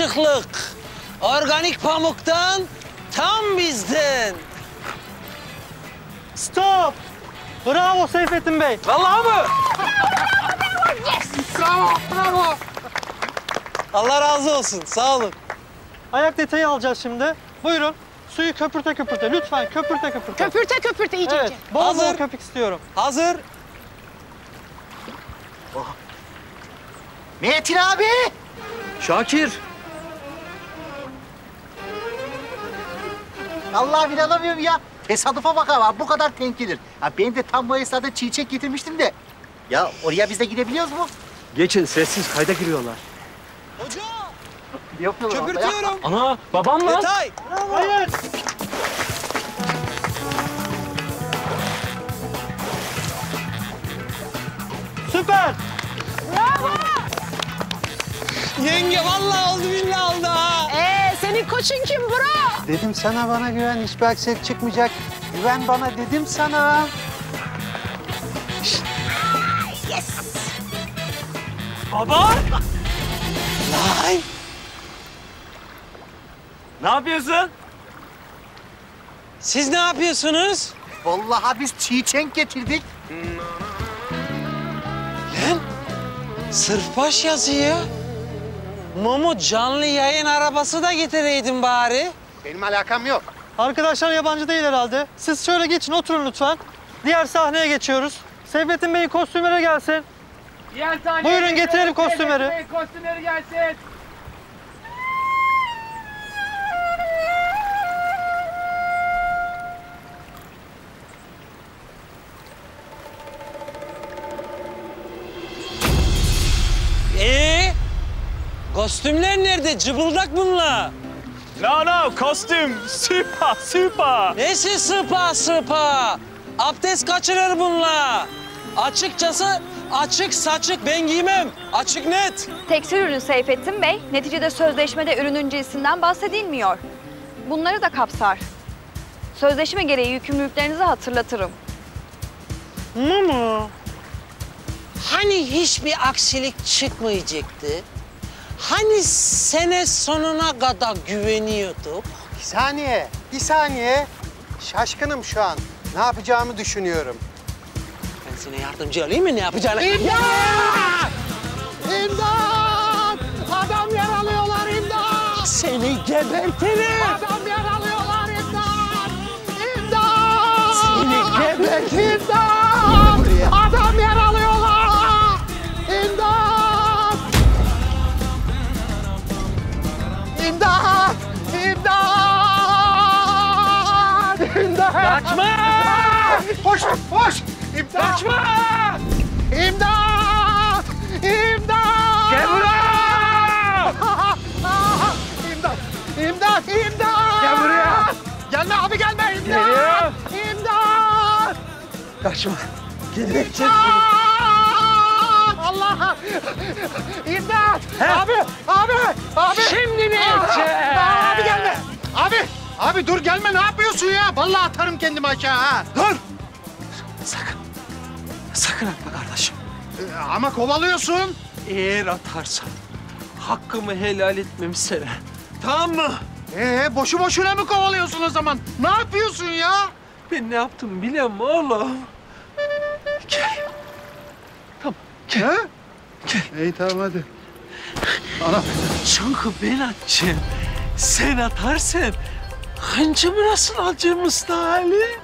Şıklık. Organik pamuktan tam bizden. Stop! Bravo Seyfettin Bey. Vallahi mı? Allah razı olsun. Sağ olun. Ayak detayı alacağız şimdi. Buyurun. Suyu köpürte köpürte. Lütfen köpürte köpürte. Köpürte köpürte iyice Evet. iyice. Bol bol Hazır. köpük istiyorum. Hazır. Metin abi. Şakir. Vallahi inanamıyorum ya. Tesadüfe bak ama bu kadar denk gelir. Ha, ben de tam bu esnada çiçek getirmiştim de. Ya oraya biz de gidebiliyoruz mu? Geçin sessiz kayda giriyorlar. Hoca. Ne yapıyorlar orada ya? Köpürtüyorum. Ana babam lan. Detay. Hayır. Koçun kim bro? Dedim sana bana güven, hiçbir aksilik çıkmayacak. Güven bana dedim sana. Baba. Vay. Ne yapıyorsun? Siz ne yapıyorsunuz? Vallahi biz çiçek getirdik. Lan sırf yazıyor. Momo canlı yayın arabası da getireydin bari. Benim alakam yok. Arkadaşlar yabancı değil herhalde. Siz şöyle geçin oturun lütfen. Diğer sahneye geçiyoruz. Seyfettin Bey'in kostümleri gelsin. Buyurun getirelim kostümleri. Kostümleri gelsin. Kostümler nerede? Cıbıldak bunlar. No no kostüm süper süper. Nesi sıpa sıpa? Abdest kaçırır bunlar. Açıkçası açık saçık ben giymem. Açık net. Tekstil ürünü Seyfettin Bey, neticede sözleşmede ürünün cinsinden bahsedilmiyor. Bunları da kapsar. Sözleşme gereği yükümlülüklerinizi hatırlatırım. Momo. Hani hiçbir aksilik çıkmayacaktı? Hani sene sonuna kadar güveniyorduk? Bir saniye, bir saniye. Şaşkınım şu an. Ne yapacağımı düşünüyorum. Ben sana yardımcı olayım mı ne yapacağını? İmdat! Adam yaralıyorlar imdat! Seni gebertirim. Adam yaralıyorlar imdat! İmdat! Seni gebertirim. İmdat! Adam yaralıyorlar! İmdat! İmdat! İmdat! Kaçma! Koş! Koş! İmdat! Kaçma! İmdat! İmdat! Gel buraya! İmdat! İmdat! İmdat! Gel buraya! Gelme abi gelme! İmdat! Geliyor. İmdat! Kaçma. Gelecek. İmdat! İmdat! Abi! Abi! Abi! Şimdi Aa, edeceğiz? Abi gelme! Abi! Abi dur gelme ne yapıyorsun ya? Vallahi atarım kendimi aşağı ha. Dur! Sakın. Sakın atma kardeşim. Ee, Ama kovalıyorsun. Eğer atarsan hakkımı helal etmem sana. Tamam mı? Ee boşu boşuna mı kovalıyorsun o zaman? Ne yapıyorsun ya? Ben ne yaptım musun oğlum? He? İyi tamam hadi. Ana. Çünkü ben atacağım. Sen atarsan hancımı nasıl alacağım Ali?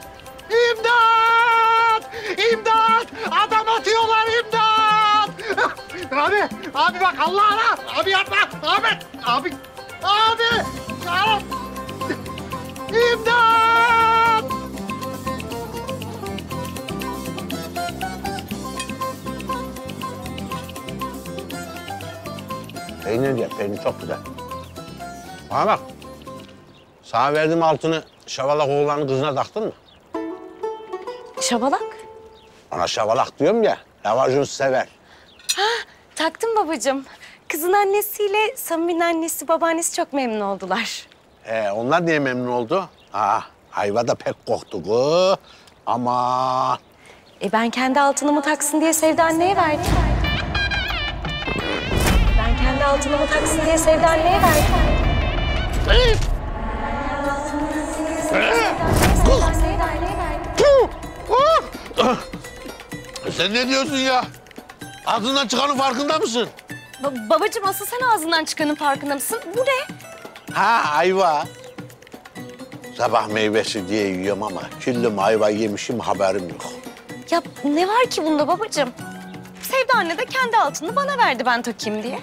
İmdat! İmdat! Adam atıyorlar imdat! abi, abi bak Allah'ına! Abi yapma! Abi, abi, abi! Ya! İmdat! Peynir ye, peynir çok güzel. Bana bak. Sana verdiğim altını şavalak oğlanın kızına taktın mı? Şabalak. Ona şavalak diyorum ya, lavajun sever. Taktım babacığım. Kızın annesiyle Sami'nin annesi, babaannesi çok memnun oldular. He, onlar niye memnun oldu? Aa, ayva da pek koktu. Ama E ben kendi altınımı taksın diye Sevda anneye verdim. Altınımı taksın diye Sevda anneye verdim. Sen ne diyorsun ya? Ağzından çıkanın farkında mısın? Ba- babacığım asıl sen ağzından çıkanın farkında mısın? Bu ne? Ha ayva. Sabah meyvesi diye yiyorum ama küllüm ayva yemişim haberim yok. Ya ne var ki bunda babacığım? Sevda anne de kendi altını bana verdi ben takayım diye.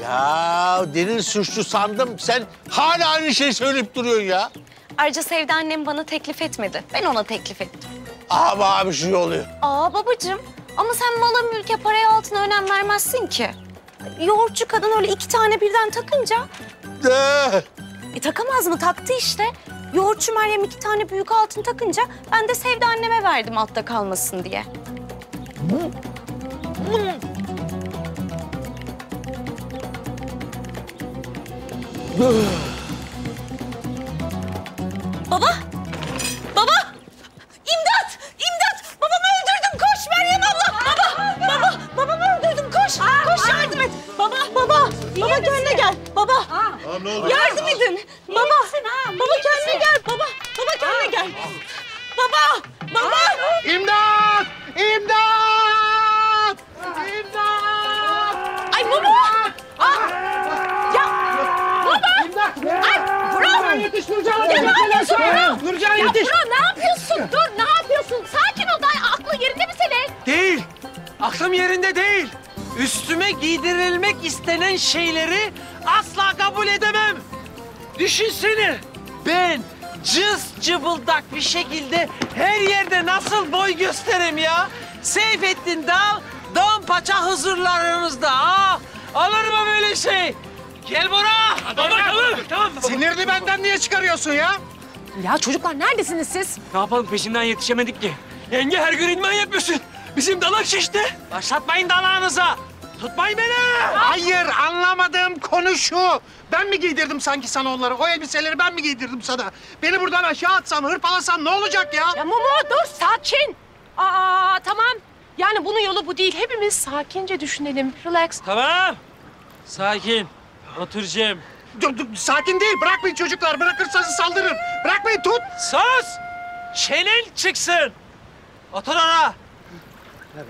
Ya derin suçlu sandım. Sen hala aynı şeyi söyleyip duruyorsun ya. Ayrıca Sevda annem bana teklif etmedi. Ben ona teklif ettim. Bana bir şey oluyor. Aa babacığım ama sen mala mülke paraya altına önem vermezsin ki. Yoğurtçu kadın öyle iki tane birden takınca De. e, takamaz mı? Taktı işte. Yoğurtçu Meryem iki tane büyük altın takınca ben de Sevda anneme verdim altta kalmasın diye. Baba! Baba! İmdat! İmdat! Babamı öldürdüm koş Meryem abla! Baba! Baba! Babamı öldürdüm koş! Koş yardım et! Baba! Baba! Baba kendine gel! Baba! Yardım edin! Baba! Baba kendine gel! Baba! Baba kendine gel! Baba! Baba! İmdat! İmdat! Yapıyorsun Bro? Nurcan Ya yetiş! Bro ne yapıyorsun? Dur ne yapıyorsun? Sakin ol. Daha aklı yerinde mi senin? Değil. Aklım yerinde değil. Üstüme giydirilmek istenen şeyleri asla kabul edemem. Düşünsene. Ben cız cıbıldak bir şekilde her yerde nasıl boy göstereyim ya? Seyfettin Dal, dağın paça huzurlarınızda. Ah, olur mu böyle şey? Gel bura. Baba tamam, tamam. Sinirini benden niye çıkarıyorsun ya? Ya çocuklar neredesiniz siz? Ne yapalım peşinden yetişemedik ki. Yenge her gün idman yapıyorsun. Bizim dalak şişti. Başlatmayın dalağınıza. Tutmayın beni. Hayır anlamadığım konu şu. Ben mi giydirdim sanki sana onları? O elbiseleri ben mi giydirdim sana? Beni buradan aşağı atsan, hırpalasan ne olacak ya? Ya Momo dur sakin. Aa tamam. Yani bunun yolu bu değil. Hepimiz sakince düşünelim. Relax. Tamam. Sakin. Oturacağım. Dur, dur, sakin değil. Bırakmayın çocuklar. Bırakırsanız saldırırım. Bırakmayın tut. Sus! Çenen çıksın. Otur ona.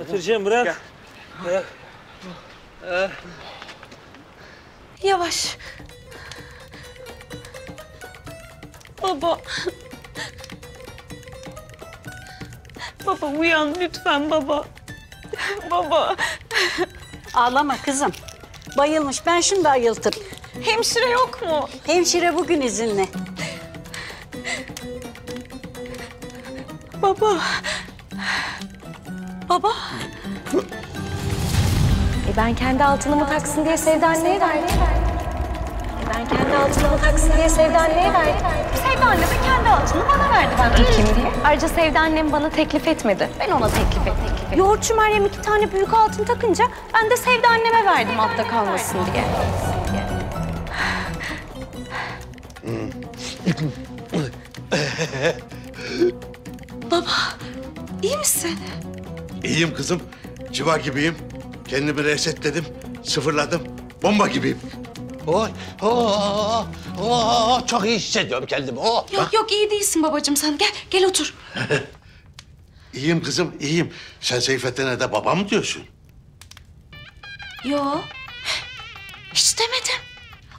Oturacağım bırak. Yavaş. Baba. Baba uyan lütfen baba. Baba. Ağlama kızım. Bayılmış. Ben şimdi ayıltırım. Hemşire yok mu? Hemşire bugün izinli. Baba. Baba. E ben kendi altınımı taksın diye Sevda anneye verdim. E ben kendi altınımı taksın diye Sevda anneye verdim. Sevda anne de kendi altını bana verdi ben takayım diye. Ayrıca Sevda annem bana teklif etmedi. Ben ona teklif ettim. Yoğurtçu Meryem iki tane büyük altın takınca ben de Sevda anneme verdim altta kalmasın diye. Baba, iyi misin? İyiyim kızım. Civa gibiyim. Kendimi resetledim. Sıfırladım. Bomba gibiyim. Oy, oh, oh, çok iyi hissediyorum kendimi. Oh. Yok yok iyi değilsin babacığım sen. Gel gel otur. İyiyim kızım, iyiyim. Sen Seyfettin'e de baba mı diyorsun? Yo. Hiç demedim.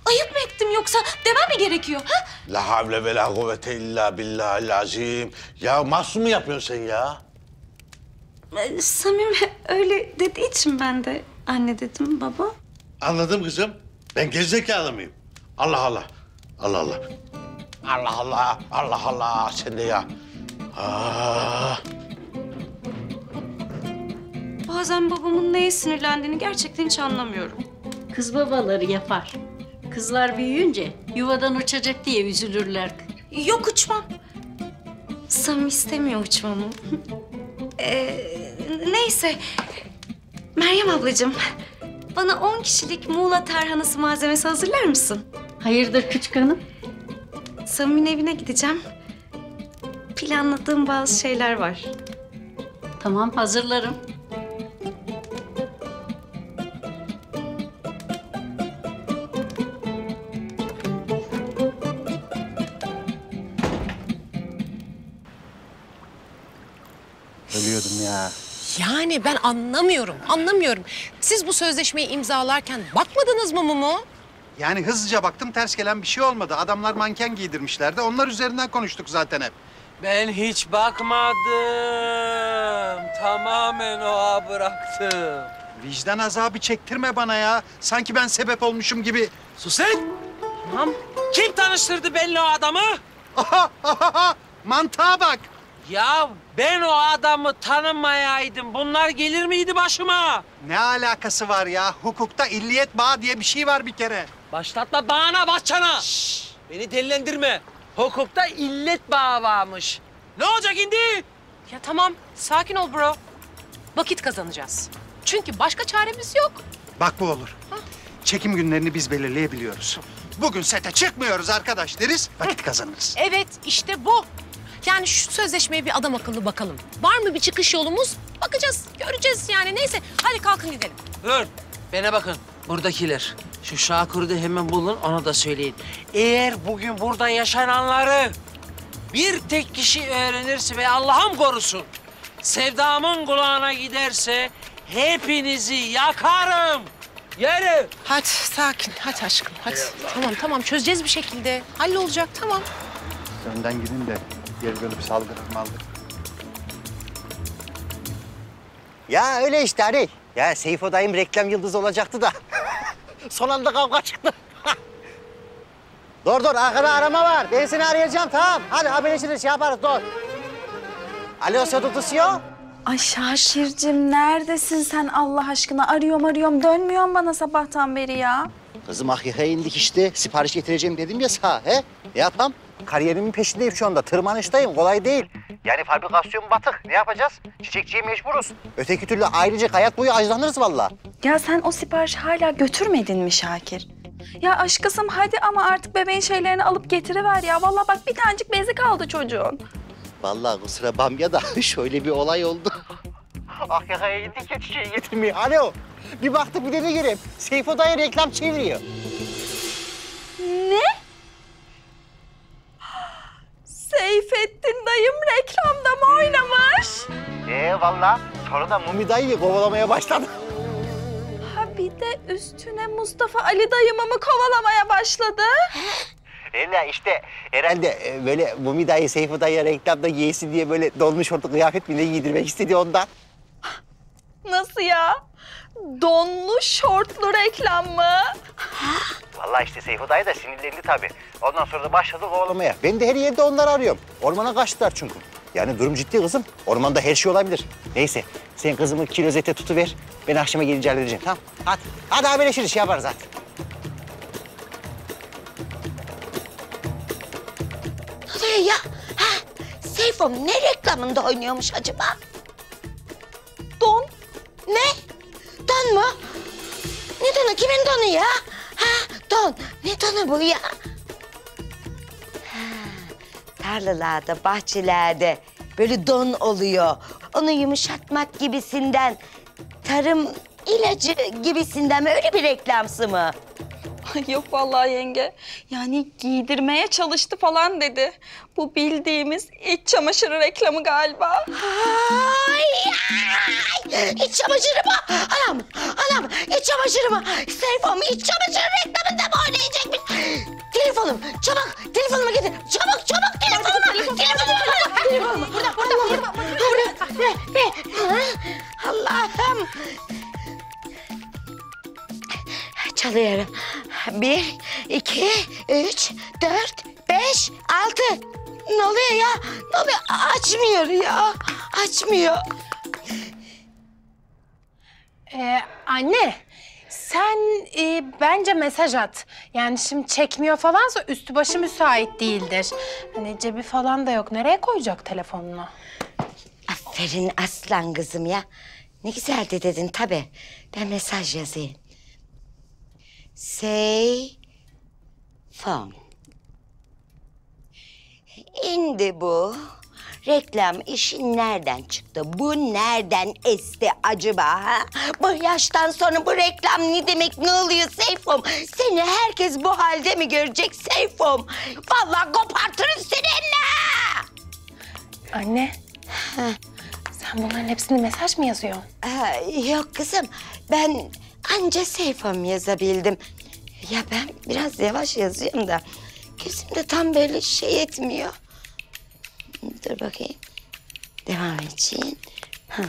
Ayıp mı ettim yoksa demem mi gerekiyor? Ha? La havle ve la kuvvete illa billahil azim. Ya mahsus mu yapıyorsun sen ya? Ee, Samim öyle dediği için ben de anne dedim baba. Anladım kızım. Ben gerizekalı mıyım? Allah Allah. Allah Allah. Allah Allah. Allah Allah. Sen de ya. Ah. Bazen babamın neye sinirlendiğini gerçekten hiç anlamıyorum. Kız babaları yapar. Kızlar büyüyünce yuvadan uçacak diye üzülürler. Yok uçmam. Samim istemiyor uçmamı. ee, neyse. Meryem ablacığım. Bana 10 kişilik Muğla tarhanası malzemesi hazırlar mısın? Hayırdır küçük hanım? Samim'in evine gideceğim. Planladığım bazı şeyler var. Tamam hazırlarım. Yani ben anlamıyorum, anlamıyorum. Siz bu sözleşmeyi imzalarken bakmadınız mı Mumu? Yani hızlıca baktım ters gelen bir şey olmadı. Adamlar manken giydirmişlerdi. Onlar üzerinden konuştuk zaten hep. Ben hiç bakmadım. Tamamen oğa bıraktım. Vicdan azabı çektirme bana ya. Sanki ben sebep olmuşum gibi. Sus! Tamam. Kim tanıştırdı benimle o adamı? Aha, aha, aha. Mantığa bak. Ya ben o adamı tanımayaydım. Bunlar gelir miydi başıma? Ne alakası var ya? Hukukta illiyet bağı diye bir şey var bir kere. Başlatma bağına bahçana. Beni delilendirme. Hukukta illet bağı varmış. Ne olacak indi? Ya tamam, sakin ol bro. Vakit kazanacağız. Çünkü başka çaremiz yok. Bak bu olur. Çekim günlerini biz belirleyebiliyoruz. Bugün sete çıkmıyoruz arkadaş deriz, vakit kazanırız. Evet, işte bu. Yani şu sözleşmeye bir adam akıllı bakalım. Var mı bir çıkış yolumuz? Bakacağız, göreceğiz yani. Neyse, hadi kalkın gidelim. Dur. Bana bakın. Buradakiler. Şu Şakır'ı da hemen bulun, ona da söyleyin. Eğer bugün burada yaşananları bir tek kişi öğrenirse ve Allah'ım korusun... ...sevdamın kulağına giderse hepinizi yakarım. Yerim. Hadi sakin, hadi aşkım, hadi. Tamam, tamam çözeceğiz bir şekilde. Hallolacak, tamam. Önden gidin de geri dönüp saldırır maldır. Ya öyle işte hani. Ya Seyfo dayım reklam yıldızı olacaktı da. Son anda kavga çıktı. dur dur arkada arama var. Ben seni arayacağım tamam. Hadi haberleşiriz şey yaparız dur. Alo Sedutusio. Ay Şakir'cim neredesin sen Allah aşkına? Arıyorum arıyorum dönmüyorsun bana sabahtan beri ya. Kızım Akyaka'ya indik işte. Sipariş getireceğim dedim ya sağ he. Ne yapam? Kariyerimin peşindeyim şu anda. Tırmanıştayım. Kolay değil. Yani fabrikasyon batık. Ne yapacağız? Çiçekçiye mecburuz. Öteki türlü ailecek hayat boyu acılanırız vallahi. Ya sen o siparişi hala götürmedin mi Şakir? Ya aşkısım hadi ama artık bebeğin şeylerini alıp getiriver ya. Vallahi bak bir tanecik bezi kaldı çocuğun. Vallahi kusura bamya da şöyle bir olay oldu. Akyaka'ya indik ya çiçeği getirmeye. Alo. Bir baktık bir de ne göreyim. Seyfo dayı reklam çeviriyor. Ne? Seyfettin dayım reklamda mı oynamış? Ee vallahi sonra da Mumi dayıyı kovalamaya başladı. Ha bir de üstüne Mustafa Ali dayımı mı kovalamaya başladı? Öyle işte herhalde e, böyle Mumi dayı Seyfo dayıya reklamda giysin diye böyle dolmuş orta kıyafet mi ne giydirmek istedi ondan. Nasıl ya? Donlu şortlu reklam mı? Vallahi işte Seyfo dayı da sinirlendi tabii. Ondan sonra da başladı kovalamaya. Ben de her yerde onları arıyorum. Ormana kaçtılar çünkü. Yani durum ciddi kızım. Ormanda her şey olabilir. Neyse sen kızımı kilozete tutuver. Ben akşama gelince halledeceğim tamam Hadi. Hadi haberleşiriz şey yaparız hadi. Ne oluyor ya? Ha, Seyfom ne reklamında oynuyormuş acaba? Don? Ne donu? Kimin donu ya? Ha, don. Ne donu bu ya? Ha, tarlalarda, bahçelerde böyle don oluyor. Onu yumuşatmak gibisinden, tarım ilacı gibisinden öyle bir reklamsı mı? Yok vallahi yenge. Yani giydirmeye çalıştı falan dedi. Bu bildiğimiz iç çamaşırı reklamı galiba. Ay, ay, iç çamaşırı mı? Anam, anam, iç çamaşırı mı? Seyfom iç çamaşırı reklamında mı oynayacakmış? Telefonum, çabuk, telefonumu getir. Çabuk, çabuk telefonumu. Telefonumu, telefonumu. Telefonumu, burada, burada, burada. Burada, ne? Allah'ım. Çalıyorum. Bir, iki, üç, dört, beş, altı. Ne oluyor ya? Ne oluyor? Açmıyor ya. Açmıyor. Ee, anne, sen e, bence mesaj at. Yani şimdi çekmiyor falansa üstü başı müsait değildir. Hani cebi falan da yok. Nereye koyacak telefonunu? Aferin aslan kızım ya. Ne güzel de dedin tabii. Ben mesaj yazayım. Say phone. Indi bu. Reklam işi nereden çıktı? Bu nereden esti acaba ha? Bu yaştan sonra bu reklam ne demek ne oluyor Seyfom? Seni herkes bu halde mi görecek Seyfom? Vallahi kopartırız seni eline. Anne, Sen bunların hepsini mesaj mı yazıyorsun? Ha, yok kızım ben anca sayfamı yazabildim. Ya ben biraz yavaş yazıyorum da gözümde tam böyle şey etmiyor. Dur bakayım. Devam edeceğim. Ha.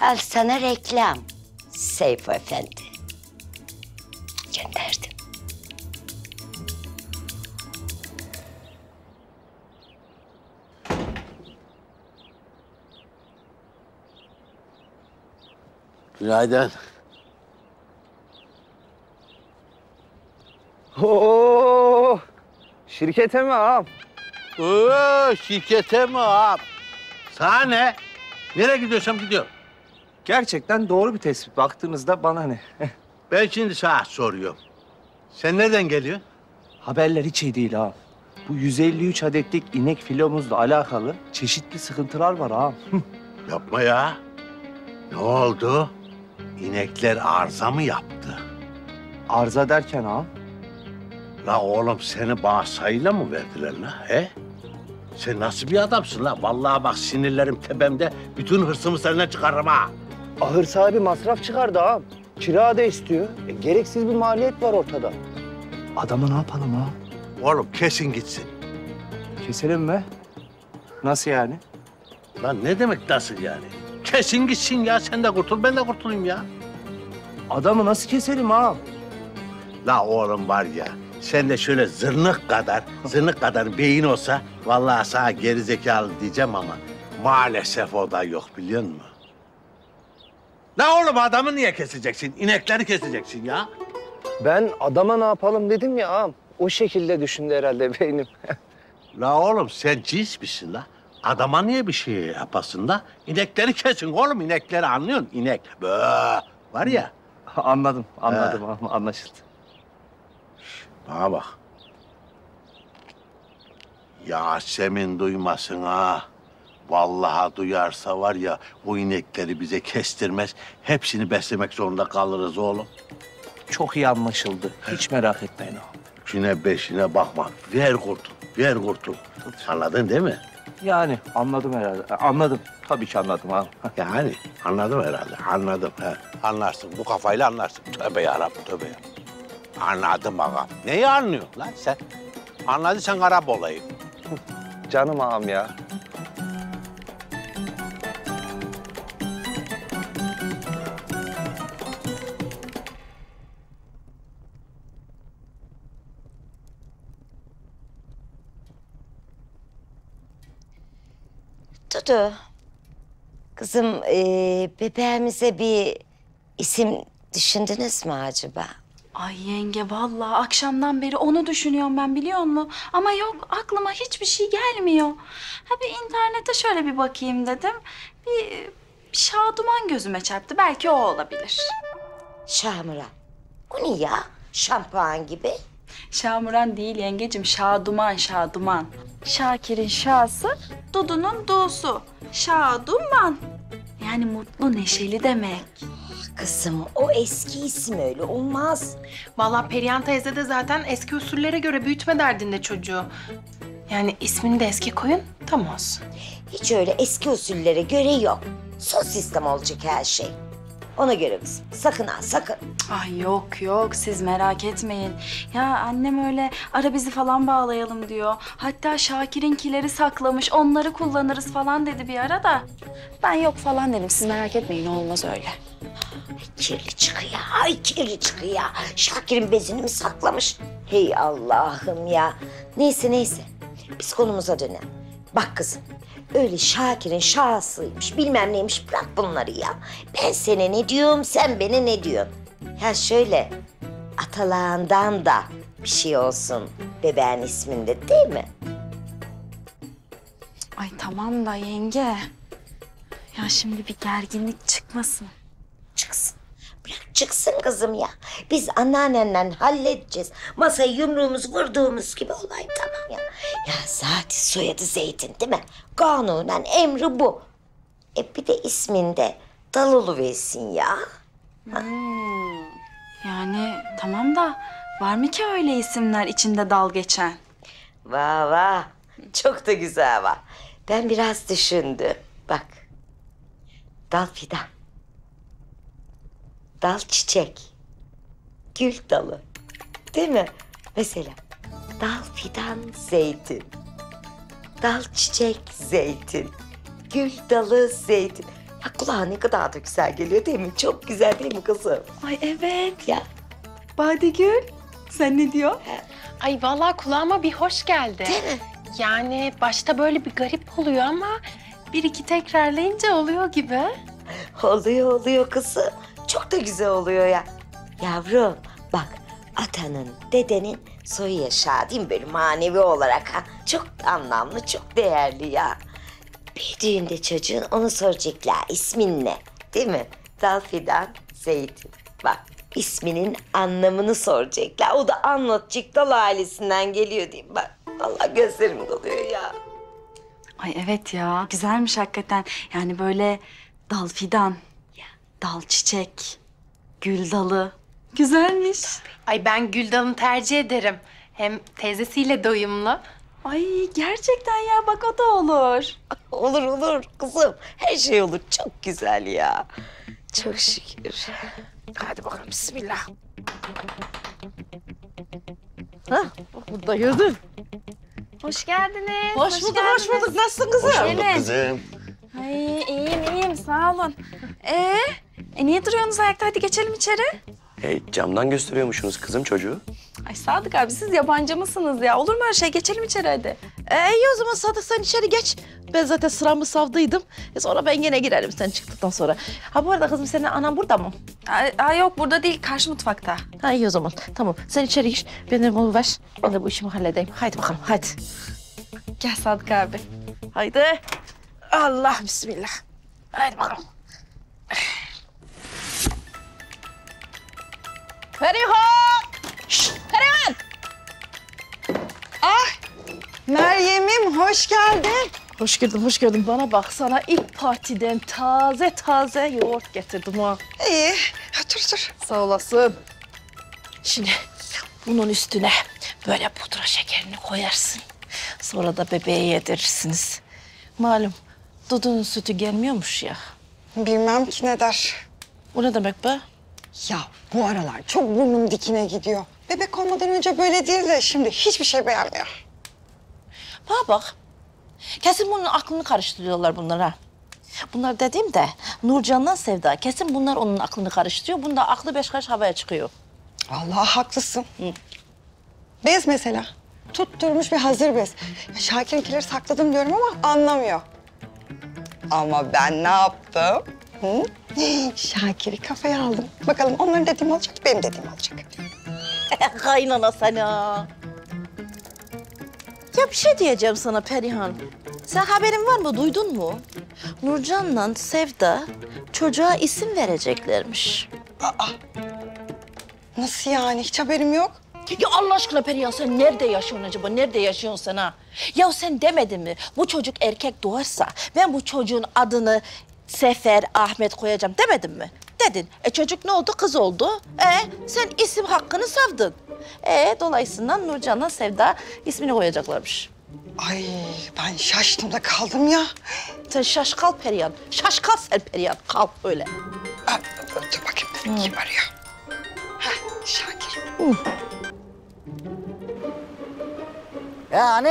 Al sana reklam. Seyfo Efendi. Gönderdim. Günaydın. Oo, şirkete mi ağam? Oo, şirkete mi ağam? Sana ne? Nereye gidiyorsam gidiyorum. Gerçekten doğru bir tespit. Baktığınızda bana ne? Ben şimdi sana soruyorum. Sen nereden geliyorsun? Haberler hiç iyi değil ağam. Bu 153 adetlik inek filomuzla alakalı çeşitli sıkıntılar var ağam. Yapma ya. Ne oldu? İnekler arıza mı yaptı? Arıza derken ağam? La oğlum seni bağırsayla mı verdiler la he? Sen nasıl bir adamsın la? Vallahi bak sinirlerim tepemde. Bütün hırsımı senden çıkarırım ha. Ahır sahibi masraf çıkardı ağam. Kira da istiyor. E, gereksiz bir maliyet var ortada. Adamı ne yapalım ağam? Oğlum kesin gitsin. Keselim mi? Nasıl yani? Lan ne demek nasıl yani? Kesin gitsin ya. Sen de kurtul, ben de kurtulayım ya. Adamı nasıl keselim ağam? La oğlum var ya, sen de şöyle zırnık kadar, zırnık kadar beyin olsa... ...vallahi sana geri zekalı diyeceğim ama... ...maalesef o da yok biliyor musun? La oğlum adamı niye keseceksin? İnekleri keseceksin ya. Ben adama ne yapalım dedim ya ağam. O şekilde düşündü herhalde beynim. La oğlum sen cins misin la? Adama niye bir şey yapasın la? İnekleri kesin oğlum, inekleri anlıyorsun? İnek, böyle var ya. anladım, anladım ağam, anlaşıldı. Bana bak. Yasemin duymasın ha. Vallahi duyarsa var ya bu inekleri bize kestirmez. Hepsini beslemek zorunda kalırız oğlum. Çok iyi anlaşıldı. Hiç merak etmeyin ağam. Üçüne beşine bakma. Ver kurtul, ver kurtul. Anladın değil mi? Yani anladım herhalde. Anladım. Tabii ki anladım. Yani anladım herhalde, anladım. He. Anlarsın, bu kafayla anlarsın. Tövbe yarabbim, tövbe ya. Anladım ağam. Neyi anlıyorsun lan sen? Anladıysan Arap olayım. Canım ağam ya. Dudu. Kızım ee, bebeğimize bir isim düşündünüz mü acaba? Ay yenge vallahi akşamdan beri onu düşünüyorum ben biliyor musun? Ama yok aklıma hiçbir şey gelmiyor. Ha bir internete şöyle bir bakayım dedim. Bir, bir şaduman gözüme çarptı. Belki o olabilir. Şamuran. O ne ya? Şampuan gibi. Şamuran değil yengecim, şaduman, şaduman. Şakir'in şası, Dudu'nun du'su. Şaduman. Yani mutlu, neşeli demek. Kızım o eski isim öyle olmaz. Vallahi Perihan teyze de zaten eski usullere göre büyütme derdinde çocuğu. Yani ismini de eski koyun tam olsun. Hiç öyle eski usullere göre yok. Son sistem olacak her şey. Ona göre kızım. Sakın ha sakın. Ay yok yok siz merak etmeyin. Ya annem öyle ara bizi falan bağlayalım diyor. Hatta Şakir'inkileri saklamış onları kullanırız falan dedi bir ara da. Ben yok falan dedim siz merak etmeyin olmaz öyle. Kirli çıkıyor. Ay kirli çıkıyor. Şakir'in bezini mi saklamış? Hey Allah'ım ya. Neyse neyse. Biz konumuza dönelim. Bak kızım. Öyle Şakir'in şahsıymış bilmem neymiş bırak bunları ya. Ben sana ne diyorum sen bana ne diyorsun? Ya şöyle atalağından da bir şey olsun bebeğin isminde değil mi? Ay tamam da yenge. Ya şimdi bir gerginlik çıkmasın. Çıksın. Çıksın kızım ya. Biz anneannenle halledeceğiz. Masaya yumruğumuzu vurduğumuz gibi olay tamam ya. Ya zaten soyadı Zeytin değil mi? Kanunen emri bu. E bir de isminde dal versin ya. Yani tamam da var mı ki öyle isimler içinde dal geçen? Vah vah. Çok da güzel var. Ben biraz düşündüm. Bak. Dal fidan. Dal çiçek. Gül dalı. Değil mi? Mesela dal fidan zeytin. Dal çiçek zeytin. Gül dalı zeytin. Ya kulağa ne kadar da güzel geliyor değil mi? Çok güzel değil mi kızım? Ay evet. Ya. Badegül sen ne diyorsun? Ay vallahi kulağıma bir hoş geldi. Değil mi? Yani başta böyle bir garip oluyor ama bir iki tekrarlayınca oluyor gibi. Oluyor oluyor kızım. Çok da güzel oluyor ya. Yavrum bak atanın, dedenin soyu yaşa değil mi böyle manevi olarak ha? Çok anlamlı, çok değerli ya. Büyüdüğünde çocuğun onu soracaklar ismin ne değil mi? Dal fidan, zeytin. Bak isminin anlamını soracaklar. O da anlatacak dal ailesinden geliyor diyeyim bak. Vallahi gözlerim doluyor ya. Ay evet ya güzelmiş hakikaten. Yani böyle dal fidan, dal çiçek, gül dalı. Güzelmiş. Ay ben Güldan'ı tercih ederim. Hem teyzesiyle doyumlu. Ay gerçekten ya bak o da olur. Olur olur kızım. Her şey olur. Çok güzel ya. Çok şükür. Hadi bakalım bismillah. Hah, burada gördün. Hoş geldiniz. Hoş bulduk, hoş bulduk. Nasılsın kızım? Gelin. kızım. Ay iyiyim iyiyim sağ olun. Ee, e niye duruyorsunuz ayakta? Hadi geçelim içeri. E, camdan gösteriyormuşsunuz kızım çocuğu. Ay Sadık abi siz yabancı mısınız ya? Olur mu öyle şey? Geçelim içeri hadi. Ee, iyi o zaman Sadık sen içeri geç. Ben zaten sıramı savdıydım. E sonra ben yine girerim sen çıktıktan sonra. Ha bu arada kızım senin anan burada mı? Ay, ay yok burada değil karşı mutfakta. Ha iyi o zaman. Tamam sen içeri gir. Benim onu ver. Ben de bu işimi halledeyim. Haydi bakalım hadi. Gel Sadık abi. Haydi. Allah bismillah. Haydi bakalım. Şşt, Perihan! Ah! Meryem'im hoş geldin. Hoş geldin, hoş geldin. Bana bak sana ilk partiden taze taze yoğurt getirdim ha. İyi. Otur otur. Sağ olasın. Şimdi bunun üstüne böyle pudra şekerini koyarsın. Sonra da bebeğe yedirirsiniz. Malum Dudu'nun sütü gelmiyormuş ya. Bilmem ki ne der. O ne demek be? Ya bu aralar çok burnum dikine gidiyor. Bebek olmadan önce böyle değil de şimdi hiçbir şey beğenmiyor. Bana bak. Kesin bunun aklını karıştırıyorlar bunlar ha. Bunlar dediğimde Nurcan'dan Sevda. Kesin bunlar onun aklını karıştırıyor. Bunda aklı beş karış havaya çıkıyor. Vallahi haklısın. Bez mesela. Tutturmuş bir hazır bez. Ya Şakir'inkileri sakladım diyorum ama anlamıyor. Ama ben ne yaptım? Hı? Şakir'i kafaya aldım. Bakalım onların dediğim olacak, benim dediğim olacak. Kaynana sana. Ya bir şey diyeceğim sana Perihan. Sen haberin var mı, duydun mu? Nurcan'la Sevda çocuğa isim vereceklermiş. Aa, nasıl yani? Hiç haberim yok. Ya Allah aşkına Perihan sen nerede yaşıyorsun acaba? Nerede yaşıyorsun sen ha? Ya sen demedin mi? Bu çocuk erkek doğarsa ben bu çocuğun adını Sefer Ahmet koyacağım demedin mi? Dedin. E çocuk ne oldu? Kız oldu. E sen isim hakkını savdın. E dolayısıyla Nurcan'la Sevda ismini koyacaklarmış. Ay ben şaştım da kaldım ya. Sen şaş kal Perihan. Şaş kal sen Perihan. Kal öyle. Aa, dur bakayım kim arıyor? Heh, Şakir. Ya anne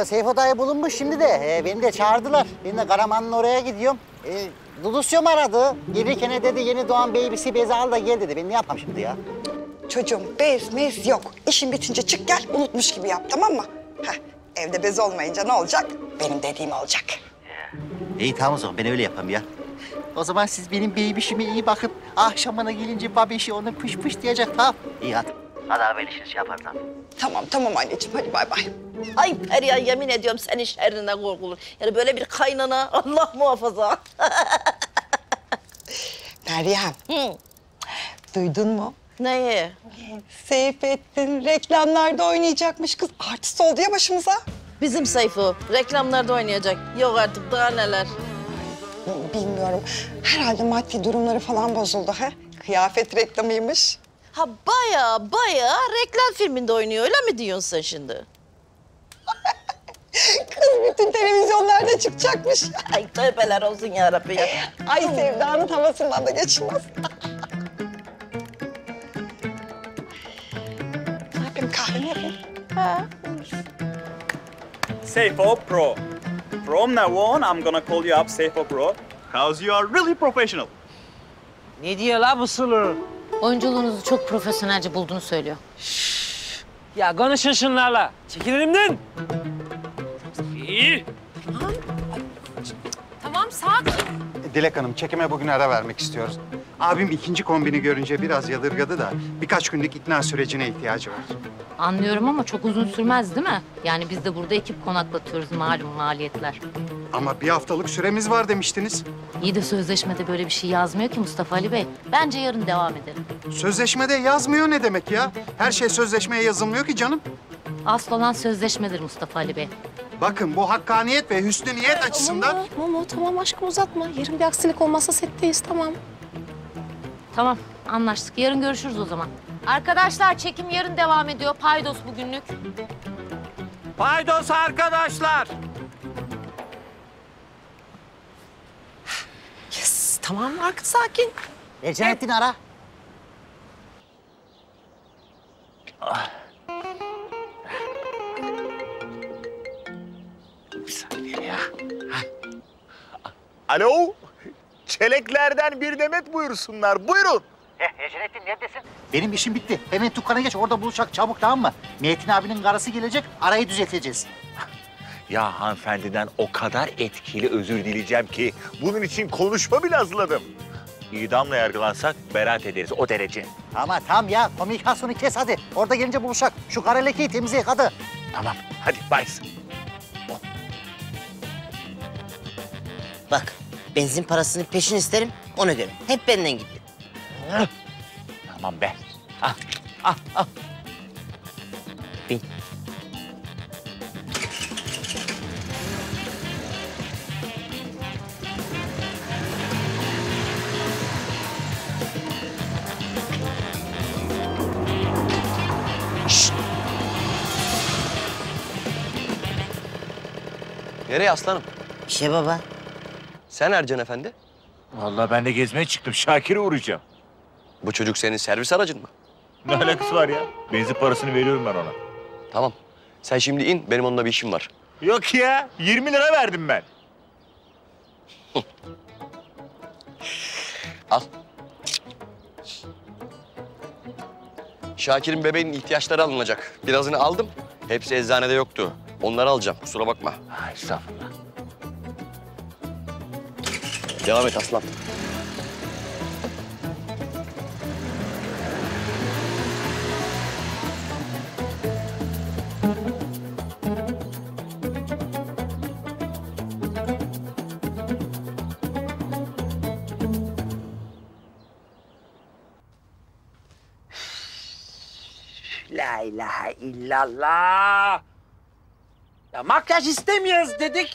e, Seyfo dayı bulunmuş şimdi de. E, beni de çağırdılar. Ben de Karaman'ın oraya gidiyorum. E, Dudusyom aradı. Gelirken dedi yeni doğan babysi bezi al da gel dedi. Ben ne yapayım şimdi ya? Çocuğum bez mez yok. İşin bitince çık gel unutmuş gibi yap tamam mı? Heh, evde bez olmayınca ne olacak? Benim dediğim olacak. İyi tamam o zaman ben öyle yapayım ya. O zaman siz benim bebişime iyi bakıp akşamına gelince babişi onu pış pış diyecek tamam. İyi hadi. Hadi haberleşiriz şey yapar tamam. Tamam anneciğim hadi bay bay. Ay Perihan yemin ediyorum senin şerrine korkulur. Yani böyle bir kaynana Allah muhafaza. Meryem. Duydun mu? Neyi? Seyfettin reklamlarda oynayacakmış kız. Artist oldu ya başımıza. Bizim Seyfu reklamlarda oynayacak. Yok artık daha neler. Bilmiyorum. Herhalde maddi durumları falan bozuldu ha. Kıyafet reklamıymış. Ha baya baya reklam filminde oynuyor öyle mi diyorsun sen şimdi? Kız bütün televizyonlarda çıkacakmış. Ay tövbeler olsun ya Rabbi ya. Ay sevdanın havasından da geçilmez. yapayım kahvemi yapayım? Ha. Seyfo Pro. From now on, I'm gonna call you up Seyfo Pro. Cause you are really professional. Ne diyor la bu sulu? Oyunculuğunuzu çok profesyonelce bulduğunu söylüyor. Ya konuşun şunlarla. Çekil elimden. İyi. Tamam sakin. Dilek Hanım çekime bugün ara vermek istiyoruz. Abim ikinci kombini görünce biraz yadırgadı da birkaç günlük ikna sürecine ihtiyacı var. Anlıyorum ama çok uzun sürmez değil mi? Yani biz de burada ekip konaklatıyoruz malum maliyetler. Ama bir haftalık süremiz var demiştiniz. İyi de sözleşmede böyle bir şey yazmıyor ki Mustafa Ali Bey. Bence yarın devam edelim. Sözleşmede yazmıyor ne demek ya? Her şey sözleşmeye yazılmıyor ki canım. Asıl olan sözleşmedir Mustafa Ali Bey. Bakın bu hakkaniyet ve hüsnü niyet açısından... Momo tamam aşkım uzatma. Yarın bir aksilik olmazsa setteyiz tamam. Tamam anlaştık. Yarın görüşürüz o zaman. Arkadaşlar çekim yarın devam ediyor. Paydos bugünlük. Paydos arkadaşlar. Yes, tamam artık sakin. Necmettin ara. Bir saniye ya. Alo? Çeleklerden bir demet buyursunlar. Buyurun. Heh, Necmettin neredesin? Benim işim bitti. Hemen dükkana geç orada buluşak çabuk tamam mı? Metin abinin karısı gelecek arayı düzelteceğiz. Ya hanımefendiden o kadar etkili özür dileyeceğim ki bunun için konuşma bile hazırladım. İdamla yargılansak beraat ederiz o derece. Ama tamam ya komünikasyonu kes hadi. Orada gelince buluşak. Şu kara lekeyi temizleyek hadi. Tamam hadi bye. Bak benzin parasını peşin isterim ona göre. Hep benden gitti. Tamam be. Ah, ah, ah. Bin. Nereye aslanım? İşe baba. Sen Ercan Efendi. Vallahi ben de gezmeye çıktım. Şakir'e uğrayacağım. Bu çocuk senin servis aracın mı? Ne alakası var ya? Benzin parasını veriyorum ben ona. Tamam. Sen şimdi in, benim onunla bir işim var. Yok ya. 20 lira verdim ben. Al. Şakir'in bebeğinin ihtiyaçları alınacak. Birazını aldım. Hepsi eczanede yoktu. Onları alacağım. Kusura bakma. Ay estağfurullah. Devam et aslan. La ilahe illallah. Ya makyaj istemiyoruz dedik.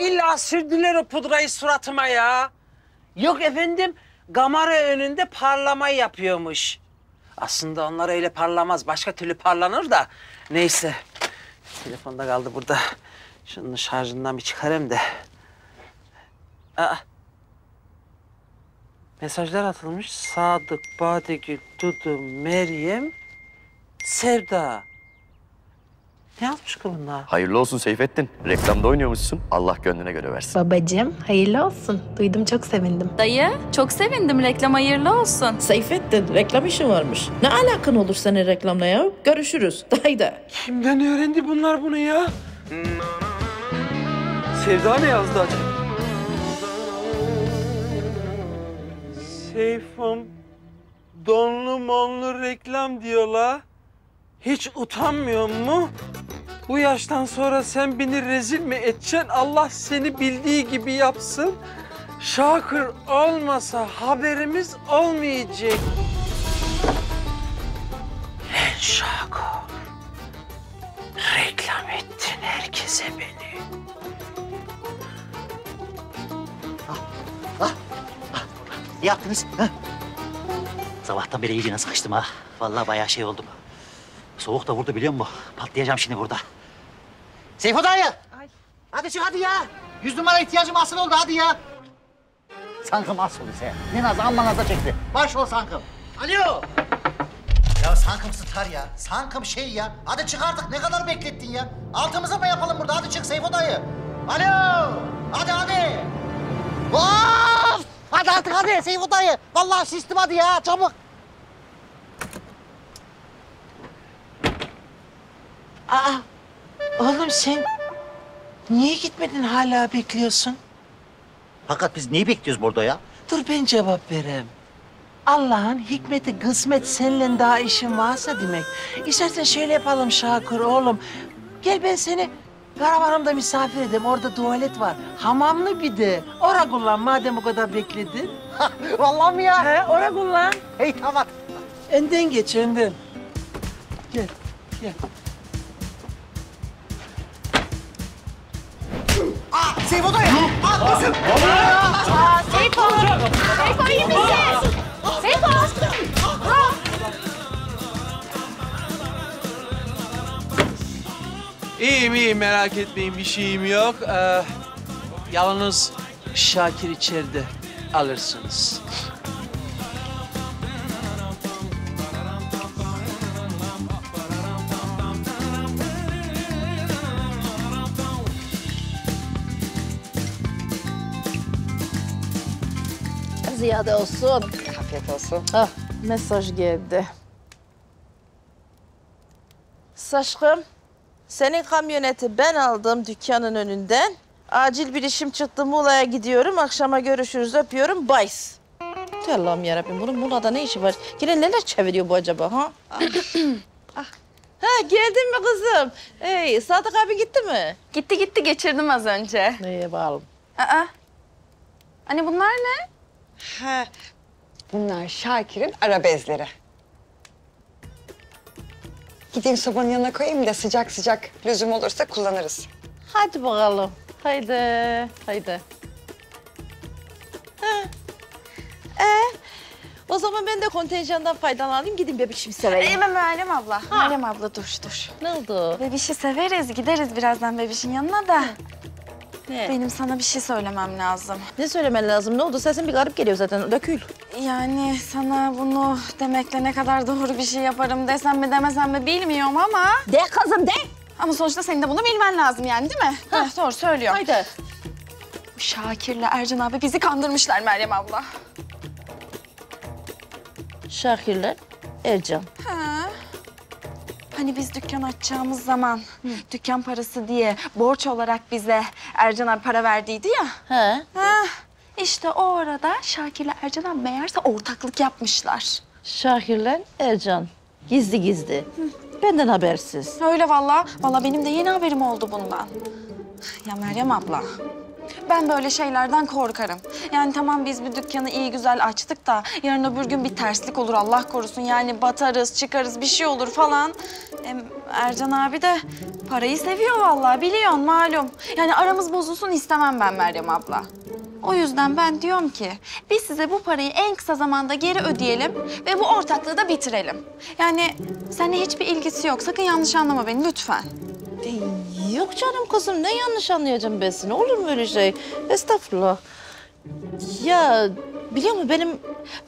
İlla sürdüler o pudrayı suratıma ya. Yok efendim, kamera önünde parlama yapıyormuş. Aslında onlar öyle parlamaz, başka türlü parlanır da. Neyse, telefonda kaldı burada. Şunun şarjından bir çıkarayım da. Aa. Mesajlar atılmış. Sadık, Badegül, Dudu, Meryem, Sevda. Ne yazmış ki bunlar? Hayırlı olsun Seyfettin. Reklamda oynuyormuşsun. Allah gönlüne göre versin. Babacığım hayırlı olsun. Duydum çok sevindim. Dayı çok sevindim reklam hayırlı olsun. Seyfettin reklam işi varmış. Ne alakan olur senin reklamla ya? Görüşürüz. Haydi. Kimden öğrendi bunlar bunu ya? Sevda ne yazdı acaba? Seyfum, donlu monlu reklam diyorlar. Hiç utanmıyor mu? Bu yaştan sonra sen beni rezil mi edeceksin? Allah seni bildiği gibi yapsın. Şakır olmasa haberimiz olmayacak. Lan Şakır. Reklam ettin herkese beni. Ne yaptınız? Ha? Sabahtan beri iyice sıkıştım ha. Vallahi bayağı şey oldum. Soğuk da vurdu biliyor musun? Patlayacağım şimdi burada. Seyfo dayı! Hadi çık hadi ya. Yüz numara ihtiyacım asıl oldu hadi ya. Sankım asıl ise. Ne naz amma naza çekti. Baş ol Sankım. Alo. Ya Sankım star ya. Sankım şey ya. Hadi çık artık ne kadar beklettin ya. Altımıza mı yapalım burada? Hadi çık Seyfo dayı. Alo. Hadi hadi. Of! Hadi artık hadi Seyfo dayı. Vallahi sistim hadi ya çabuk. Aa, oğlum sen niye gitmedin hala bekliyorsun? Fakat biz neyi bekliyoruz burada ya? Dur ben cevap vereyim. Allah'ın hikmeti, kısmet seninle daha işin varsa demek. İstersen şöyle yapalım Şakir oğlum. Gel ben seni karavanımda misafir edeyim. Orada tuvalet var. Hamamlı bir de. Ora kullan madem o kadar bekledin. Vallahi mi ya? He, ora kullan. Hey tamam. Önden geç, önden. Gel, gel. Aa Seyfo dayı. Aa kızım. Aa, Seyfo! Seyfo iyi misin? Seyfo! Ha? İyiyim iyiyim merak etmeyin bir şeyim yok. Ee, yalnız Şakir içeride alırsınız. Ziyade olsun. Afiyet olsun. Ah, mesaj geldi. Saşkım, senin kamyoneti ben aldım dükkanın önünden. Acil bir işim çıktı Muğla'ya gidiyorum. Akşama görüşürüz öpüyorum. Bays. Allah'ım yarabbim bunun Muğla'da ne işi var? Yine neler çeviriyor bu acaba ha? Ha geldin mi kızım? Hey Sadık abi gitti mi? Gitti gitti geçirdim az önce. İyi bakalım. Aa. Anne bunlar ne? Ha, bunlar Şakir'in ara bezleri. Gideyim sobanın yanına koyayım da sıcak sıcak lüzum olursa kullanırız. Hadi bakalım. Haydi, haydi. Ha. Ee, o zaman ben de kontenjandan faydalanayım. Gidin bebişimi seveyim. Ee, Meryem abla. Meryem abla dur dur. Ne oldu? Bebişi severiz gideriz birazdan bebişin yanına da. Ne? Benim sana bir şey söylemem lazım. Ne söylemen lazım? Ne oldu? Sesin bir garip geliyor zaten. Dökül. Yani sana bunu demekle ne kadar doğru bir şey yaparım desem mi demesem mi bilmiyorum ama... De kızım de. Ama sonuçta senin de bunu bilmen lazım yani değil mi? Ha. doğru söylüyorum. Haydi. Şakir'le Ercan abi bizi kandırmışlar Meryem abla. Şakirler, Ercan. Ha. Hani biz dükkan açacağımız zaman dükkan parası diye borç olarak bize Ercan abi para verdiydi ya. He. Ha. İşte o arada Şakir'le Ercan abi meğerse ortaklık yapmışlar. Şakirler, Ercan. Gizli gizli. Benden habersiz. Öyle vallahi. Vallahi benim de yeni haberim oldu bundan. Ya Meryem abla. Ben böyle şeylerden korkarım. Yani tamam biz bir dükkanı iyi güzel açtık da yarın öbür gün bir terslik olur Allah korusun. Yani batarız, çıkarız, bir şey olur falan. Hem Ercan abi de parayı seviyor vallahi biliyorsun malum. Yani aramız bozulsun istemem ben Meryem abla. O yüzden ben diyorum ki biz size bu parayı en kısa zamanda geri ödeyelim ve bu ortaklığı da bitirelim. Yani seninle hiçbir ilgisi yok. Sakın yanlış anlama beni lütfen. Yok canım kızım ne yanlış anlayacağım ben seni. Olur mu öyle şey? Estağfurullah. Ya biliyor musun benim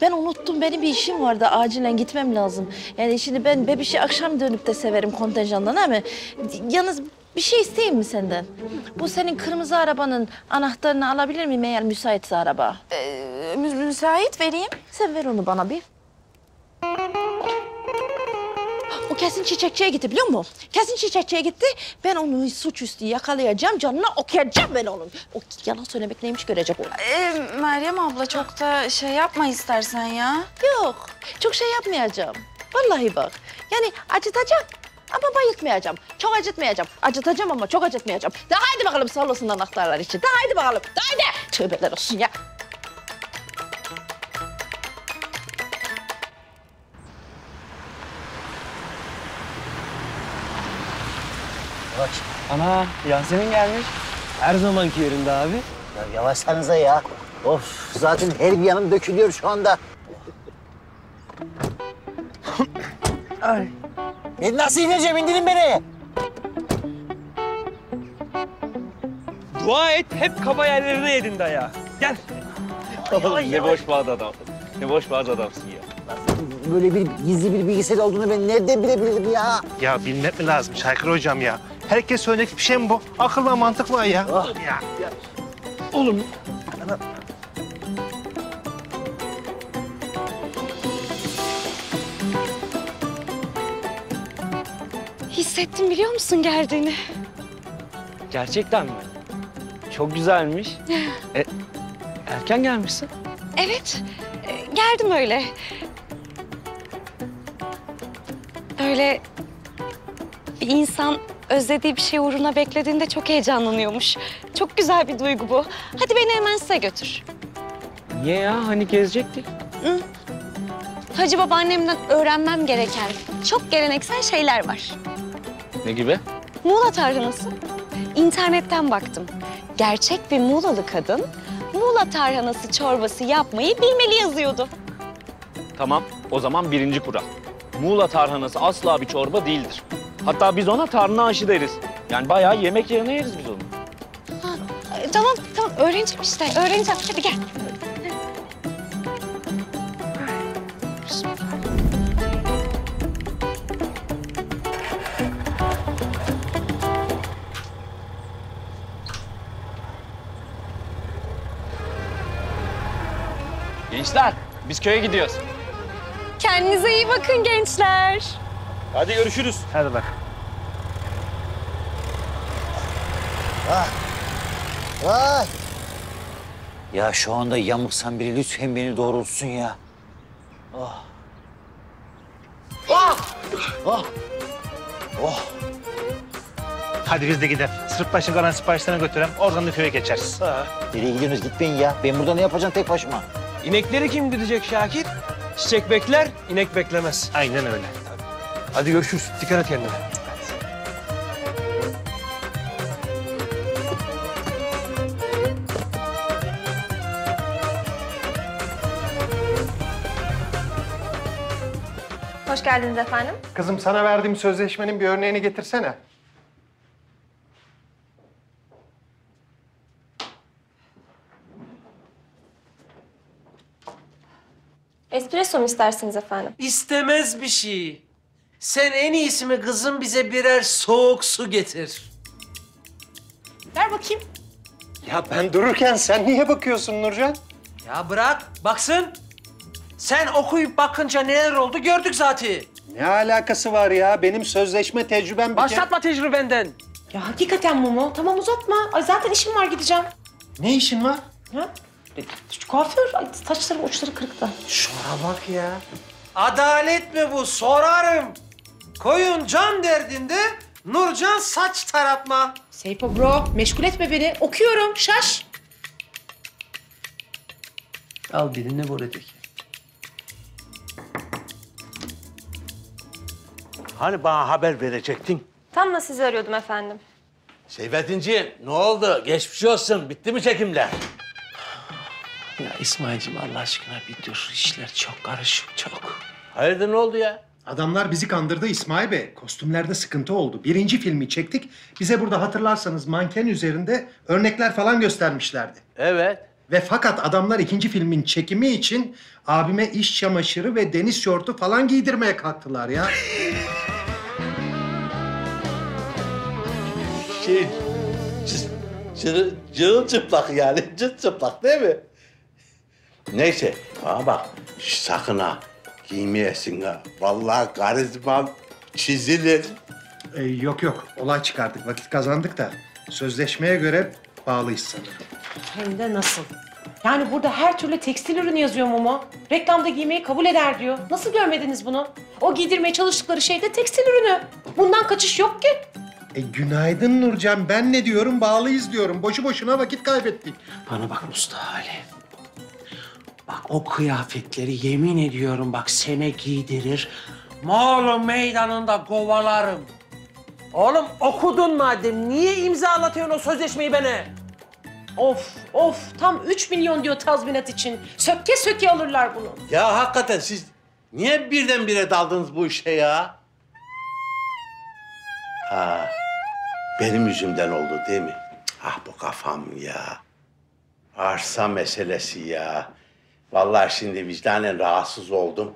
ben unuttum benim bir işim vardı acilen gitmem lazım. Yani şimdi ben bebişi akşam dönüp de severim kontenjandan ama yalnız bir şey isteyeyim mi senden? Bu senin kırmızı arabanın anahtarını alabilir miyim eğer müsaitse araba? Ee, mü- müsait vereyim. Sen ver onu bana bir. Kesin çiçekçiye gitti biliyor musun? Kesin çiçekçiye gitti. Ben onu suçüstü yakalayacağım, canına okuyacağım ben onun. O yalan söylemek neymiş görecek o. Ee, Meryem abla çok da şey yapma istersen ya. Yok, çok şey yapmayacağım. Vallahi bak. Yani acıtacağım ama bayıltmayacağım. Çok acıtmayacağım. Acıtacağım ama çok acıtmayacağım. De haydi bakalım sağ olasın anahtarlar için. De haydi bakalım. De haydi. Tövbeler olsun ya. Bak. Ana Yasemin gelmiş. Her zamanki yerinde abi. Ya yavaşsanıza ya. Of zaten her bir yanım dökülüyor şu anda. Ay. Ben nasıl ineceğim? İndirin beni. Dua et hep kaba yerlerine yedin daya. Gel. Oğlum ne boş bağda adam. Ne boş bağda adamsın ya. Böyle bir gizli bir bilgisayar olduğunu ben nereden bilebilirdim ya? Ya bilmek mi lazım Şaykır hocam ya? Herkes söyleyecek bir şey mi bu? Akıl ve mantık var ya. ya. Oğlum. Hissettim biliyor musun geldiğini? Gerçekten mi? Çok güzelmiş. E, erken gelmişsin. Evet, e, geldim öyle. Öyle bir insan özlediği bir şey uğruna beklediğinde çok heyecanlanıyormuş. Çok güzel bir duygu bu. Hadi beni hemen size götür. Niye ya? Hani gezecektik? Hı. Hacı babaannemden öğrenmem gereken çok geleneksel şeyler var. Ne gibi? Muğla tarhanası. İnternetten baktım. Gerçek bir Muğlalı kadın Muğla tarhanası çorbası yapmayı bilmeli yazıyordu. Tamam, o zaman birinci kural. Muğla tarhanası asla bir çorba değildir. Hatta biz ona tarhana aşı deriz. Yani bayağı yemek yerine yeriz biz onu. Ha, e, tamam tamam öğreneceğim işte öğreneceğim. Hadi gel. Gençler, biz köye gidiyoruz. Kendinize iyi bakın gençler. Hadi görüşürüz. Hadi bak. Vay. Vay. Ya şu anda yamuksan biri lütfen beni doğrultsun ya. Oh. Oh. Oh. Oh. Hadi biz de gidelim. Sırtbaşı kalan siparişlerini götürelim. Oradan da köye geçeriz. Nereye gidiyorsunuz? Gitmeyin ya. Ben burada ne yapacağım tek başıma? İnekleri kim gidecek Şakir? Çiçek bekler, inek beklemez. Aynen öyle. Hadi görüşürüz. Dikkat et kendine. Hoş geldiniz efendim. Kızım sana verdiğim sözleşmenin bir örneğini getirsene. Espresso mu istersiniz efendim? İstemez bir şey. Sen en iyisi mi kızım bize birer soğuk su getir. Ver bakayım. Ya ben dururken sen niye bakıyorsun Nurcan? Ya bırak, baksın. Sen okuyup bakınca neler oldu gördük zaten. Ne alakası var ya? Benim sözleşme tecrübem bir kere- Başlatma tecrübenden. Ya hakikaten Mumu. Tamam uzatma. Ay zaten işim var gideceğim. Ne işin var? Ya şu kuaför. Ay, saçların uçları kırıktı. Şuna bak ya. Adalet mi bu? Sorarım. Koyun can derdinde, Nurcan saç taratma. Seyfo bro meşgul etme beni. Okuyorum. Şaş. Al birini buradaki. Hani bana haber verecektin? Tam da sizi arıyordum efendim. Seyfettinci ne oldu? Geçmiş olsun. Bitti mi çekimler? Ya İsmail'cim Allah aşkına bir dur. İşler çok karışık, çok. Hayırdır ne oldu ya? Adamlar bizi kandırdı İsmail Bey. Kostümlerde sıkıntı oldu. Birinci filmi çektik. Bize burada hatırlarsanız manken üzerinde örnekler falan göstermişlerdi. Evet. Ve fakat adamlar ikinci filmin çekimi için abime iş çamaşırı ve deniz şortu falan giydirmeye kalktılar ya. Şey, cı, cırıl çıplak yani. Cırt çıplak değil mi? Neyse. Bana bak. Sakın ha. Giymeyesin ha. Vallahi karizmam çizilir. Ee, yok yok. Olay çıkardık. Vakit kazandık da. Sözleşmeye göre bağlıyız sanırım. Hem de nasıl? Yani burada her türlü tekstil ürünü yazıyor Mumu. Reklamda giymeyi kabul eder diyor. Nasıl görmediniz bunu? O giydirmeye çalıştıkları şey de tekstil ürünü. Bundan kaçış yok ki. E günaydın Nurcan. Ben ne diyorum? Bağlıyız diyorum. Boşu boşuna vakit kaybettik. Bana bak Mustafa Ali. Bak o kıyafetleri yemin ediyorum bak sene giydirir. Moğol'un meydanında kovalarım. Oğlum okudun madem niye imzalatıyorsun o sözleşmeyi bana? Of of tam 3 milyon diyor tazminat için. Sökke söke alırlar bunu. Ya hakikaten siz niye birdenbire daldınız bu işe ya? Ha, benim yüzümden oldu değil mi? Ah bu kafam ya. Arsa meselesi ya. Vallahi şimdi vicdanen rahatsız oldum.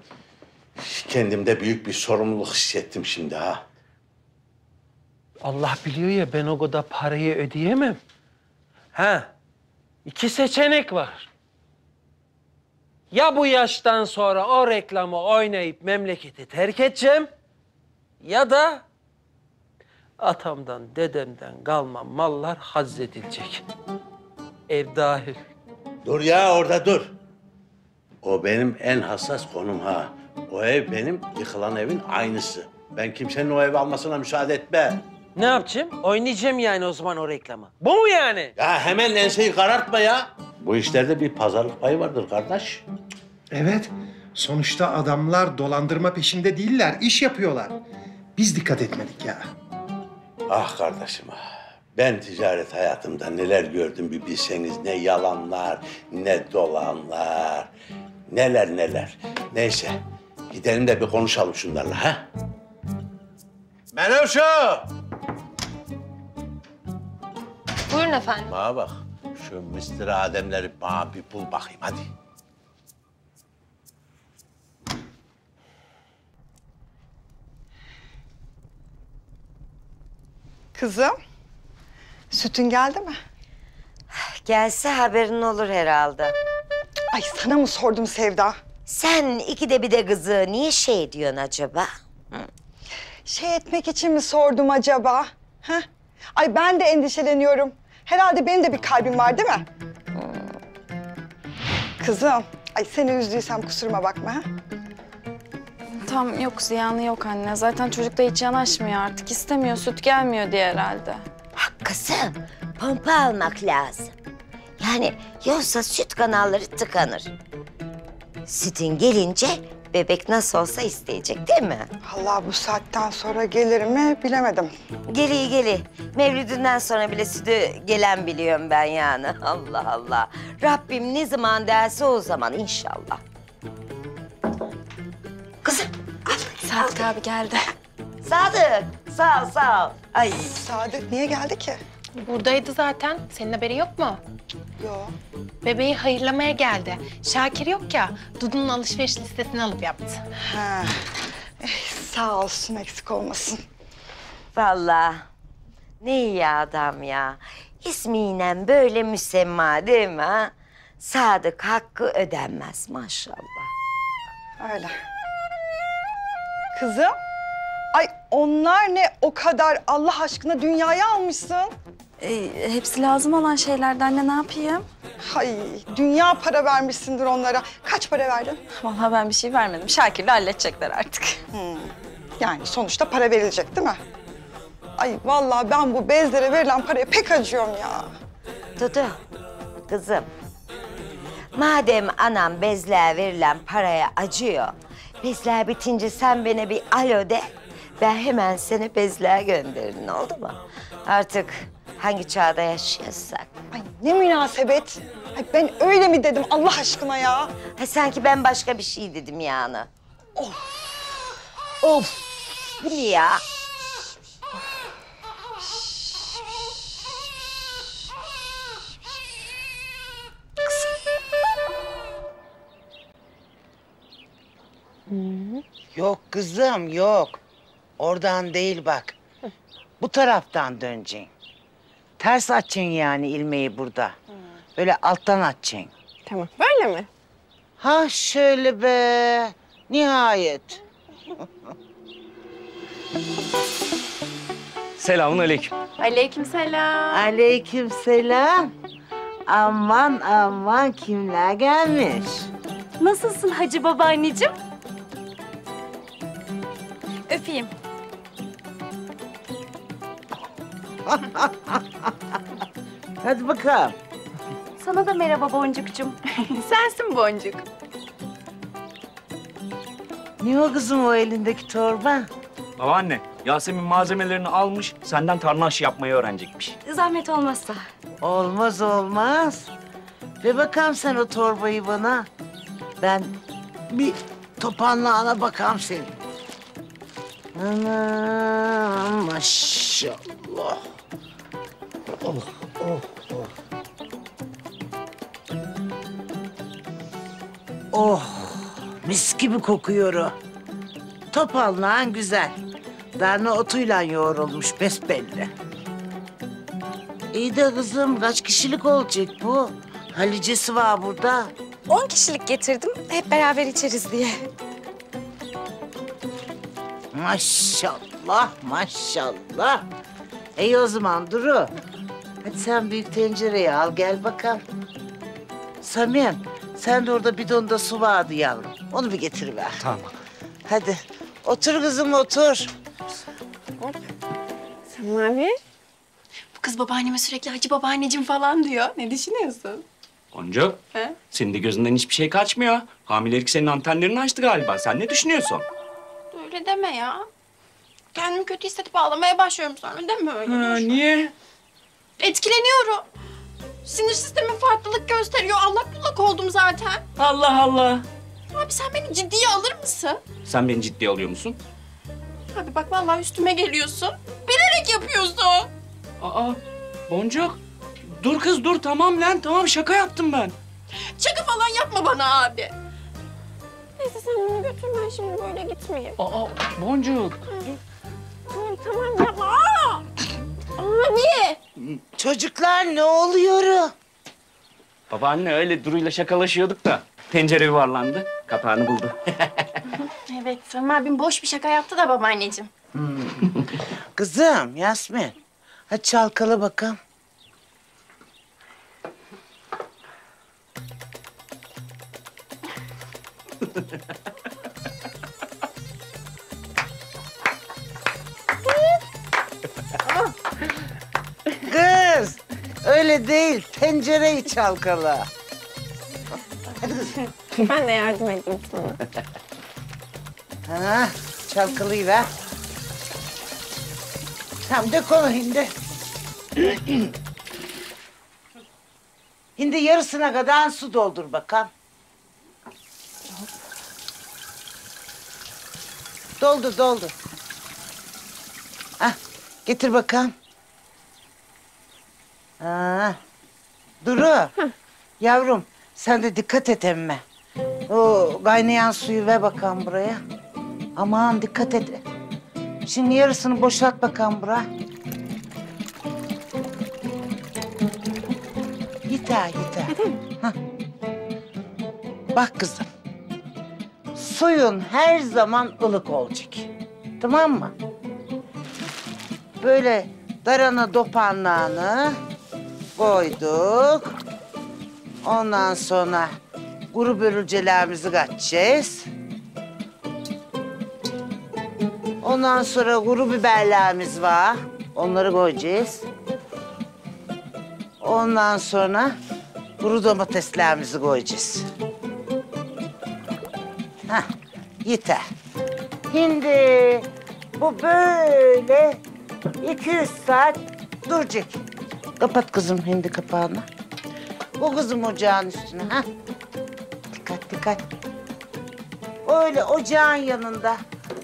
Kendimde büyük bir sorumluluk hissettim şimdi ha. Allah biliyor ya ben o kadar parayı ödeyemem. Ha, iki seçenek var. Ya bu yaştan sonra o reklamı oynayıp memleketi terk edeceğim ya da atamdan, dedemden kalma mallar hazzedilecek. Ev dahil. Dur ya orada dur. O benim en hassas konum ha. O ev benim yıkılan evin aynısı. Ben kimsenin o evi almasına müsaade etmem. Ne yapacağım? Oynayacağım yani o zaman o reklamı. Bu mu yani? Ya hemen enseyi karartma ya. Bu işlerde bir pazarlık payı vardır kardeş. Evet. Sonuçta adamlar dolandırma peşinde değiller, iş yapıyorlar. Biz dikkat etmedik ya. Ah kardeşim ah. Ben ticaret hayatımda neler gördüm bir bilseniz. Ne yalanlar, ne dolanlar. Neler neler. Neyse gidelim de bir konuşalım şunlarla ha. Menevşe! Buyurun efendim. Bana bak. Şu Mr. Ademleri bana bir bul bakayım hadi. Kızım, sütün geldi mi? Gelse haberin olur herhalde. Ay sana mı sordum Sevda? Sen ikide bir de kızı niye şey diyorsun acaba? Şey etmek için mi sordum acaba? Ha? Ay ben de endişeleniyorum. Herhalde benim de bir kalbim var değil mi? Kızım, ay seni üzdüysem kusuruma bakma. Ha? Tam yok ziyanı yok anne. Zaten çocuk da hiç yanaşmıyor artık. İstemiyor süt gelmiyor diye herhalde. Kızım, pompa almak lazım. Yani yoksa süt kanalları tıkanır. Sütün gelince bebek nasıl olsa isteyecek değil mi? Allah bu saatten sonra gelir mi bilemedim. Geli geli. Mevlüdünden sonra bile sütü gelen biliyorum ben yani. Allah Allah. Rabbim ne zaman derse o zaman inşallah. Kızım. Sadık abi geldi. Sadık. Sağ ol sağ ol. Ay. Sadık niye geldi ki? Buradaydı zaten. Senin haberi yok mu? Yok. Bebeği hayırlamaya geldi. Şakir yok ya, Dudu'nun alışveriş listesini alıp yaptı. Ha. Eh, sağ olsun eksik olmasın. Vallahi ne iyi adam ya. İsmiyle böyle müsemma değil mi ha? Sadık hakkı ödenmez maşallah. Öyle. Kızım, ay onlar ne o kadar Allah aşkına dünyaya almışsın. Ee, hepsi lazım olan şeylerden anne ne yapayım? Hay dünya para vermişsindir onlara. Kaç para verdin? Vallahi ben bir şey vermedim. Şakir'le halledecekler artık. Hmm. Yani sonuçta para verilecek değil mi? Ay vallahi ben bu bezlere verilen paraya pek acıyorum ya. Dudu, kızım. Madem anam bezleğe verilen paraya acıyor, bezler bitince sen bana bir alo de. Ben hemen seni bezleğe gönderirim, oldu mu? Artık hangi çağda yaşıyorsak. Ay ne münasebet. Ay ben öyle mi dedim Allah aşkına ya? Ha, sanki ben başka bir şey dedim yani. Of. Of. Bu ne ya? Yok kızım yok. Oradan değil bak. Bu taraftan döneceksin. Ters açacaksın yani ilmeği burada. Böyle alttan açacaksın. Tamam. Böyle mi? Ha şöyle be. Nihayet. Selamun aleyküm. Aleykümselam. Aleykümselam. Aman aman kimler gelmiş? Nasılsın Hacı babaanneciğim? Öpeyim. Hadi bakalım. Sana da merhaba Boncukcuğum. Sensin Boncuk. Ne o kızım o elindeki torba? Babaanne, Yasemin malzemelerini almış, senden tarla aşı yapmayı öğrenecekmiş. Zahmet olmazsa. Olmaz olmaz. Ve bakalım sen o torbayı bana. Ben bir topanla ana bakam seni. Anam maşallah. Oh, Oh, oh. Oh, mis gibi kokuyor o. Topalağın güzel. Darna otuyla yoğrulmuş besbelli. İyi de kızım kaç kişilik olacak bu? Halicesi var burada. 10 kişilik getirdim. Hep beraber içeriz diye. Maşallah, maşallah. İyi o zaman Duru. Hadi sen büyük tencereyi al gel bakalım. Samim, sen de orada bidonda su vardı yavrum. Onu bir getiriver. Tamam. Hadi otur kızım otur. Samim abi. Bu kız babaanneme sürekli hacı babaanneciğim falan diyor. Ne düşünüyorsun? Boncuk, He? senin de gözünden hiçbir şey kaçmıyor. Hamilelik senin antenlerini açtı galiba. Sen ne düşünüyorsun? Öyle deme ya. Kendimi kötü hissedip ağlamaya başlıyorum sonra deme öyle. Ha, niye? Etkileniyorum. Sinir sistemim farklılık gösteriyor. Allak bullak oldum zaten. Allah Allah. Abi sen beni ciddiye alır mısın? Sen beni ciddiye alıyor musun? Abi bak vallahi üstüme geliyorsun. Bilerek yapıyorsun. Aa, Boncuk. Dur kız dur tamam lan tamam şaka yaptım ben. Şaka falan yapma bana abi. Neyse sen beni götür ben şimdi böyle gitmeyeyim. Aa, Boncuk. Tamam tamam yapma. Aa! Abi. Çocuklar ne oluyor? Babaanne öyle Duru'yla şakalaşıyorduk da tencere yuvarlandı. Kapağını buldu. Evet Samim abim boş bir şaka yaptı da babaanneciğim. Kızım Yasmin. Hadi çalkala bakalım. Kız, öyle değil. Tencereyi çalkala. Hadi. Ben de yardım edeyim sana. Ha, çalkalıyı ver. Tamam dök onu hindi. hindi yarısına kadar su doldur bakalım. Doldur doldur. Ah, getir bakalım. Ha. Duru. Yavrum sen de dikkat et emme. O kaynayan suyu ver bakalım buraya. Aman dikkat et. Şimdi yarısını boşalt bakalım buraya. Yeter yeter. Hah. Bak kızım. Suyun her zaman ılık olacak. Tamam mı? Böyle darana dopanlağını koyduk. Ondan sonra kuru börülcelerimizi katacağız. Ondan sonra kuru biberlerimiz var. Onları koyacağız. Ondan sonra kuru domateslerimizi koyacağız. Hah, yeter. Şimdi bu böyle 200 saat duracak. Kapat kızım hindi kapağını. Bu kızım ocağın üstüne. Ha? Dikkat dikkat. Öyle ocağın yanında.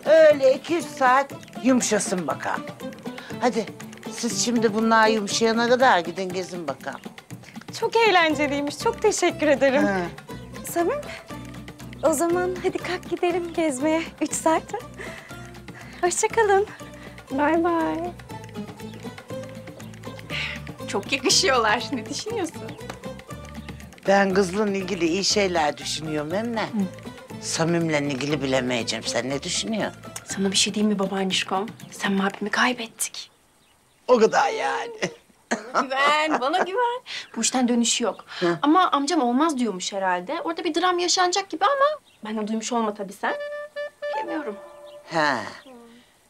Öyle 200 saat yumuşasın bakalım. Hadi siz şimdi bunlar yumuşayana kadar gidin gezin bakalım. Çok eğlenceliymiş. Çok teşekkür ederim. Ha. Samim, o zaman hadi kalk gidelim gezmeye. Üç saat. Hoşçakalın. Bay bay. Çok yakışıyorlar. Ne düşünüyorsun? Ben kızla ilgili iyi şeyler düşünüyorum Emine. Samim'le ilgili bilemeyeceğim. Sen ne düşünüyorsun? Sana bir şey diyeyim mi babaannişkom? Sen abimi kaybettik. O kadar yani. Güven, bana güven. Bu işten dönüşü yok. Ama amcam olmaz diyormuş herhalde. Orada bir dram yaşanacak gibi ama... ...ben de duymuş olma tabii sen. Bilemiyorum. Ha.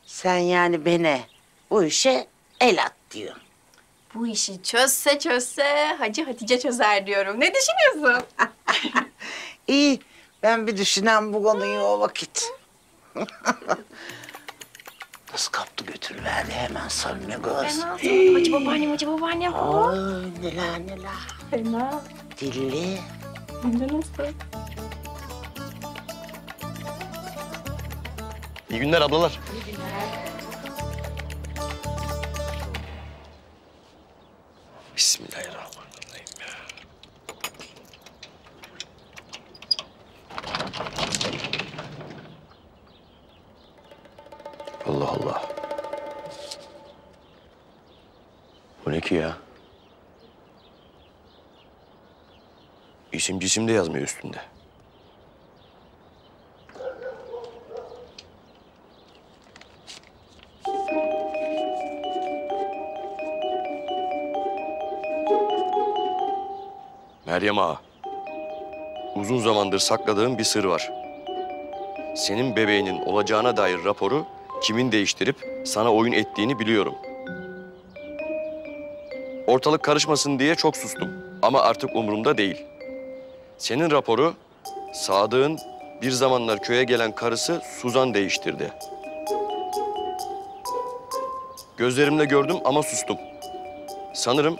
Sen yani beni bu işe el at diyor. Bu işi çözse çözse Hacı Hatice çözer diyorum. Ne düşünüyorsun? İyi. Ben bir düşünen bu konuyu o vakit. Nasıl kaptı götürüverdi hemen Samimi kız. Fena sandım. Hacı babaannem, hacı babaannem. Ay neler neler. Fena. Dilli. Hem de nasıl? İyi günler ablalar. Bismillahirrahmanirrahim. Allah Allah. Bu ne ki ya? İsim cisim de yazmıyor üstünde. Meryem Ağa. Uzun zamandır sakladığım bir sır var. Senin bebeğinin olacağına dair raporu kimin değiştirip sana oyun ettiğini biliyorum. Ortalık karışmasın diye çok sustum ama artık umurumda değil. Senin raporu Sadık'ın bir zamanlar köye gelen karısı Suzan değiştirdi. Gözlerimle gördüm ama sustum. Sanırım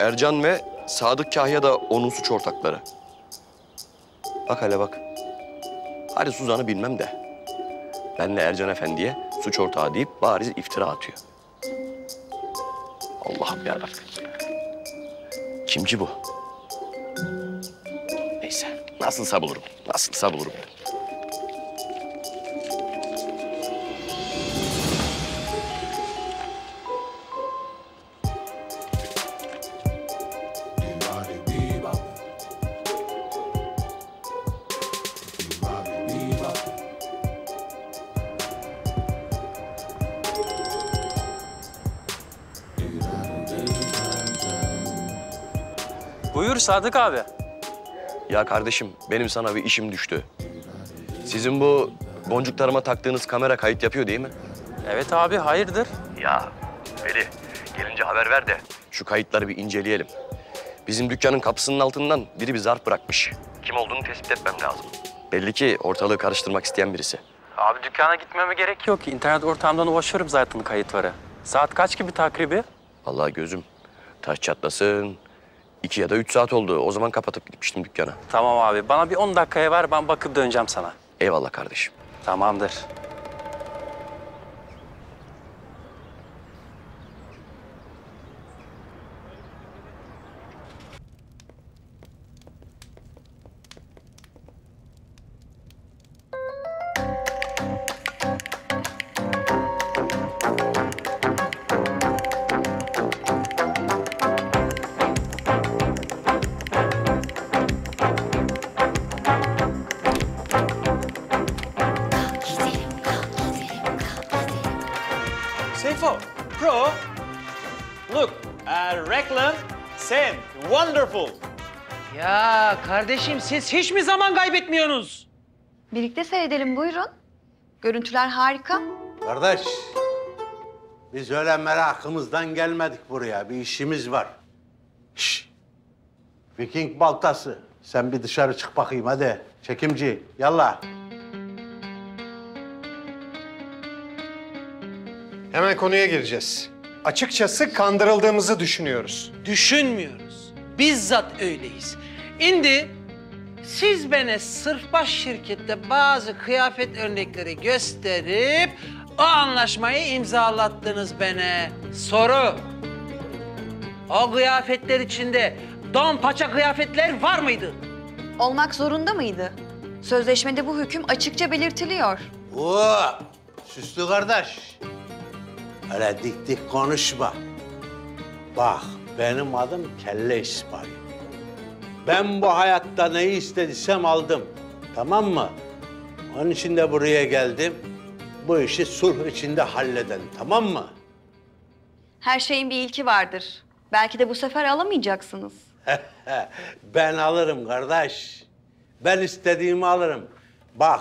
Ercan ve Sadık Kahya da onun suç ortakları. Bak hele bak. Hadi Suzan'ı bilmem de. Benle Ercan Efendi'ye suç ortağı deyip bariz iftira atıyor. Allah'ım yarabbim. Kim ki bu? Neyse. Nasılsa bulurum. Nasılsa bulurum. Sadık abi. Ya kardeşim benim sana bir işim düştü. Sizin bu boncuklarıma taktığınız kamera kayıt yapıyor değil mi? Evet abi hayırdır? Ya Veli gelince haber ver de şu kayıtları bir inceleyelim. Bizim dükkanın kapısının altından biri bir zarf bırakmış. Kim olduğunu tespit etmem lazım. Belli ki ortalığı karıştırmak isteyen birisi. Abi dükkana gitmeme gerek yok. İnternet ortamdan ulaşıyorum zaten kayıtları. Saat kaç gibi takribi? Vallahi gözüm taş çatlasın. İki ya da üç saat oldu. O zaman kapatıp gitmiştim dükkana. Tamam abi. Bana bir 10 dakikaya ver ben bakıp döneceğim sana. Eyvallah kardeşim. Tamamdır. Wonderful. Ya kardeşim siz hiç mi zaman kaybetmiyorsunuz? Birlikte seyredelim buyurun. Görüntüler harika. Kardeş, biz öyle merakımızdan gelmedik buraya. Bir işimiz var. Şş. Viking baltası. Sen bir dışarı çık bakayım hadi. Çekimci, yallah. Hemen konuya gireceğiz. Açıkçası kandırıldığımızı düşünüyoruz. Düşünmüyoruz. Bizzat öyleyiz. Şimdi siz bana Sırfbaş şirkette bazı kıyafet örnekleri gösterip o anlaşmayı imzalattınız bana. Soru. O kıyafetler içinde don paça kıyafetler var mıydı? Olmak zorunda mıydı? Sözleşmede bu hüküm açıkça belirtiliyor. Oo, süslü kardeş. Öyle dik dik konuşma. Bak, benim adım Kelle İsmail. Ben bu hayatta neyi istediysem aldım. Tamam mı? Onun için de buraya geldim. Bu işi sulh içinde halledelim, tamam mı? Her şeyin bir ilki vardır. Belki de bu sefer alamayacaksınız. ben alırım kardeş. Ben istediğimi alırım. Bak,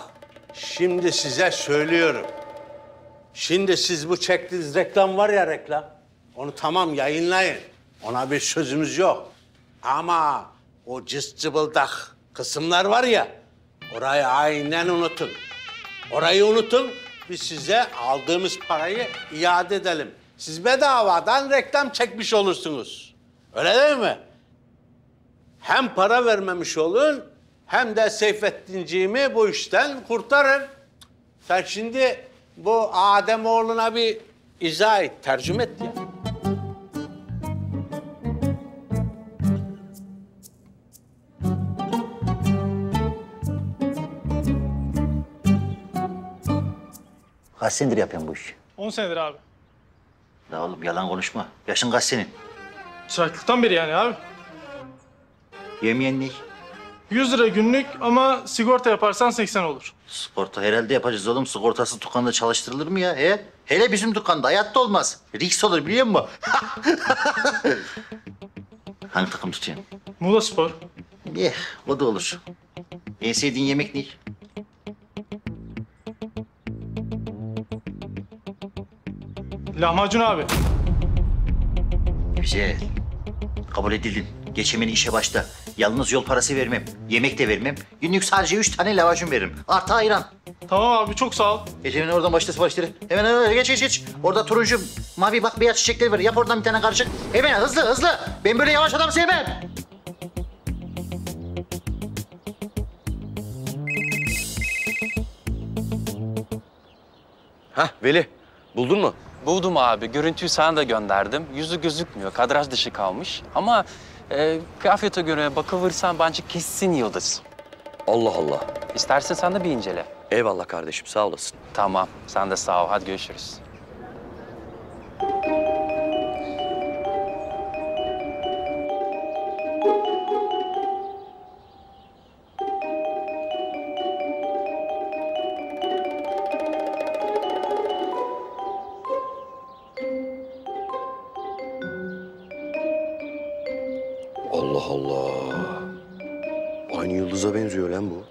şimdi size söylüyorum. Şimdi siz bu çektiğiniz reklam var ya reklam. Onu tamam yayınlayın. Ona bir sözümüz yok. Ama o cız cıbıldak kısımlar var ya, orayı aynen unutun. Orayı unutun, biz size aldığımız parayı iade edelim. Siz bedavadan reklam çekmiş olursunuz. Öyle değil mi? Hem para vermemiş olun, hem de Seyfettinciğimi bu işten kurtarın. Sen şimdi bu Ademoğlu'na bir izah et, tercüme et ya. Kaç senedir yapıyorum bu işi? 10 senedir abi. La oğlum yalan konuşma. Yaşın kaç senin? Çıraklıktan beri yani abi. Yemeyen ne? 100 lira günlük ama sigorta yaparsan 80 olur. Sigorta herhalde yapacağız oğlum. Sigortası dükkanda çalıştırılır mı ya? He? Hele bizim dükkanda hayatta olmaz. Risk olur biliyor musun? Hangi takım tutuyorsun? Muğla Spor. Eh, o da olur. En sevdiğin yemek ne? Lahmacun abi. Güzel. Kabul edildin. Geç hemen işe başla. Yalnız yol parası vermem. Yemek de vermem. Günlük sadece üç tane lavacun veririm. Artı ayran. Tamam abi çok sağ ol. Geç hemen oradan başla siparişleri. Hemen hemen geç geç geç. Orada turuncu, mavi bak beyaz çiçekleri var. Yap oradan bir tane karışık. Hemen hızlı hızlı. Ben böyle yavaş adam sevmem. Hah Veli, buldun mu? Buldum abi. Görüntüyü sana da gönderdim. Yüzü gözükmüyor. Kadraj dışı kalmış. Ama e, kıyafete göre bakılırsan bence kesin yıldız. Allah Allah. İstersen sen de bir incele. Eyvallah kardeşim, sağ olasın. Tamam. Sen de sağ ol. Hadi görüşürüz. Yıldıza benziyor lan bu.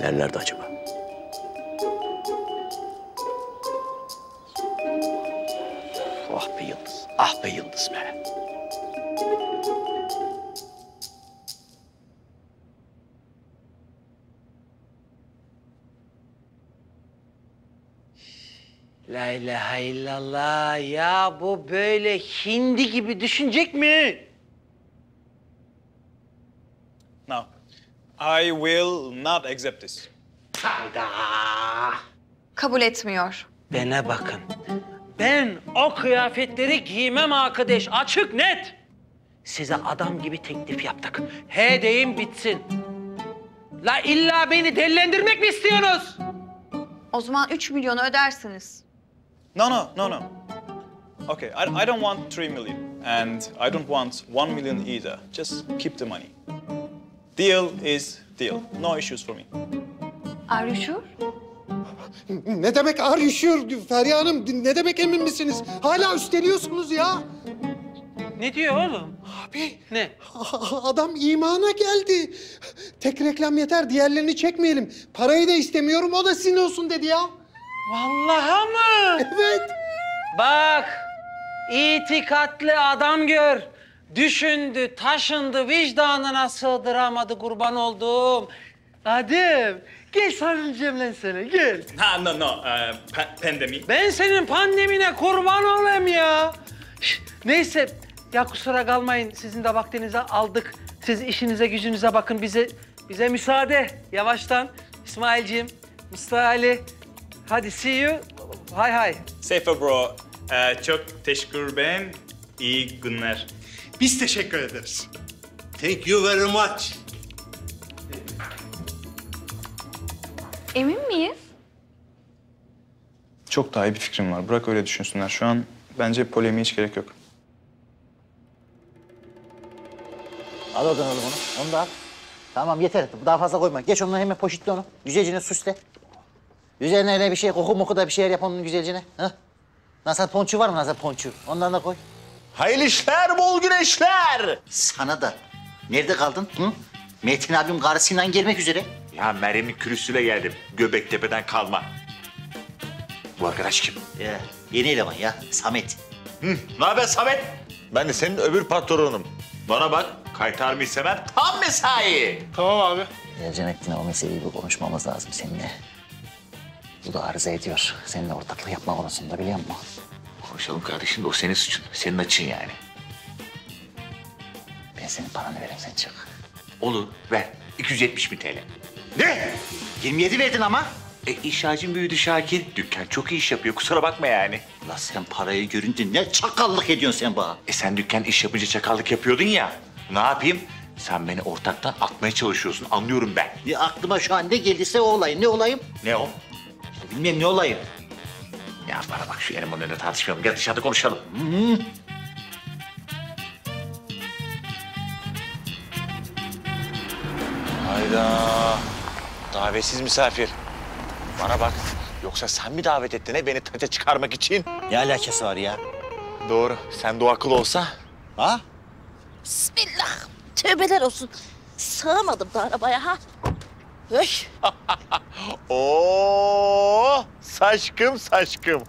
Nerelerde acaba? Ah be yıldız, ah be yıldız be. La ilahe illallah ya bu böyle hindi gibi düşünecek mi? No. I will not accept this. Hayda. Kabul etmiyor. Bana bakın. Ben o kıyafetleri giymem arkadaş. Açık net. Size adam gibi teklif yaptık. He deyin bitsin. La illa beni delilendirmek mi istiyorsunuz? O zaman 3 milyonu ödersiniz. No, no, no, no. Okay, I, I don't want 3 million. And I don't want 1 million either. Just keep the money. Deal is deal. No issues for me. Are you sure? Ne demek ar üşüyor Feriha Hanım? Ne demek emin misiniz? Hala üsteliyorsunuz ya. Ne diyor oğlum? Abi. Ne? Adam imana geldi. Tek reklam yeter, diğerlerini çekmeyelim. Parayı da istemiyorum, o da sizin olsun dedi ya. Vallahi mı? Evet. Bak, itikatlı adam gör. Düşündü, taşındı, vicdanına sığdıramadı kurban olduğum. Adem, gel sarılacağım sana, gel. No, no, no. Uh, pa- pandemic. Ben senin pandemine kurban olayım ya. Şş, Neyse, ya kusura kalmayın. Sizin de vaktinizi aldık. Siz işinize gücünüze bakın. Bize bize müsaade. Yavaştan. İsmailciğim, Mustafa Ali. Hadi see you. Hay hay. Safe bro. Ee, çok teşekkür ben. İyi günler. Biz teşekkür ederiz. Thank you very much. Emin miyiz? Çok daha iyi bir fikrim var. Bırak öyle düşünsünler. Şu an bence polemiğe hiç gerek yok. Al oradan oğlum onu. Onu da al. Tamam yeter. Daha fazla koyma. Geç onu hemen poşetle onu. Güzelcine süsle. Üzerine öyle bir şey, koku moku da bir şeyler yap onun güzelcine. Hah. Nazar ponçu var mı nazar ponçu? Ondan da koy. Hayırlı işler, bol güneşler. Sana da. Nerede kaldın? Hı? Metin abim karısıyla gelmek üzere. Ya Meryem'in kürüsüyle geldim. Göbektepe'den kalma. Bu arkadaş kim? Ya, yeni eleman ya. Samet. Hı, ne haber Samet? Ben de senin öbür patronum. Bana bak, kaytar mı istemem? Tam mesai. Tamam abi. Ya Cennettin o meseleyi bir konuşmamız lazım seninle. Bu da arıza ediyor. Seninle ortaklık yapma konusunda biliyor musun? Konuşalım kardeşim de o senin suçun. Senin açın yani. Ben senin paranı vereyim sen çık. Olur, ver. 270 bin TL. Ne? 27 verdin ama. E hacim büyüdü Şakir. Dükkan çok iyi iş yapıyor. Kusura bakma yani. La sen parayı görünce ne çakallık ediyorsun sen bana? E sen dükkan iş yapınca çakallık yapıyordun ya. Ne yapayım? Sen beni ortaktan atmaya çalışıyorsun. Anlıyorum ben. Ya aklıma şu an ne geldiyse o olayım. Ne olayım? Ne o? bilmem ne olayım. Ya bana bak şu yerim önünde tartışmayalım. Gel dışarıda konuşalım. Hı. Hayda. Davetsiz misafir. Bana bak. Yoksa sen mi davet ettin he beni taca çıkarmak için? Ne alakası var ya? Doğru. Sen de o akıl olsa. Ha? Bismillah. Tövbeler olsun. Sığamadım da arabaya ha. Oo, saçkım saçkım.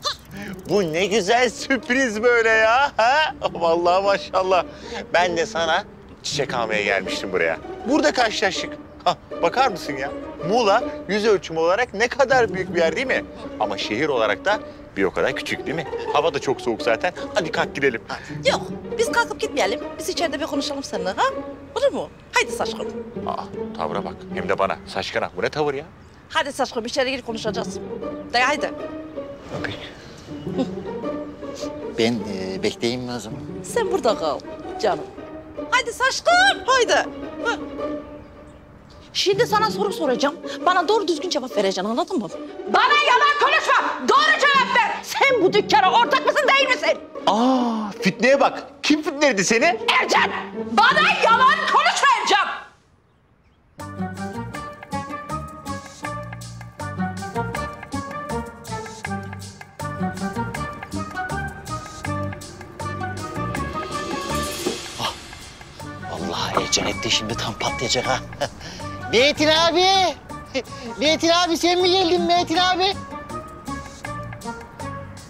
Bu ne güzel sürpriz böyle ya. Ha? Vallahi maşallah. Ben de sana çiçek almaya gelmiştim buraya. Burada karşılaştık. Ha, bakar mısın ya? Muğla yüz ölçümü olarak ne kadar büyük bir yer değil mi? Ama şehir olarak da bir o kadar küçük değil mi? Hava da çok soğuk zaten. Hadi kalk gidelim. Yok biz kalkıp gitmeyelim. Biz içeride bir konuşalım seninle ha. Olur mu? Haydi Saçkın. Aa, tavra bak. Hem de bana. Saçkına. Bu ne tavır ya? Hadi Saçkın içeri gir konuşacağız. De haydi. Ben e, bekleyeyim mi o zaman? Sen burada kal canım. Haydi Saçkın. Haydi. Ha. Şimdi sana soru soracağım. Bana doğru düzgün cevap vereceksin anladın mı? Bana yalan konuşma. Doğru cevap ver. Sen bu dükkana ortak mısın değil misin? Aa, fitneye bak. Kim fitneledi seni? Ercan! Bana yalan konuşma Ercan! Allah Ercan etti şimdi tam patlayacak ha. Metin abi. Metin abi sen mi geldin Metin abi?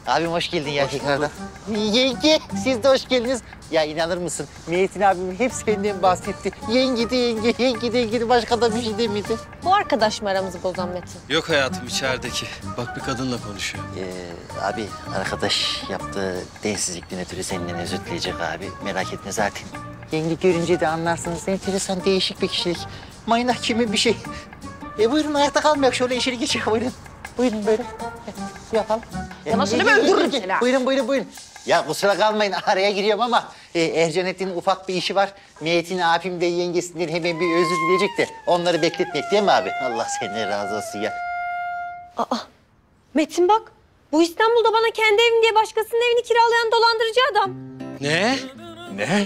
Abim hoş geldin ya tekrardan. Yenge siz de hoş geldiniz. Ya inanır mısın? Metin abim hep senden bahsetti. Yenge de yenge, yenge de yenge de başka da bir şey demedi. Bu arkadaş mı aramızı bozan Metin? Yok hayatım içerideki. Bak bir kadınla konuşuyor. Ee, abi arkadaş yaptığı densizlikten ötürü senden özür dileyecek abi. Merak etme zaten. Yenge görünce de anlarsınız. Enteresan değişik bir kişilik. Maynak kimi bir şey. E buyurun ayakta kalmayak şöyle içeri geçelim buyurun. Buyurun böyle. Yapalım. Sana seni mi öldürürüm seni ha? Buyurun buyurun buyurun. Ya kusura kalmayın araya giriyorum ama e, Ercanet'in ufak bir işi var. Metin abim de yengesinden hemen bir özür dileyecek de onları bekletmek değil mi abi? Allah senden razı olsun ya. Aa, Metin bak. Bu İstanbul'da bana kendi evim diye başkasının evini kiralayan dolandırıcı adam. Ne? Ne?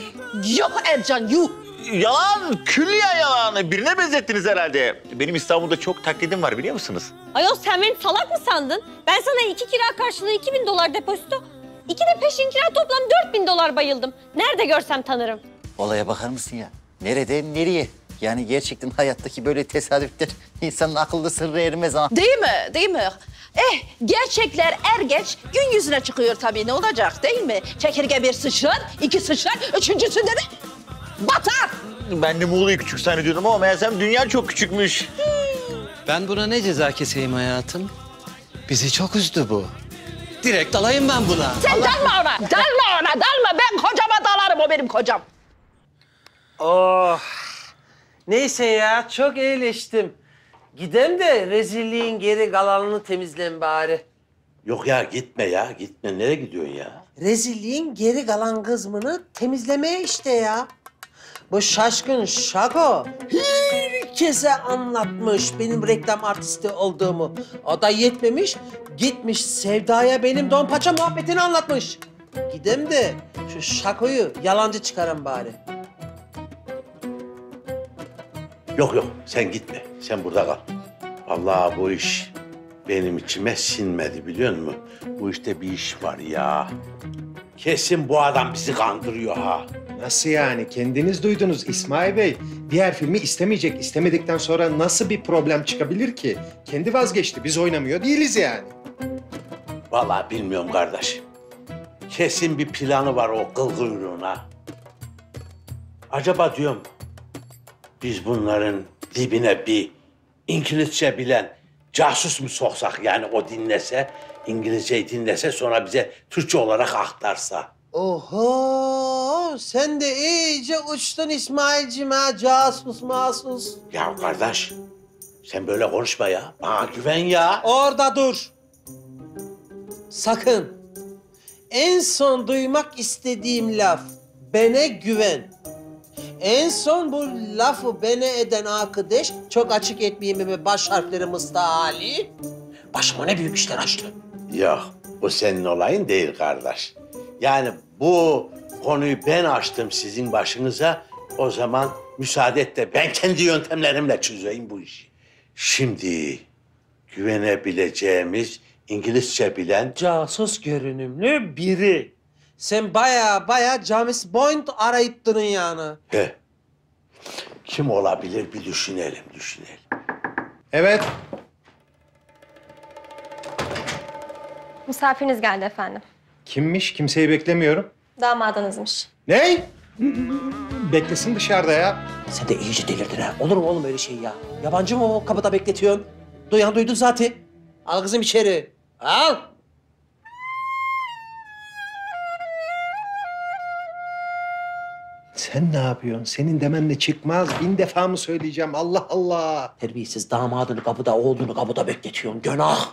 Yok Ercan yuh. Yalan, külliyen yalan. Birine benzettiniz herhalde. Benim İstanbul'da çok taklidim var biliyor musunuz? Ayol sen beni salak mı sandın? Ben sana iki kira karşılığı 2000 dolar depozito, iki de peşin kira toplam 4000 dolar bayıldım. Nerede görsem tanırım. Olaya bakar mısın ya? Nereden nereye? Yani gerçekten hayattaki böyle tesadüfler insanın akıllı sırrı ermez ha. Değil mi? Değil mi? Eh gerçekler er geç gün yüzüne çıkıyor tabii ne olacak değil mi? Çekirge bir sıçrar, iki sıçrar, üçüncüsünde de batar. Ben de Muğla'yı küçük zannediyordum ama meğersem dünya çok küçükmüş. Ben buna ne ceza keseyim hayatım? Bizi çok üzdü bu. Direkt dalayım ben buna. Sen dalma ona, dalma ona, dalma. Ben kocama dalarım, o benim kocam. Oh. Neyse ya çok eğleştim. Gidem de rezilliğin geri kalanını temizlen bari. Yok ya gitme ya gitme. Nereye gidiyorsun ya? Rezilliğin geri kalan kısmını temizlemeye işte ya. Bu şaşkın şako herkese anlatmış benim reklam artisti olduğumu. O da yetmemiş, gitmiş Sevda'ya benim don paça muhabbetini anlatmış. Gidem de şu şakoyu yalancı çıkarın bari. Yok yok sen gitme. Sen burada kal. Vallahi bu iş benim içime sinmedi biliyor musun? Bu işte bir iş var ya. Kesin bu adam bizi kandırıyor ha. Nasıl yani? Kendiniz duydunuz İsmail Bey. Diğer filmi istemeyecek. İstemedikten sonra nasıl bir problem çıkabilir ki? Kendi vazgeçti. Biz oynamıyor değiliz yani. Vallahi bilmiyorum kardeş. Kesin bir planı var o kıl kuyruğuna. Acaba diyorum biz bunların dibine bir İngilizce bilen casus mu soksak yani o dinlese, İngilizceyi dinlese sonra bize Türkçe olarak aktarsa. Oho sen de iyice uçtun İsmail'cim ha casus masus. Ya kardeş sen böyle konuşma ya. Bana güven ya. Orada dur. Sakın. En son duymak istediğim laf. Bene güven. En son bu lafı bene eden arkadaş çok açık etmeyeyim mi baş harfleri mıstahali. Başıma ne büyük işler açtı. Yok, bu senin olayın değil kardeş. Yani bu konuyu ben açtım sizin başınıza. O zaman müsaade et de ben kendi yöntemlerimle çözeyim bu işi. Şimdi güvenebileceğimiz İngilizce bilen... Casus görünümlü biri. Sen baya baya James Bond arayıp durun yani. He. Kim olabilir bir düşünelim, düşünelim. Evet. Misafiriniz geldi efendim. Kimmiş? Kimseyi beklemiyorum. Damadınızmış. Ne? Beklesin dışarıda ya. Sen de iyice delirdin ha. Olur mu oğlum öyle şey ya? Yabancı mı o kapıda bekletiyorsun? Duyan duydu zaten. Al kızım içeri. Al. Sen ne yapıyorsun? Senin demenle çıkmaz. Bin defa mı söyleyeceğim? Allah Allah. Terbiyesiz damadını kapıda, oğlunu kapıda bekletiyorsun. Günah.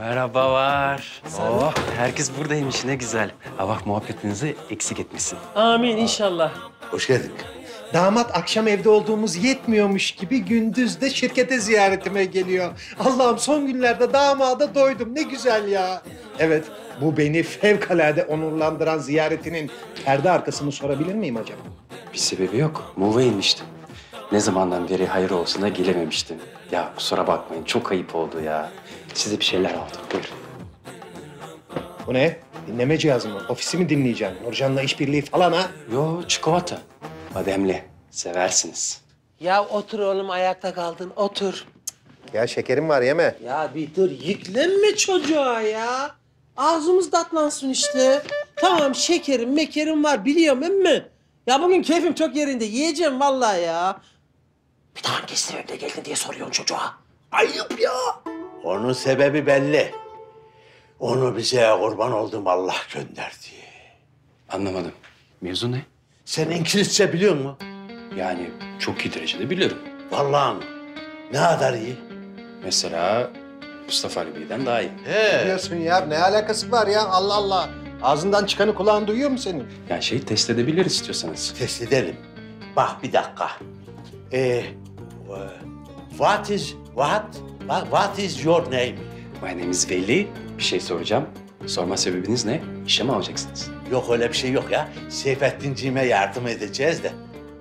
Merhabalar. Oh, herkes buradaymış ne güzel. Ha bak muhabbetinizi eksik etmişsin. Amin inşallah. Hoş geldin. Damat akşam evde olduğumuz yetmiyormuş gibi gündüz de şirkete ziyaretime geliyor. Allah'ım son günlerde damada doydum. Ne güzel ya. Evet, bu beni fevkalade onurlandıran ziyaretinin perde arkasını sorabilir miyim acaba? Bir sebebi yok. Muğla inmiştim. Ne zamandan beri hayır olsun da gelememiştim. Ya kusura bakmayın çok ayıp oldu ya. Size bir şeyler aldım. Buyurun. Bu ne? Dinleme cihazı mı? Ofisi mi dinleyeceğim? Nurcan'la işbirliği falan ha? Yo çikolata. Bademli. Seversiniz. Ya otur oğlum ayakta kaldın otur. Ya şekerim var yeme. Ya bir dur yüklenme çocuğa ya. Ağzımız tatlansın işte. Tamam şekerim mekerim var biliyorum emmi. Ya bugün keyfim çok yerinde yiyeceğim vallahi ya. Bir daha hangi evde geldin diye soruyorsun çocuğa. Ayıp ya. Onun sebebi belli. Onu bize kurban olduğum Allah gönderdi. Anlamadım. Mevzu ne? Sen İngilizce biliyor musun? Yani çok iyi derecede biliyorum. Vallahi mi? Ne kadar iyi? Mesela Mustafa Ali Bey'den daha iyi. Ne diyorsun ya? Ne alakası var ya? Allah Allah. Ağzından çıkanı kulağın duyuyor mu senin? Yani şey test edebilir istiyorsanız. Test edelim. Bak bir dakika. Ee, what is what? What, what is your name? My name is Veli. Bir şey soracağım. Sorma sebebiniz ne? İşe mi alacaksınız? Yok öyle bir şey yok ya. Seyfettinciğime yardım edeceğiz de.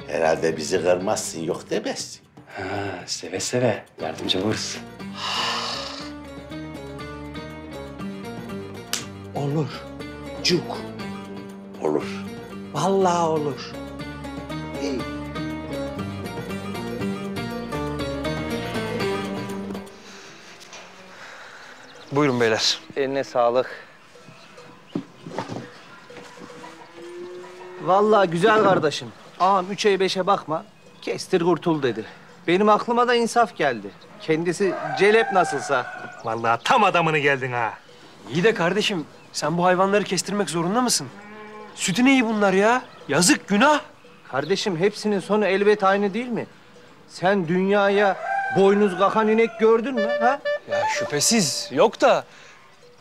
Herhalde bizi kırmazsın, yok demezsin. Ha, seve seve. Yardımcı oluruz. Olur. Cuk. Olur. Vallahi olur. İyi. Buyurun beyler. Eline sağlık. Vallahi güzel kardeşim. Ağam üç ay beşe bakma. Kestir kurtul dedi. Benim aklıma da insaf geldi. Kendisi celep nasılsa. Vallahi tam adamını geldin ha. İyi de kardeşim sen bu hayvanları kestirmek zorunda mısın? Sütü neyi bunlar ya? Yazık günah. Kardeşim hepsinin sonu elbet aynı değil mi? Sen dünyaya boynuz kakan inek gördün mü ha? Ya şüphesiz yok da.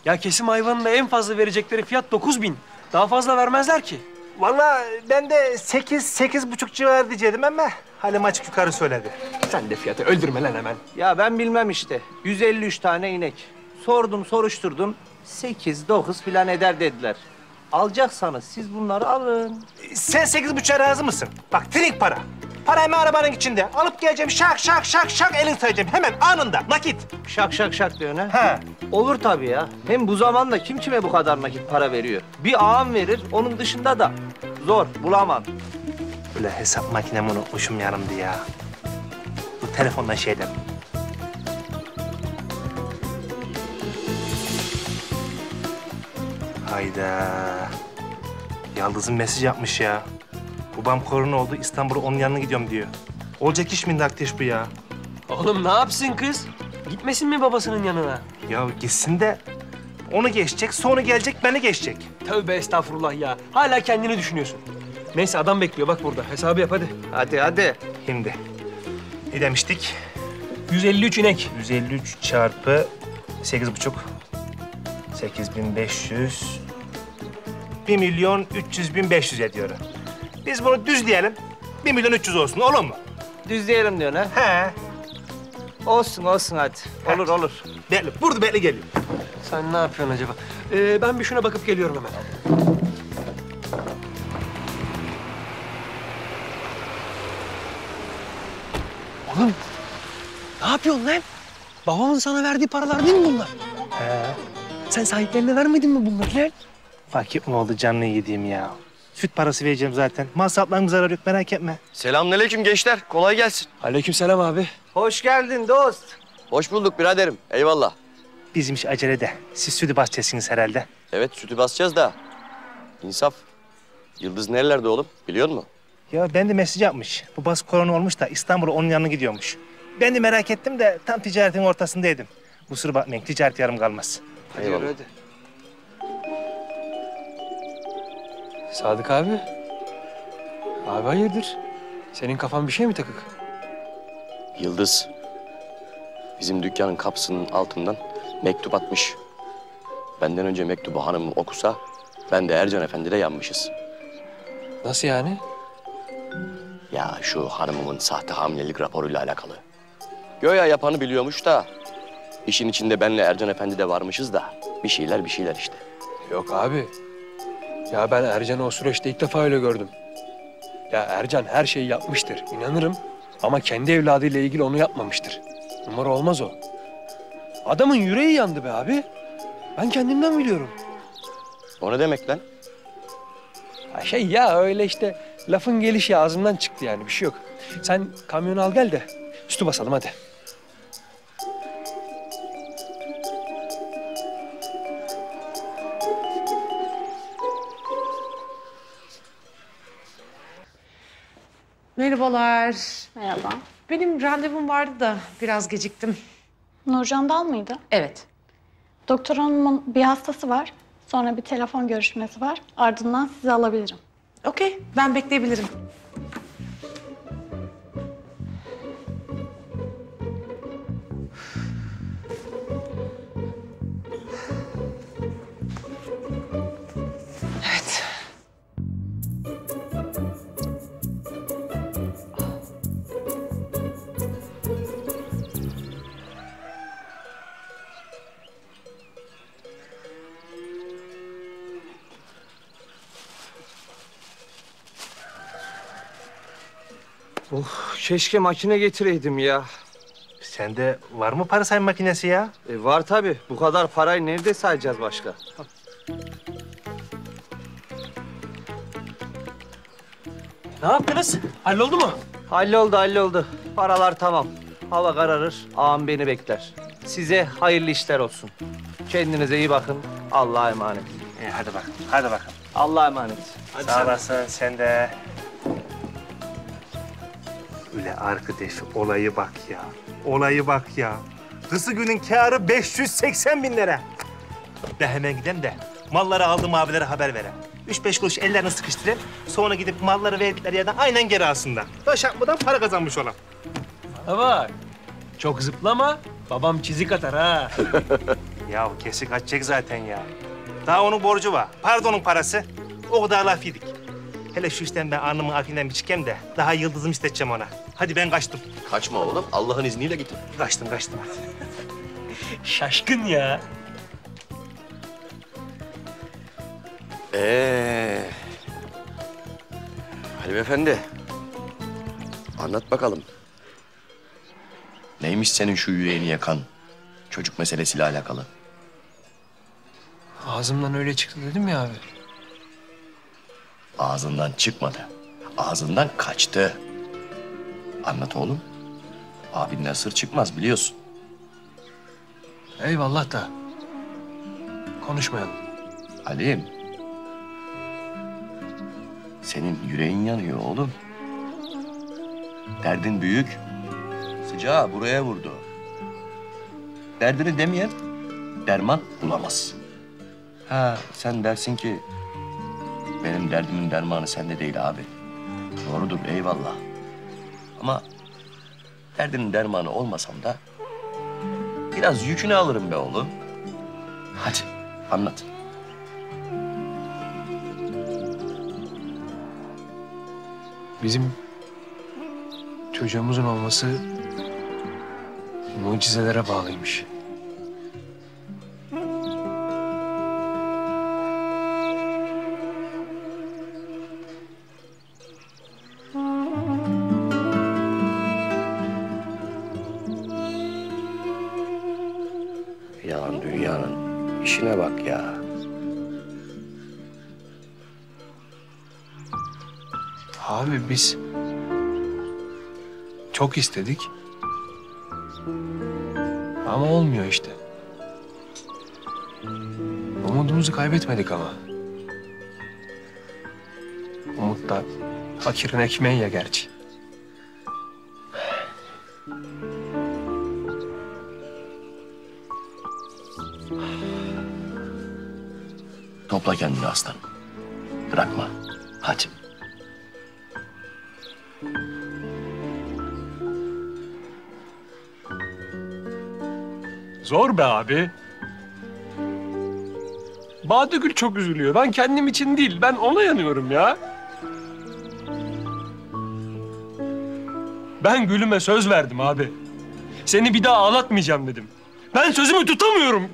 Ya kesim hayvanında en fazla verecekleri fiyat 9000. bin. Daha fazla vermezler ki. Vallahi ben de sekiz, sekiz buçuk civarı diyecektim ama Halim açık yukarı söyledi. Sen de fiyatı öldürme lan hemen. Ya ben bilmem işte. 153 tane inek. Sordum, soruşturdum. 8, 9 filan eder dediler. Alacaksanız siz bunları alın. Sen sekiz buçuğa razı mısın? Bak trink para. Para hemen arabanın içinde. Alıp geleceğim şak şak şak şak elin sayacağım. Hemen anında nakit. Şak şak şak diyor ne? He. Olur tabii ya. Hem bu zamanda kim kime bu kadar nakit para veriyor? Bir ağam verir, onun dışında da zor, bulamam. Böyle hesap makinemi unutmuşum yanımda ya. Bu telefondan şeyden. Hayda. Yaldız'ın mesaj yapmış ya. Babam korona oldu, İstanbul'a onun yanına gidiyorum diyor. Olacak iş mi Naktiş bu ya? Oğlum ne yapsın kız? Gitmesin mi babasının yanına? Ya gitsin de onu geçecek, sonra gelecek beni geçecek. Tövbe estağfurullah ya. Hala kendini düşünüyorsun. Neyse adam bekliyor bak burada. Hesabı yap hadi. Hadi hadi. Şimdi ne demiştik? 153 inek. 153 çarpı sekiz buçuk. 8500. 1 milyon 300 bin 500 ediyor. Biz bunu düz diyelim. 1 milyon 300 olsun olur mu? Düz diyelim diyorsun ha? He. Olsun olsun hadi. Olur olur. Bekle, burada bekle geliyor. Sen ne yapıyorsun acaba? Ee, ben bir şuna bakıp geliyorum hemen. Oğlum, ne yapıyorsun lan? Babamın sana verdiği paralar değil mi bunlar? He. Sen sahiplerine vermedin mi bunları lan? Vakit mi oldu canını yediğim ya? Süt parası vereceğim zaten. Mal saplarım zarar yok merak etme. Selamünaleyküm gençler. Kolay gelsin. Aleykümselam abi. Hoş geldin dost. Hoş bulduk biraderim. Eyvallah. Bizim iş acelede. Siz sütü basacaksınız herhalde. Evet sütü basacağız da. İnsaf. Yıldız nerelerde oğlum? Biliyor musun? Ya ben de mesaj yapmış. Bu bas korona olmuş da İstanbul'a onun yanına gidiyormuş. Ben de merak ettim de tam ticaretin ortasındaydım. Kusura bakmayın ticaret yarım kalmaz. Hadi yürü hadi. Sadık abi. Abi hayırdır? Senin kafan bir şey mi takık? Yıldız. Bizim dükkanın kapısının altından mektup atmış. Benden önce mektubu hanımım okusa ben de Ercan Efendi'de yanmışız. Nasıl yani? Ya şu hanımımın sahte hamilelik raporuyla alakalı. Göya yapanı biliyormuş da işin içinde benle Ercan Efendi de varmışız da bir şeyler bir şeyler işte. Yok abi. Ya ben Ercan'ı o süreçte ilk defa öyle gördüm. Ya Ercan her şeyi yapmıştır, inanırım. Ama kendi evladıyla ilgili onu yapmamıştır. Numara olmaz o. Adamın yüreği yandı be abi. Ben kendimden biliyorum. O ne demek lan? Ha şey ya öyle işte lafın gelişi ağzımdan çıktı yani bir şey yok. Sen kamyonu al gel de üstü basalım hadi. Merhabalar. Merhaba. Benim randevum vardı da biraz geciktim. Nurcan Dal mıydı? Evet. Doktor hanımın bir hastası var. Sonra bir telefon görüşmesi var. Ardından sizi alabilirim. Okey, ben bekleyebilirim. Oh, keşke makine getireydim ya. Sende var mı para sayma makinesi ya? E, var tabii. Bu kadar parayı nerede sayacağız başka? Ne yaptınız? Halloldu mu? Halloldu, halloldu. Paralar tamam. Hava kararır, ağam beni bekler. Size hayırlı işler olsun. Kendinize iyi bakın. Allah'a emanet. İyi hadi bak. Hadi bakalım. Allah'a emanet. Hadi Sağ olasın sen de. Öyle arkadaş olayı bak ya. Olayı bak ya. Kısı günün kârı 580 bin lira. De hemen gidem de malları aldığım abilere haber verem. Üç beş kuruş ellerini sıkıştırayım. Sonra gidip malları verdikleri yerden aynen geri alsınlar. Taş atmadan para kazanmış olan. Bana bak. Çok zıplama. Babam çizik atar ha. ya kesik atacak zaten ya. Daha onun borcu var. Pardonun parası. O kadar laf yedik. Hele şu işten ben alnımın akıyla bir çıkayım da daha yıldızımı isteteceğim ona. Hadi ben kaçtım. Kaçma oğlum. Allah'ın izniyle git. Kaçtım kaçtım hadi. Şaşkın ya. Ee, Halim Efendi. Anlat bakalım. Neymiş senin şu yüreğini yakan çocuk meselesiyle alakalı? Ağzımdan öyle çıktı dedim ya abi. Ağzından çıkmadı. Ağzından kaçtı. Anlat oğlum. Abinden sır çıkmaz biliyorsun. Eyvallah da. Konuşmayalım. Halim. Senin yüreğin yanıyor oğlum. Derdin büyük. Sıcağı buraya vurdu. Derdini demeyen derman bulamaz. Ha sen dersin ki benim derdimin dermanı sende değil abi. Doğrudur eyvallah. Ama derdinin dermanı olmasam da biraz yükünü alırım be oğlum. Hadi anlat. Bizim çocuğumuzun olması mucizelere bağlıymış. Biz çok istedik. Ama olmuyor işte. Umudumuzu kaybetmedik ama. Umut da fakirin ekmeği ya gerçi. Topla kendini aslanım. Zor be abi. Badegül çok üzülüyor. Ben kendim için değil, ben ona yanıyorum ya. Ben Gül'üme söz verdim abi. Seni bir daha ağlatmayacağım dedim. Ben sözümü tutamıyorum.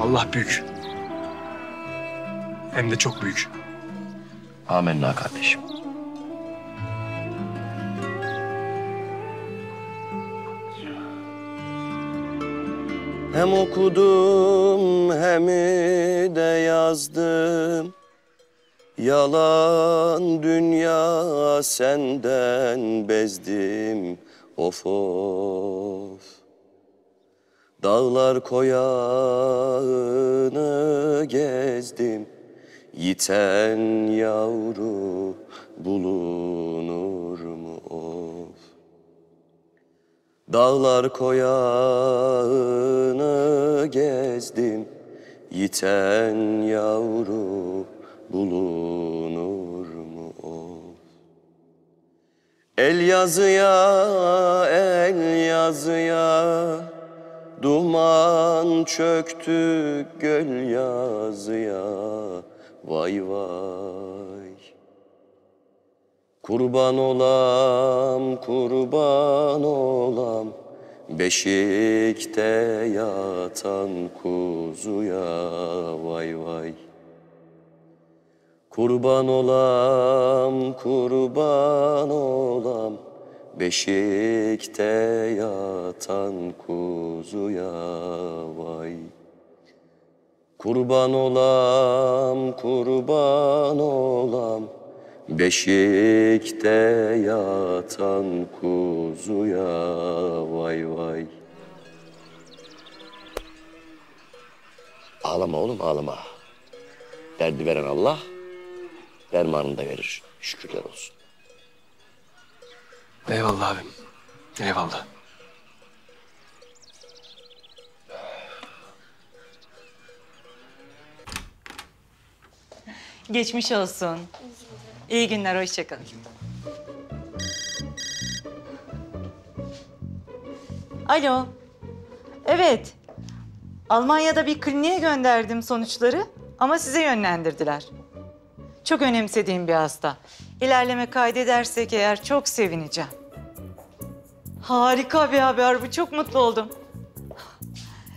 Allah büyük. Hem de çok büyük. Amenna kardeşim. Hem okudum hem de yazdım. Yalan dünya senden bezdim. Of of. Dağlar koyağını gezdim. Yiten yavru bulunur mu of? Dağlar koyağını gezdim. Yiten yavru bulunur mu of? El yazıya, el yazıya Duman çöktü göl yazıya Vay vay. Kurban olam, kurban olam. Beşikte yatan kuzuya vay vay. Kurban olam, kurban olam. Beşikte yatan kuzuya vay Kurban olam, kurban olam Beşikte yatan kuzuya vay vay Ağlama oğlum ağlama. Derdi veren Allah, dermanını da verir. Şükürler olsun. Eyvallah abim. Eyvallah. Geçmiş olsun. İyi günler, hoşça kalın. Alo. Evet. Almanya'da bir kliniğe gönderdim sonuçları ama size yönlendirdiler. Çok önemsediğim bir hasta. İlerleme kaydedersek eğer çok sevineceğim. Harika bir haber bu. Çok mutlu oldum.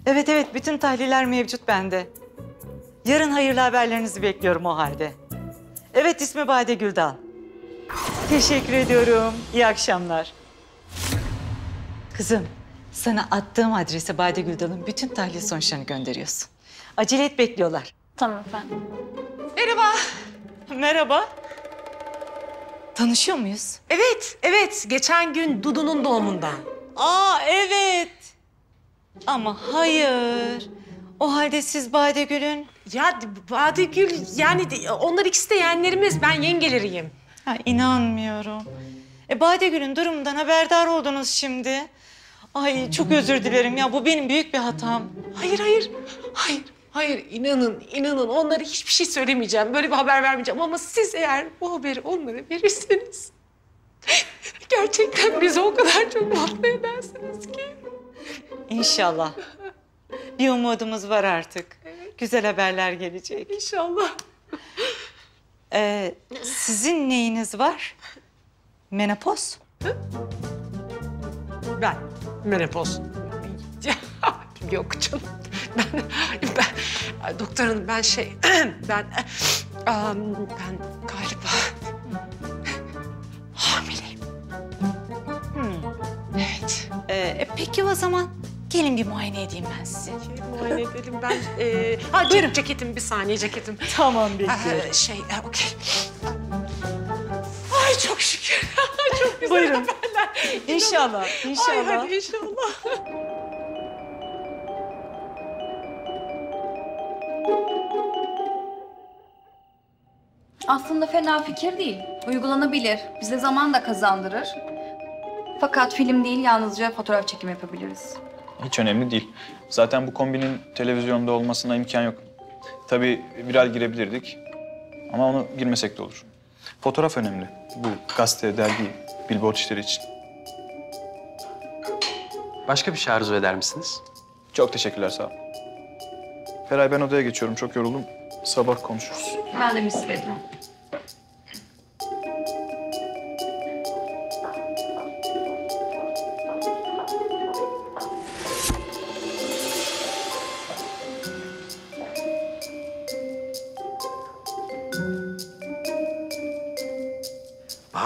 Evet evet bütün tahliller mevcut bende. Yarın hayırlı haberlerinizi bekliyorum o halde. Evet ismi Bade Güldal. Teşekkür ediyorum. İyi akşamlar. Kızım sana attığım adrese Bade Güldal'ın bütün tahlil sonuçlarını gönderiyorsun. Acele et bekliyorlar. Tamam efendim. Merhaba. Merhaba. Tanışıyor muyuz? Evet, evet. Geçen gün Dudu'nun doğumundan. Aa evet. Ama hayır. O halde siz Badegül'ün... Ya Badegül yani de- onlar ikisi de yeğenlerimiz. Ben yengeleriyim. Ha, inanmıyorum. E Badegül'ün durumundan haberdar oldunuz şimdi. Ay çok özür dilerim ya bu benim büyük bir hatam. Hayır, hayır. Hayır, hayır. inanın, inanın. Onlara hiçbir şey söylemeyeceğim. Böyle bir haber vermeyeceğim. Ama siz eğer bu haberi onlara verirseniz... Gerçekten bizi o kadar çok mutlu edersiniz ki. İnşallah. Bir umudumuz var artık. Güzel haberler gelecek. İnşallah. Ee, sizin neyiniz var? Menopoz? Ben menopoz. Yok canım. Ben, ben doktorun ben şey ben em, ben galiba hamileyim. Evet. Ee, e, peki o zaman gelin bir muayene edeyim ben sizi. Muayene edelim ben. E, ha, Buyurun. Ceketim bir saniye ceketim. Tamam Ee, şey e, okey. Ay çok şükür. çok güzel Buyurun. haberler. İnşallah, inşallah. Ay hadi inşallah. Aslında fena fikir değil. Uygulanabilir. Bize zaman da kazandırır. Fakat film değil yalnızca fotoğraf çekimi yapabiliriz. Hiç önemli değil. Zaten bu kombinin televizyonda olmasına imkan yok. Tabii viral girebilirdik ama onu girmesek de olur. Fotoğraf önemli. Bu gazete, dergi, billboard işleri için. Başka bir şey arzu eder misiniz? Çok teşekkürler, sağ ol. Feray ben odaya geçiyorum. Çok yoruldum. Sabah konuşuruz. Ben de müsbetim.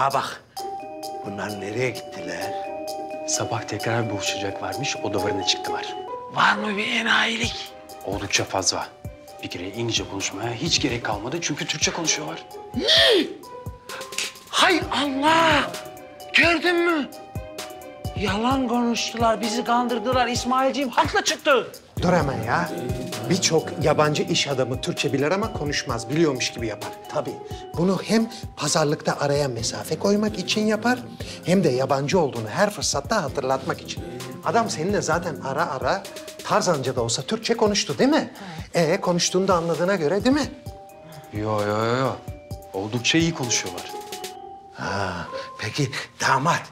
Bana bak. Bunlar nereye gittiler? Sabah tekrar buluşacaklarmış. O da varına çıktılar. Var mı bir enayilik? Oldukça fazla. Bir kere İngilizce konuşmaya hiç gerek kalmadı çünkü Türkçe konuşuyorlar. Ne? Hay Allah! Gördün mü? Yalan konuştular, bizi kandırdılar. İsmailciğim haklı çıktı. Dur hemen ya. Birçok yabancı iş adamı Türkçe bilir ama konuşmaz, biliyormuş gibi yapar. Tabii. Bunu hem pazarlıkta araya mesafe koymak için yapar... ...hem de yabancı olduğunu her fırsatta hatırlatmak için. Adam seninle zaten ara ara Tarzanca da olsa Türkçe konuştu değil mi? Ee konuştuğunu da anladığına göre değil mi? Yo yo yo yo. Oldukça iyi konuşuyorlar. Ha, peki damat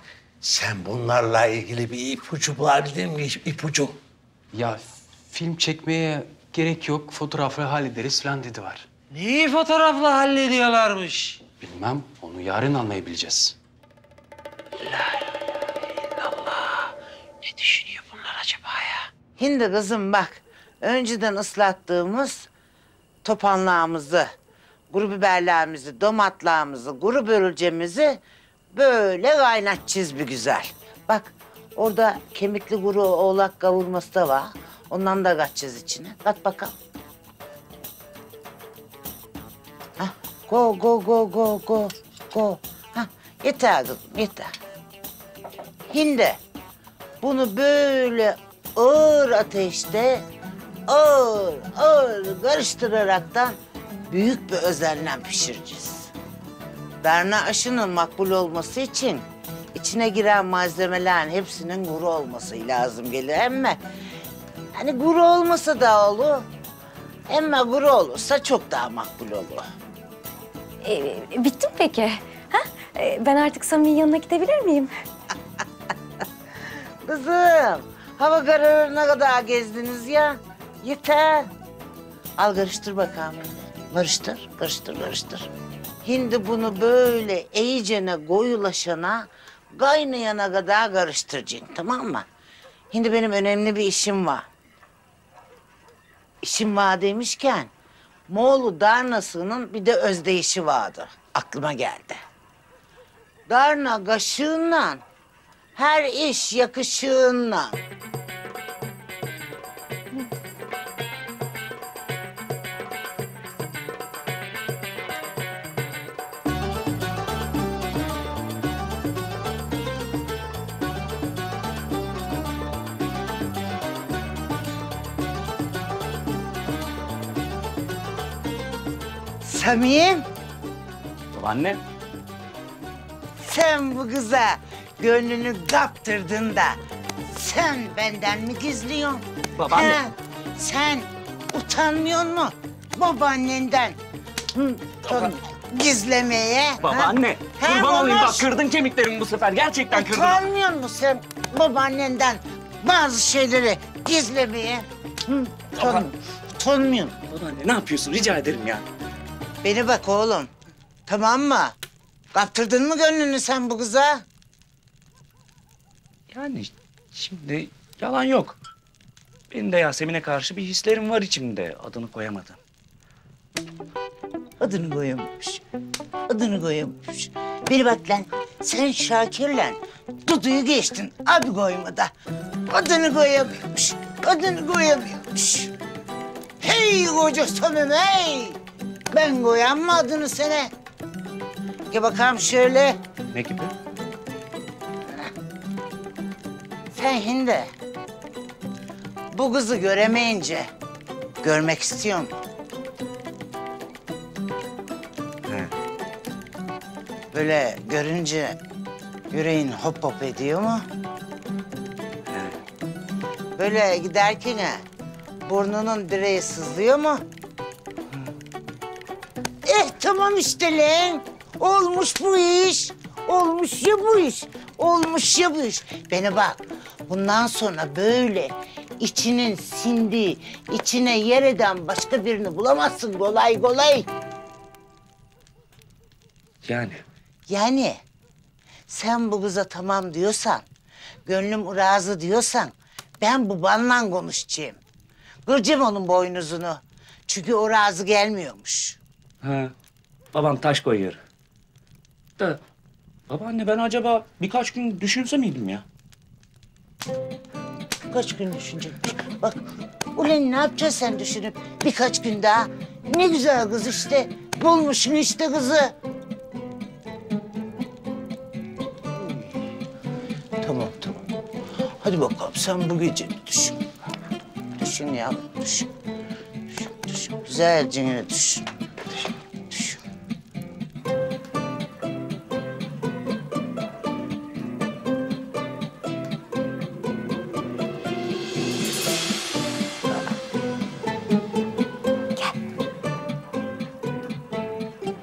sen bunlarla ilgili bir ipucu bulabildin mi? ipucu? Ya film çekmeye gerek yok. Fotoğrafları hallederiz falan dediler. Neyi fotoğrafla hallediyorlarmış? Bilmem. Onu yarın anlayabileceğiz. Ne düşünüyor bunlar acaba ya? Hindi kızım bak, önceden ıslattığımız topanlağımızı, kuru biberlerimizi, domatlağımızı, kuru börülcemizi böyle kaynatacağız bir güzel. Bak orada kemikli kuru oğlak kavurması da var. Ondan da katacağız içine. Kat bakalım. Hah, go go go go go go. Hah, yeter kızım yeter. Hindi. Bunu böyle ağır ateşte ağır ağır karıştıraraktan büyük bir özenle pişireceğiz. Berna aşının makbul olması için içine giren malzemelerin hepsinin kuru olması lazım gelir. Ama hani kuru olmasa da olur. Ama kuru olursa çok daha makbul olur. Ee, bitti mi peki? Ha? Ee, ben artık Sami'nin yanına gidebilir miyim? Kızım, hava kararına kadar gezdiniz ya. Yeter. Al karıştır bakalım. Karıştır, karıştır, karıştır. Şimdi bunu böyle iyicene koyulaşana, kaynayana kadar karıştıracaksın, tamam mı? Şimdi benim önemli bir işim var. İşim var demişken, Moğolu Darnası'nın bir de özdeyişi vardı. Aklıma geldi. Darna kaşığından her iş yakışığınla. Samim, Anne. sen bu kıza gönlünü kaptırdın da sen benden mi gizliyorsun? Babaanne. He, sen utanmıyor mu babaannenden hı, gizlemeye? ha? Babaanne. He, Kurban olayım bak konuş. kırdın kemiklerimi bu sefer. Gerçekten kırdın. Utanmıyor musun sen babaannenden bazı şeyleri gizlemeye? Hı, utan- utanmıyorsun? Babaanne ne yapıyorsun rica ederim ya. Beni bak oğlum. Tamam mı? Kaptırdın mı gönlünü sen bu kıza? Yani şimdi yalan yok. Benim de Yasemin'e karşı bir hislerim var içimde. Adını koyamadım. Adını koyamamış. Adını koyamamış. Beni bak lan. Sen Şakir'le Dudu'yu geçtin. Abi koymada. Adını koyamıyormuş. Adını koyamıyormuş. Hey koca Samim hey. Ben koyan mı adını sana? Gel bakalım şöyle. Ne gibi? Sen hindi. Bu kızı göremeyince görmek istiyorum. He. Böyle görünce yüreğin hop hop ediyor mu? Böyle giderken burnunun direği sızlıyor mu? Tamam işte lan. Olmuş bu iş. Olmuş ya bu iş. Olmuş ya bu iş. Beni bak. Bundan sonra böyle içinin sindiği, içine yer eden başka birini bulamazsın kolay kolay. Yani Yani sen bu kıza tamam diyorsan, gönlüm razı diyorsan ben babanla konuşacağım. Kıracağım onun boynuzunu. Çünkü o razı gelmiyormuş. ha, babam taş koyuyor. Da babaanne ben acaba birkaç gün düşünse miydim ya? Kaç gün düşünecekmiş. Bak ulan ne yapacaksın sen düşünüp birkaç gün daha? Ne güzel kız işte. Bulmuşsun işte kızı. Tamam tamam. Hadi bakalım sen bu gece bir düşün. Düşün ya düşün. Düşün, düşün. Güzelce. Düşün,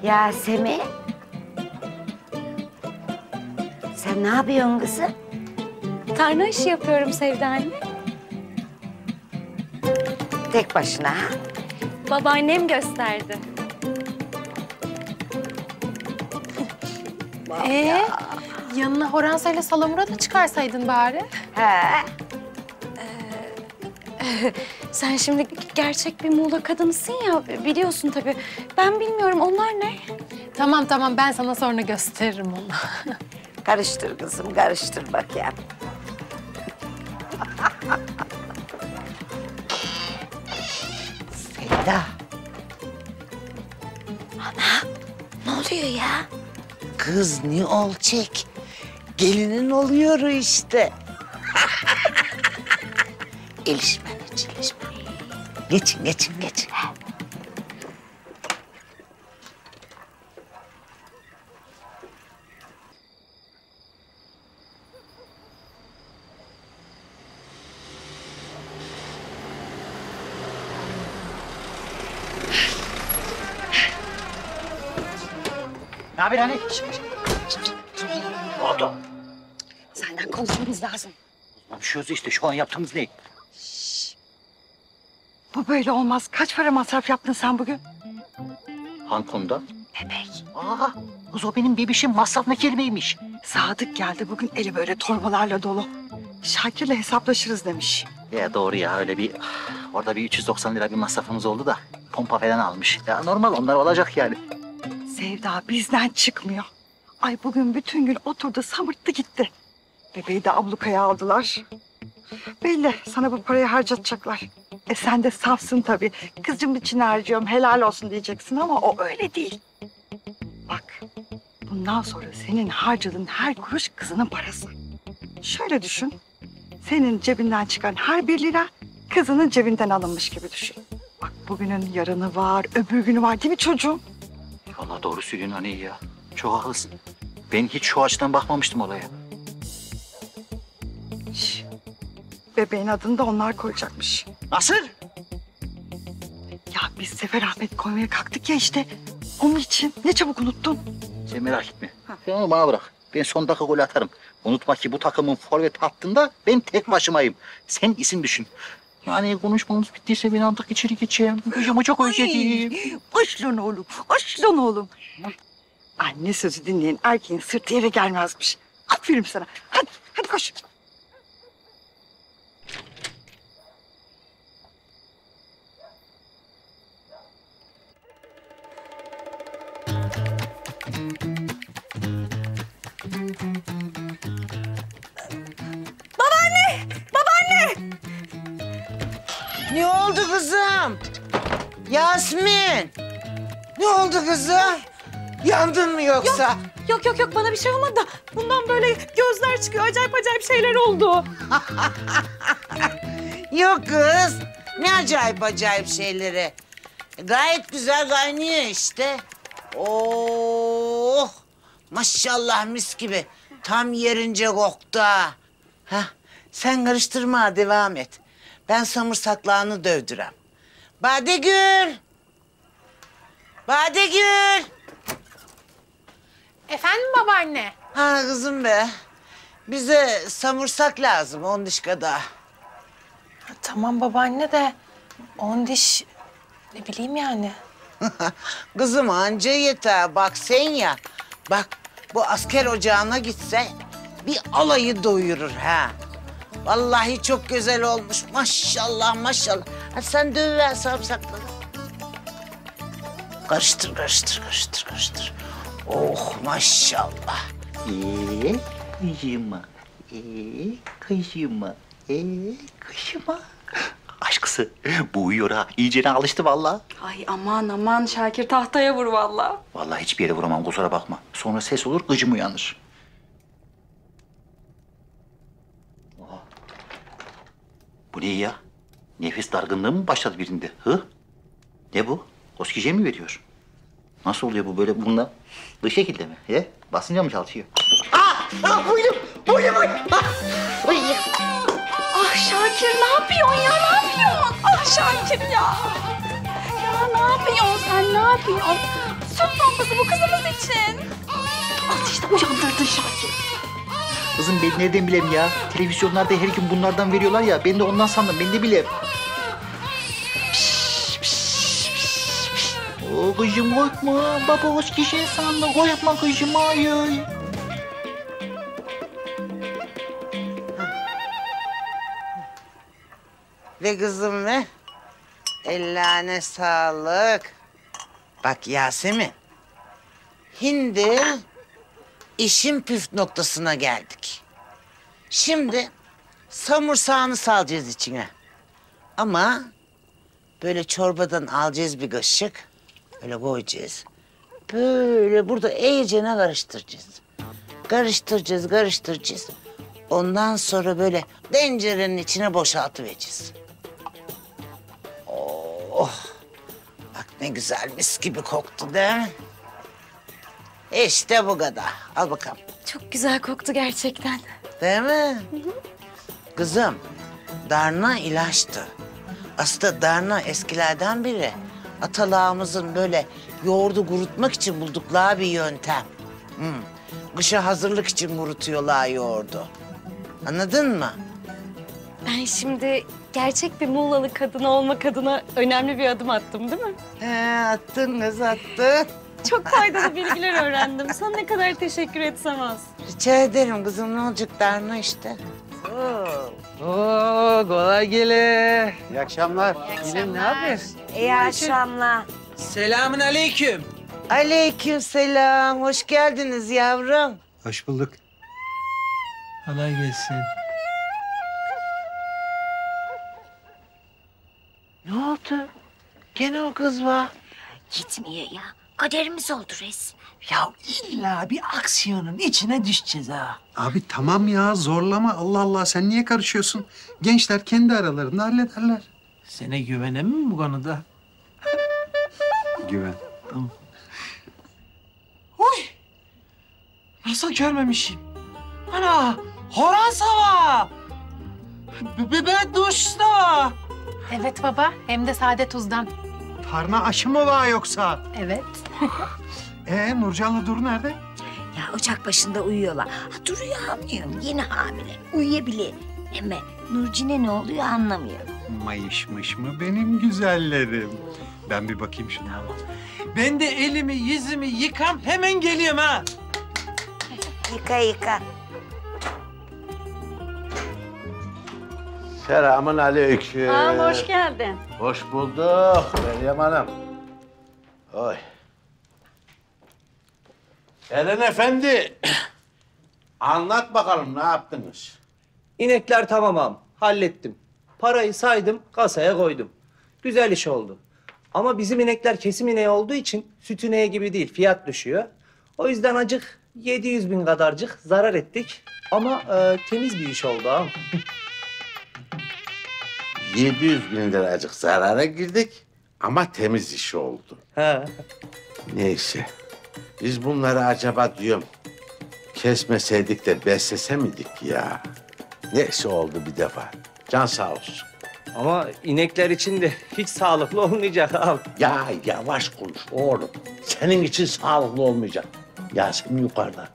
Yasemin. Sen ne yapıyorsun kızım? Tarla işi yapıyorum Sevda anne. Tek başına ha? Babaannem gösterdi. Ee, yanına Horansa'yla Salamura da çıkarsaydın bari. He. Sen şimdi gerçek bir Muğla kadınısın ya biliyorsun tabii. Ben bilmiyorum onlar ne? Tamam tamam ben sana sonra gösteririm onu. Karıştır kızım, karıştır bakayım. Sevda. Ne oluyor ya? Kız ne olacak? Gelinin oluyor işte. İlişme. Geçin, geçin, geçin. Ne haber hani? Ne oldu? Senden konuşmamız lazım. Konuşuyoruz işte şu an yaptığımız ne? Bu böyle olmaz. Kaç para masraf yaptın sen bugün? Hangi konuda? Bebek. Aa, kız o benim bebişim masraf ne kelimeymiş. Sadık geldi bugün eli böyle torbalarla dolu. Şakir'le hesaplaşırız demiş. Ya doğru ya öyle bir orada bir 390 lira bir masrafımız oldu da pompa falan almış. Ya normal onlar olacak yani. Sevda bizden çıkmıyor. Ay bugün bütün gün oturdu samırttı gitti. Bebeği de ablukaya aldılar. Belli sana bu parayı harcatacaklar. E sen de safsın tabii. Kızcığım için harcıyorum helal olsun diyeceksin ama o öyle değil. Bak bundan sonra senin harcadığın her kuruş kızının parası. Şöyle düşün. Senin cebinden çıkan her bir lira kızının cebinden alınmış gibi düşün. Bak bugünün yarını var, öbür günü var değil mi çocuğum? Vallahi doğru söylüyorsun hani ya. Çok haklısın. Ben hiç şu açıdan bakmamıştım olaya. Bebeğin adını da onlar koyacakmış. Nasıl? Ya biz Sefer Ahmet koymaya kalktık ya işte. Onun için ne çabuk unuttun. Sen merak etme. Sen onu bana bırak. Ben son dakika gol atarım. Unutma ki bu takımın forvet hattında ben tek başımayım. Sen isim düşün. Yani konuşmamız bittiyse ben artık içeri geçeyim. Kızımı çok özledim. Aslan oğlum, aslan oğlum. Anne sözü dinleyen erkeğin sırtı eve gelmezmiş. Aferin sana. Hadi, hadi koş. Ne oldu kızım? Yasmin. Ne oldu kızım? Yandın mı yoksa? Yok yok yok bana bir şey olmadı da bundan böyle gözler çıkıyor. Acayip acayip şeyler oldu. Yok kız. Ne acayip acayip şeyleri. Gayet güzel kaynıyor işte. Oh! Maşallah mis gibi. Tam yerince koktu ha. Sen karıştırma devam et. Ben samırsaklağını dövdürem. Badegül! Badegül! Efendim babaanne? Ha kızım be. Bize samırsak lazım on dişkada. Tamam babaanne de on diş ne bileyim yani. Kızım anca yeter. Bak sen ya. Bak bu asker ocağına gitse bir alayı doyurur ha. Vallahi çok güzel olmuş. Maşallah maşallah. Hadi sen dövüver sarımsakları. Karıştır karıştır karıştır karıştır. Oh maşallah. Ee, kızıma. Ee, kızıma. Ee, kızıma. Aşkısı bu uyuyor ha. İyicene alıştı vallahi. Ay aman aman Şakir tahtaya vur vallahi. Vallahi hiçbir yere vuramam kusura bakma. Sonra ses olur gıcım uyanır. Bu ne ya? Nefes dargınlığı mı başladı birinde? Hı? Ne bu? Oksijen mi veriyor? Nasıl oluyor bu böyle bununla? Bu şekilde mi? He? Basınca mı çalışıyor? Ah buydum, buydum, buydum. Ah, Ah Şakir ne yapıyorsun ya ne yapıyorsun? Ah Şakir ya. Ya ne yapıyorsun sen ne yapıyorsun? Süt pompası bu kızımız için. Al işte uyandırdın Şakir. Kızım ben nereden bileyim ya? Televizyonlarda her gün bunlardan veriyorlar ya. Ben de ondan sandım. Ben de bileyim. O kızım korkma. Baba hoş kişi sandı. Korkma kızım hayır. Ve kızım ve ellerine sağlık. Bak Yasemin. Şimdi işin püf noktasına geldik. Şimdi samırsağını salacağız içine. Ama böyle çorbadan alacağız bir kaşık. Böyle koyacağız. Böyle burada iyicene karıştıracağız. Karıştıracağız, karıştıracağız. Ondan sonra böyle tencerenin içine boşaltıvereceğiz. Oh! Bak ne güzel mis gibi koktu değil mi? İşte bu kadar. Al bakalım. Çok güzel koktu gerçekten. Değil mi? Kızım, darna ilaçtı. Aslında darna eskilerden biri. Atalağımızın böyle yoğurdu kurutmak için buldukları bir yöntem. Hmm. Kışa hazırlık için kurutuyorlar yoğurdu. Anladın mı? Ben şimdi gerçek bir Muğlalı kadını olmak adına önemli bir adım attım değil mi? He, attın kız attın. Çok faydalı bilgiler öğrendim. Sana ne kadar teşekkür etsem az. Rica ederim kızım ne olacak darna işte. Oo, kolay gele. İyi akşamlar. Yine ne yapıyorsun? İyi akşamlar. Selamün aleyküm. Aleyküm selam. Hoş geldiniz yavrum. Hoş bulduk. Kolay gelsin. Ne oldu? Gene o kız var. Gitmiyor ya. Kaderimiz oldu resmen. Ya illa bir aksiyonun içine düşeceğiz ha. Abi tamam ya zorlama Allah Allah sen niye karışıyorsun? Gençler kendi aralarında hallederler. Sana güvenemem bu konuda. Güven. Uy! Nasıl görmemişim? Ana! Horan var. Biber duşta var. Evet baba hem de sade tuzdan. Tarna aşı mı var yoksa? Evet. Ee Nurcan'la Duru nerede? Ya ocak başında uyuyorlar. Ha, duruyor anlıyorum. Yeni hamile. Uyuyabilir. Ama Nurcine ne oluyor anlamıyorum. Mayışmış mı benim güzellerim? Ben bir bakayım şuna. Ben de elimi yüzümü yıkam hemen geliyorum ha. Yıka yıka. Selamun aleyküm. Ağam hoş geldin. Hoş bulduk Meryem Hanım. Oy. Eren Efendi. Anlat bakalım ne yaptınız? İnekler tamamam. Hallettim. Parayı saydım, kasaya koydum. Güzel iş oldu. Ama bizim inekler kesim ineği olduğu için süt ineği gibi değil. Fiyat düşüyor. O yüzden acık 700 bin kadarcık zarar ettik. Ama e, temiz bir iş oldu ağam. 700 bin liracık zarara girdik ama temiz iş oldu. He. Neyse. Biz bunları acaba diyorum kesmeseydik de beslese miydik ya? Neyse oldu bir defa. Can sağ olsun. Ama inekler için de hiç sağlıklı olmayacak ağam. Ya yavaş konuş oğlum. Senin için sağlıklı olmayacak. Yasemin yukarıda.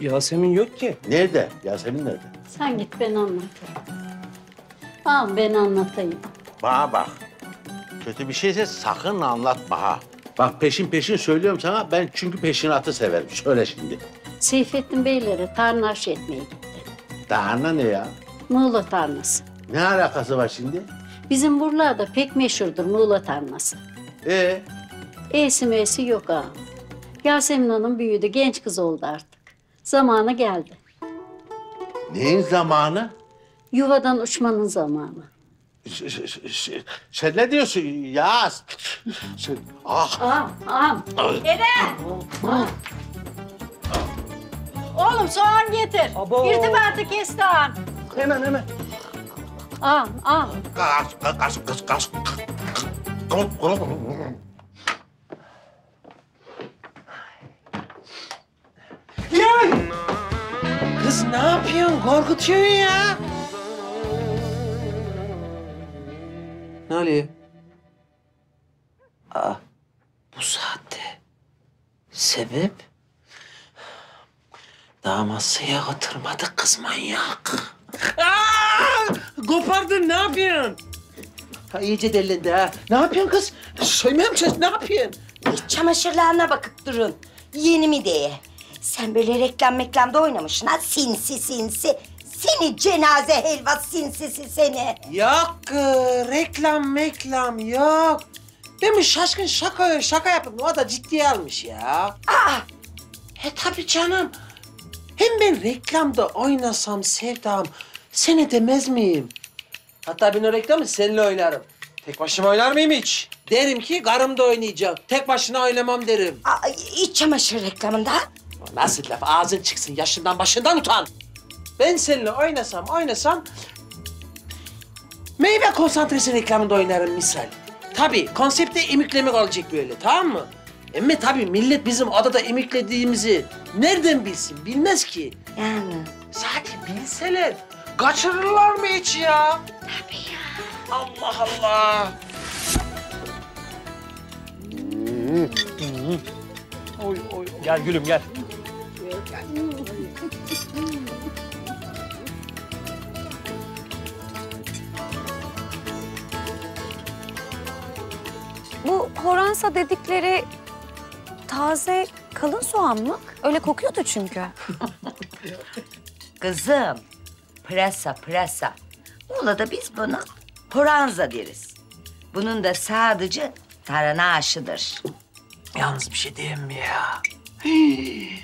Yasemin yok ki. Nerede? Yasemin nerede? Sen git ben anlatayım. Ağam ben anlatayım. Bana bak. Kötü bir şeyse sakın anlatma ha. Bak peşin peşin söylüyorum sana. Ben çünkü peşinatı severim. Söyle şimdi. Seyfettin Beylere tarnaş etmeye gitti. Dağına ne ya? Muğla tarnası. Ne alakası var şimdi? Bizim buralarda pek meşhurdur Muğla tarnası. Ee? E'si M'si yok ağam. Yasemin Hanım büyüdü, genç kız oldu artık. Zamanı geldi. Neyin zamanı? Yuvadan uçmanın zamanı. Ş- ş- ş- ş- Sen ne diyorsun ya? Sen, ah. Ağam, ağam. Eren! Oğlum soğan getir. İrtibatı kesti ağam. Hemen hemen. Ağam, ağam. Kas, kas, kas, kas. Ya! Kız ne yapıyorsun? Korkutuyorsun ya. Ne oluyor? Aa, bu saatte. Sebep? Damat suya oturmadı kız manyak. Aa! Kopardın ne yapıyorsun? Ha, iyice delindi ha. Ne yapıyorsun kız? Soymaya mı çalışıyorsun? Ne yapıyorsun? İç çamaşırlarına bakıp durun. Yeni mi diye. Sen böyle reklam meklamda oynamışsın ha sinsi sinsi. Seni cenaze helvası sinsisi seni. Yok e, reklam meklam yok. Bu şaşkın şaka şaka yapıp o da ciddiye almış ya. Aa! He tabii canım. Hem ben reklamda oynasam Sevdam seni demez miyim? Hatta ben o reklamı seninle oynarım. Tek başıma oynar mıyım hiç? Derim ki karım da oynayacak. Tek başına oynamam derim. Aa, iç çamaşır reklamında. Nasıl laf? Ağzın çıksın. Yaşından başından utan. Ben seninle oynasam oynasam... Meyve konsantresi reklamında oynarım misal. Tabii konsepte emiklemek olacak böyle tamam mı? Ama tabii millet bizim adada emiklediğimizi nereden bilsin? Bilmez ki. Yani. Zaten bilseler kaçırırlar mı hiç ya? Tabii ya. Allah Allah. Oy oy. Gel gülüm gel. Bu horansa dedikleri taze kalın soğan mı? Öyle kokuyordu çünkü. Kızım, pırasa pırasa. Muğla'da biz buna poranza deriz. Bunun da sadece tarhana aşıdır. Yalnız bir şey diyeyim mi ya? Hii,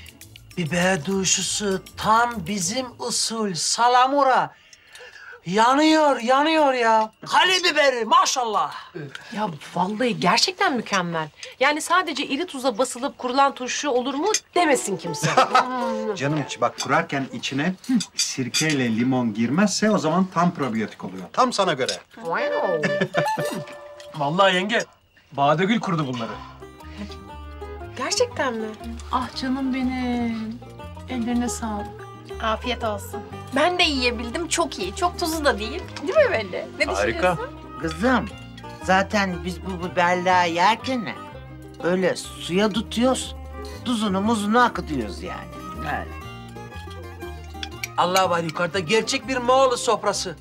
biber turşusu tam bizim usul salamura. Yanıyor, yanıyor ya. Kale biberi maşallah. Ya vallahi gerçekten mükemmel. Yani sadece iri tuza basılıp kurulan turşu olur mu demesin kimse. Canım bak kurarken içine sirkeyle limon girmezse o zaman tam probiyotik oluyor. Tam sana göre. Vallahi yenge. Badegül kurdu bunları. Gerçekten mi? Ah canım benim. Ellerine sağlık. Afiyet olsun. Ben de yiyebildim. Çok iyi. Çok tuzlu da değil. Değil mi Belli? Ne düşünüyorsun? Kızım, zaten biz bu biberleri yerken öyle suya tutuyoruz. Tuzunu muzunu akıtıyoruz yani. Evet. Allah var yukarıda gerçek bir Moğol sofrası.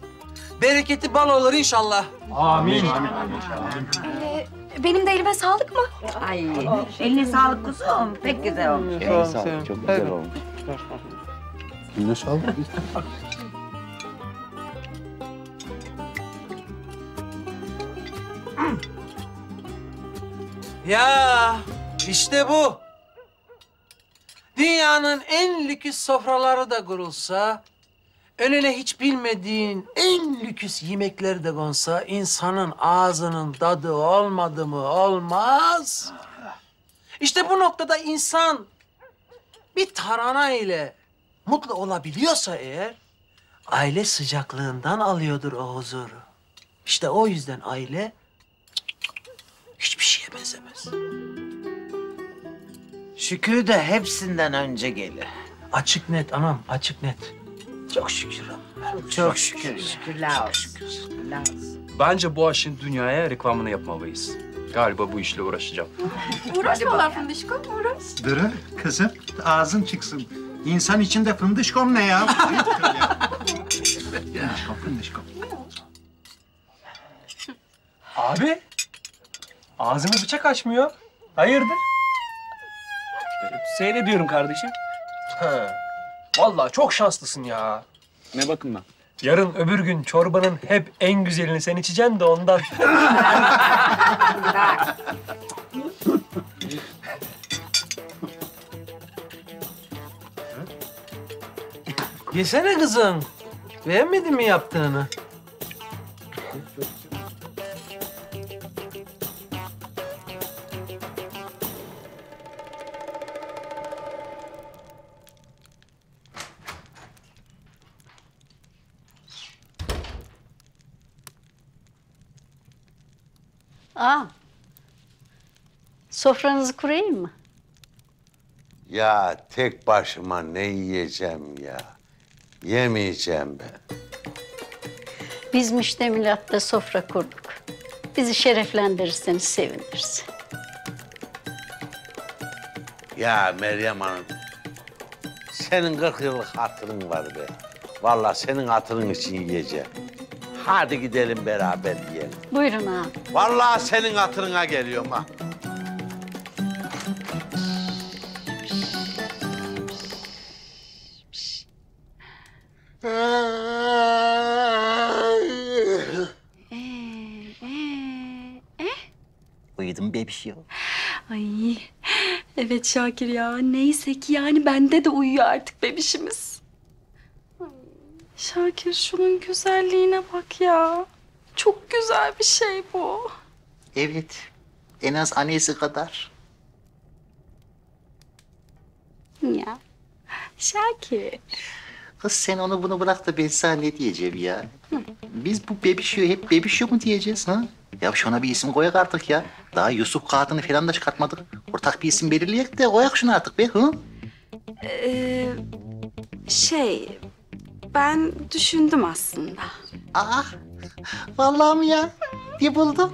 Bereketi bal olur inşallah. Amin. Ee, benim de elime sağlık mı? Ay eline sağlık kuzum. Pek güzel olmuş. Eline sağlık, çok güzel olmuş. Eline sağlık. Ya işte bu. Dünyanın en lüküs sofraları da kurulsa, önüne hiç bilmediğin en lüküs yemekler de konsa, insanın ağzının tadı olmadı mı olmaz. İşte bu noktada insan bir tarhana ile mutlu olabiliyorsa eğer, aile sıcaklığından alıyordur o huzuru. İşte o yüzden aile hiçbir şeye benzemez. Şükrü de hepsinden önce gelir. Açık net anam, açık net. Çok şükür. Çok şükür. Şükürler olsun. Şükürler olsun. Bence bu aşın dünyaya reklamını yapmalıyız. Galiba bu işle uğraşacağım. Uğraş valla Fındışko, uğraş. Dırı kızım ağzın çıksın. İnsan içinde fındışkom ne ya? fındışkom, fındışkom. Abi. Ağzını bıçak açmıyor. Hayırdır? Seyrediyorum kardeşim. Ha. Vallahi çok şanslısın ya. Ne bakımdan? Yarın öbür gün çorbanın hep en güzelini sen içeceksin de ondan. Yesene kızım. Beğenmedin mi yaptığını? Aa. Sofranızı kurayım mı? Ya tek başıma ne yiyeceğim ya? Yemeyeceğim ben. Biz müştemilatta sofra kurduk. Bizi şereflendirirseniz seviniriz. Ya Meryem Hanım, senin 40 yıllık hatırın var be. Vallahi senin hatırın için yiyeceğim. Hadi gidelim beraber yiyelim. Buyurun ağam. Vallahi senin hatırına geliyorum ha. Uyudum bebişiyor. Ay evet Şakir ya neyse ki yani bende de uyuyor artık bebişimiz. Ay, Şakir şunun güzelliğine bak ya. Çok güzel bir şey bu. Evet. En az annesi kadar. Ya Şakir. Kız sen onu bunu bırak da ben sana ne diyeceğim ya? Biz bu bebişiyor hep bebişiyor mu diyeceğiz ha? Ya şuna bir isim koyak artık ya. Daha Yusuf kağıdını falan da çıkartmadık. Ortak bir isim belirleyek de koyak şunu artık be. Hı? Ee, şey ben düşündüm aslında. Aa vallahi mi ya? Bir buldum.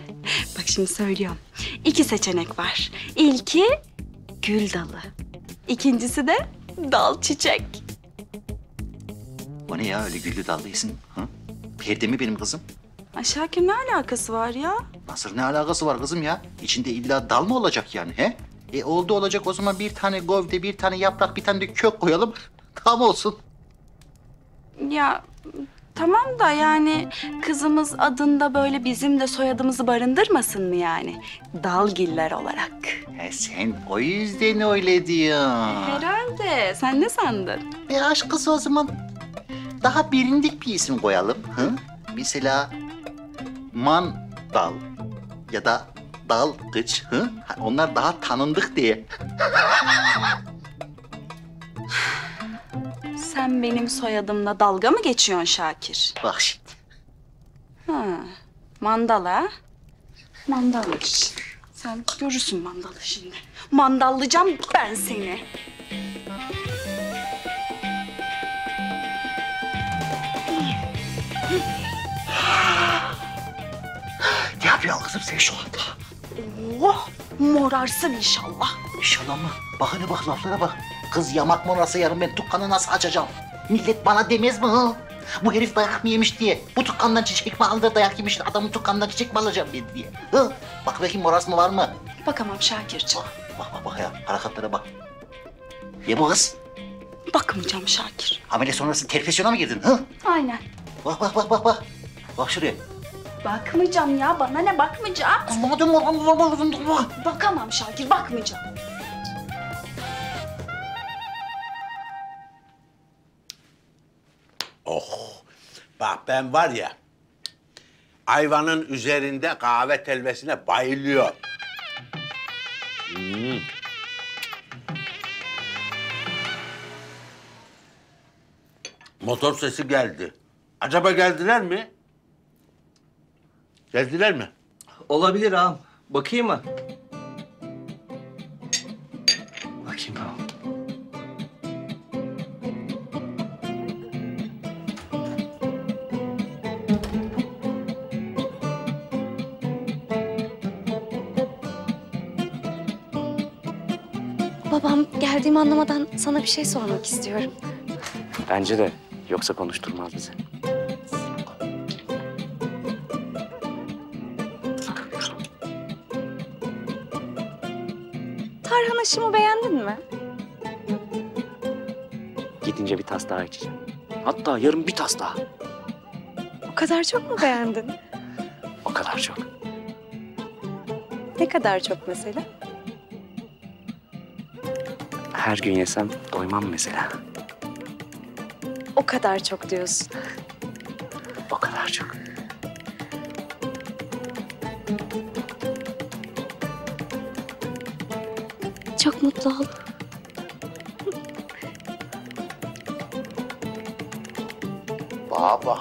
Bak şimdi söylüyorum. İki seçenek var. İlki gül dalı. İkincisi de dal çiçek. O ne ya öyle güllü dallı isim? Hı? Perde mi benim kızım? Ay Şakir ne alakası var ya? Nasıl ne alakası var kızım ya? İçinde illa dal mı olacak yani he? E oldu olacak o zaman bir tane gövde, bir tane yaprak, bir tane de kök koyalım. Tam olsun. Ya tamam da yani kızımız adında böyle bizim de soyadımızı barındırmasın mı yani? Dalgiller olarak. He sen o yüzden öyle diyorsun. Herhalde. Sen ne sandın? E aşk kızı o zaman daha bilindik bir isim koyalım. Hı? Mesela Mandal ya da Dalgıç. Hı? Ha, Onlar daha tanındık diye. Sen benim soyadımla dalga mı geçiyorsun Şakir? Bak şimdi. Ha, mandala. Mandala. Sen görürsün mandalı şimdi. Mandallayacağım ben seni. Ne yapıyorsun kızım sen şu anda? Oh, morarsın inşallah. İnşallah mı? Bak hele bak laflara bak. Kız yamak morası yarın ben dükkanı nasıl açacağım? Millet bana demez mi? Bu herif dayak mı yemiş diye. Bu tukkandan çiçek mi aldı dayak yemiş adamın tukkandan çiçek mi alacağım ben diye. Hı? Bak bakayım moras mı var mı? Bakamam Şakir'ciğim. Bak bak bak ya hareketlere bak. Ya bu kız? Bakmayacağım Şakir. Hamile sonrası terfisyona mı girdin? Hı? Aynen. Bak bak bak bak bak. Bak şuraya. Bakmayacağım ya. Bana ne bakmayacağım? Madem bak. Bakamam Şakir. Bakmayacağım. Oh. Bak ben var ya ayvanın üzerinde kahve telvesine bayılıyor. Hmm. Motor sesi geldi. Acaba geldiler mi? Geldiler mi? Olabilir ağam. Bakayım mı? Bakayım ağam. Babam geldiğimi anlamadan sana bir şey sormak istiyorum. Bence de. Yoksa konuşturmaz bizi. Aşımı beğendin mi? Gidince bir tas daha içeceğim. Hatta yarın bir tas daha. O kadar çok mu beğendin? O kadar çok. Ne kadar çok mesela? Her gün yesem doymam mesela. O kadar çok diyorsun. Oldum. Baba.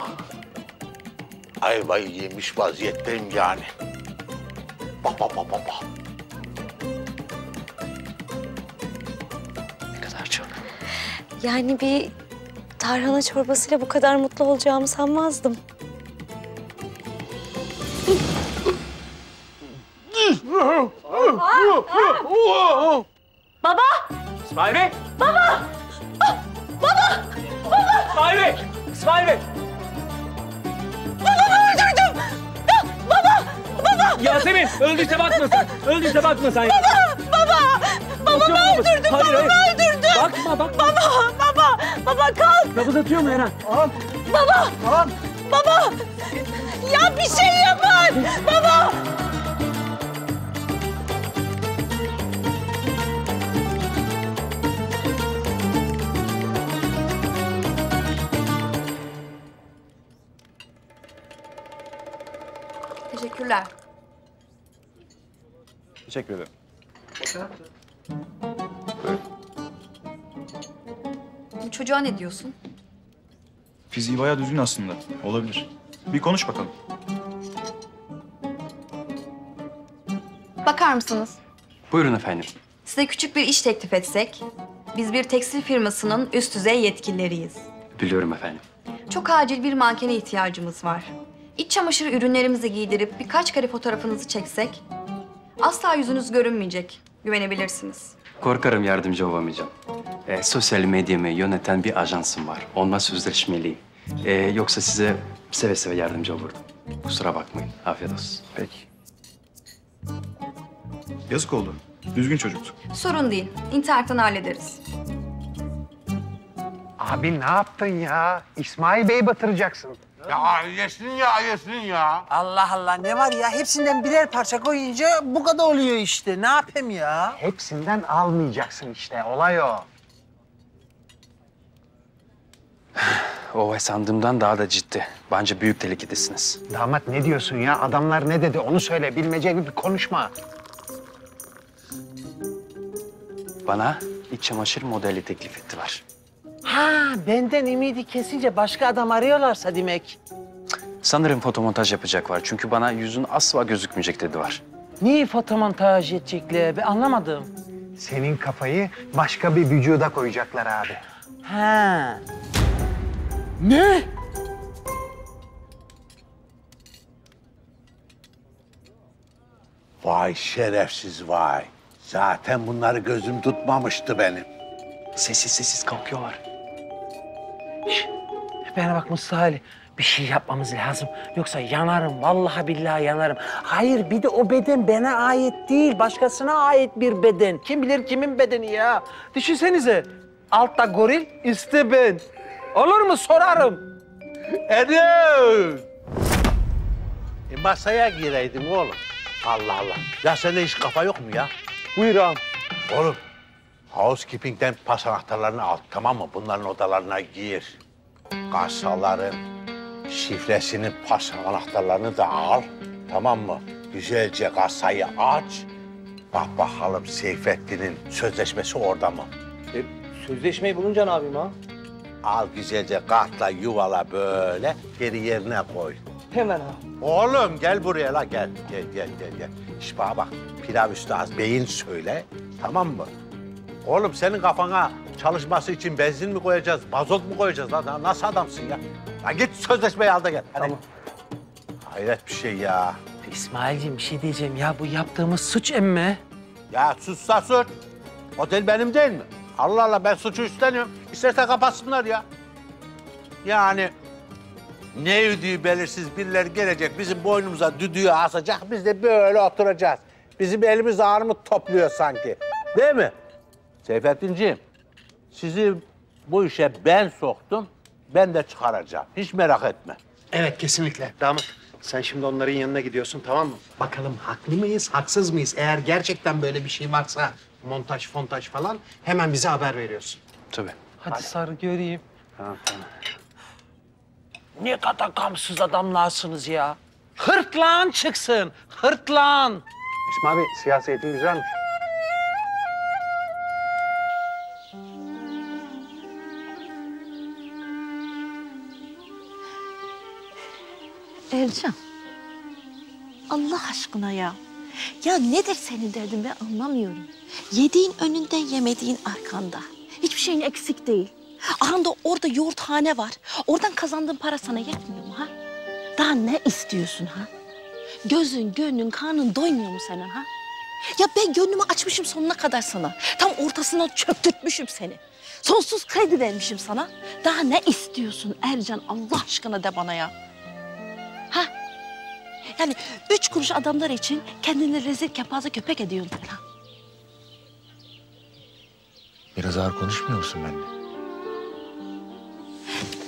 Ayvayı yemiş vaziyetteyim yani. Bak bak. bak. Ne kadar çok. Yani bir tarhana çorbasıyla bu kadar mutlu olacağımı sanmazdım. Öldüyse bakma diyorsun? Fiziği bayağı düzgün aslında. Olabilir. Bir konuş bakalım. Bakar mısınız? Buyurun efendim. Size küçük bir iş teklif etsek. Biz bir tekstil firmasının üst düzey yetkilileriyiz. Biliyorum efendim. Çok acil bir mankene ihtiyacımız var. İç çamaşır ürünlerimizi giydirip birkaç kare fotoğrafınızı çeksek... ...asla yüzünüz görünmeyecek. Güvenebilirsiniz. Korkarım yardımcı olamayacağım. Ee, sosyal medyamı yöneten bir ajansım var. Onunla sözleşmeliyim. Ee, yoksa size seve seve yardımcı olurdum. Kusura bakmayın. Afiyet olsun. Peki. Yazık oldu. Düzgün çocuktu. Sorun değil. İnternetten hallederiz. Abi ne yaptın ya? İsmail Bey'i batıracaksın. Ya yesin ya yesin ya. Allah Allah ne var ya hepsinden birer parça koyunca bu kadar oluyor işte. Ne yapayım ya? Hepsinden almayacaksın işte. Olay o. O sandığımdan daha da ciddi. Bence büyük tehlikedesiniz. Damat ne diyorsun ya? Adamlar ne dedi onu söyle. Bilmece gibi konuşma. Bana iç çamaşır modeli teklif ettiler. Ha benden ümidi kesince başka adam arıyorlarsa demek. Sanırım fotomontaj yapacaklar. Çünkü bana yüzün asla gözükmeyecek dediler. Niye fotomontaj edecekler? Ben anlamadım. Senin kafayı başka bir vücuda koyacaklar abi. Ha. Ne? Vay şerefsiz vay. Zaten bunları gözüm tutmamıştı benim. Sessiz sessiz kalkıyorlar. Bana bak Mustafa Ali. Bir şey yapmamız lazım. Yoksa yanarım. Vallahi billahi yanarım. Hayır bir de o beden bana ait değil. Başkasına ait bir beden. Kim bilir kimin bedeni ya. Düşünsenize. Altta goril, üstte ben. Olur mu sorarım. Enes! E masaya gireydin oğlum. Allah Allah. Ya sende hiç kafa yok mu ya? Buyur ağam. Oğlum, housekeeping'den pas anahtarlarını al tamam mı? Bunların odalarına gir. Kasaların şifresinin pas anahtarlarını da al. Tamam mı? Güzelce kasayı aç. Bak bakalım Seyfettin'in sözleşmesi orada mı? E, sözleşmeyi bulunca ne yapayım ha? Al güzelce katla yuvala böyle geri yerine koy. Hemen ha. Oğlum gel buraya la gel. Gel gel gel gel. Bana bak pilav üstü az beyin söyle tamam mı? Oğlum senin kafana çalışması için benzin mi koyacağız, mazot mu koyacağız lan? Nasıl adamsın ya? Ya git sözleşmeyi al da gel. Hadi. Tamam. Hayret bir şey ya. İsmailciğim bir şey diyeceğim. Ya bu yaptığımız suç emme. Ya sussa sus. Otel benim değil mi? Allah Allah ben suçu üstleniyorum. İsterse kapatsınlar ya. Yani ne ödüğü belirsiz birileri gelecek bizim boynumuza düdüğü asacak biz de böyle oturacağız. Bizim elimiz armut topluyor sanki. Değil mi? Seyfettinciğim sizi bu işe ben soktum. Ben de çıkaracağım. Hiç merak etme. Evet kesinlikle. Damat sen şimdi onların yanına gidiyorsun tamam mı? Bakalım haklı mıyız, haksız mıyız? Eğer gerçekten böyle bir şey varsa montaj, fontaj falan hemen bize haber veriyorsun. Tabii. Hadi, sarı göreyim. Tamam tamam. Ne kadar gamsız adamlarsınız ya. Hırtlağın çıksın. Hırtlağın. İsmail Bey siyasetin güzelmiş. Ercan. Allah aşkına ya. Ya nedir senin derdin ben anlamıyorum. Yediğin önünde yemediğin arkanda. Hiçbir şeyin eksik değil. Ahanda orada yoğurthane var. Oradan kazandığın para sana yetmiyor mu ha? Daha ne istiyorsun ha? Gözün, gönlün, karnın doymuyor mu senin ha? Ya ben gönlümü açmışım sonuna kadar sana. Tam ortasına çöktürtmüşüm seni. Sonsuz kredi vermişim sana. Daha ne istiyorsun Ercan Allah aşkına de bana ya. Ha? Yani üç kuruş adamlar için kendini rezil kepaze köpek ediyorsun ha. Biraz ağır konuşmuyor musun benimle?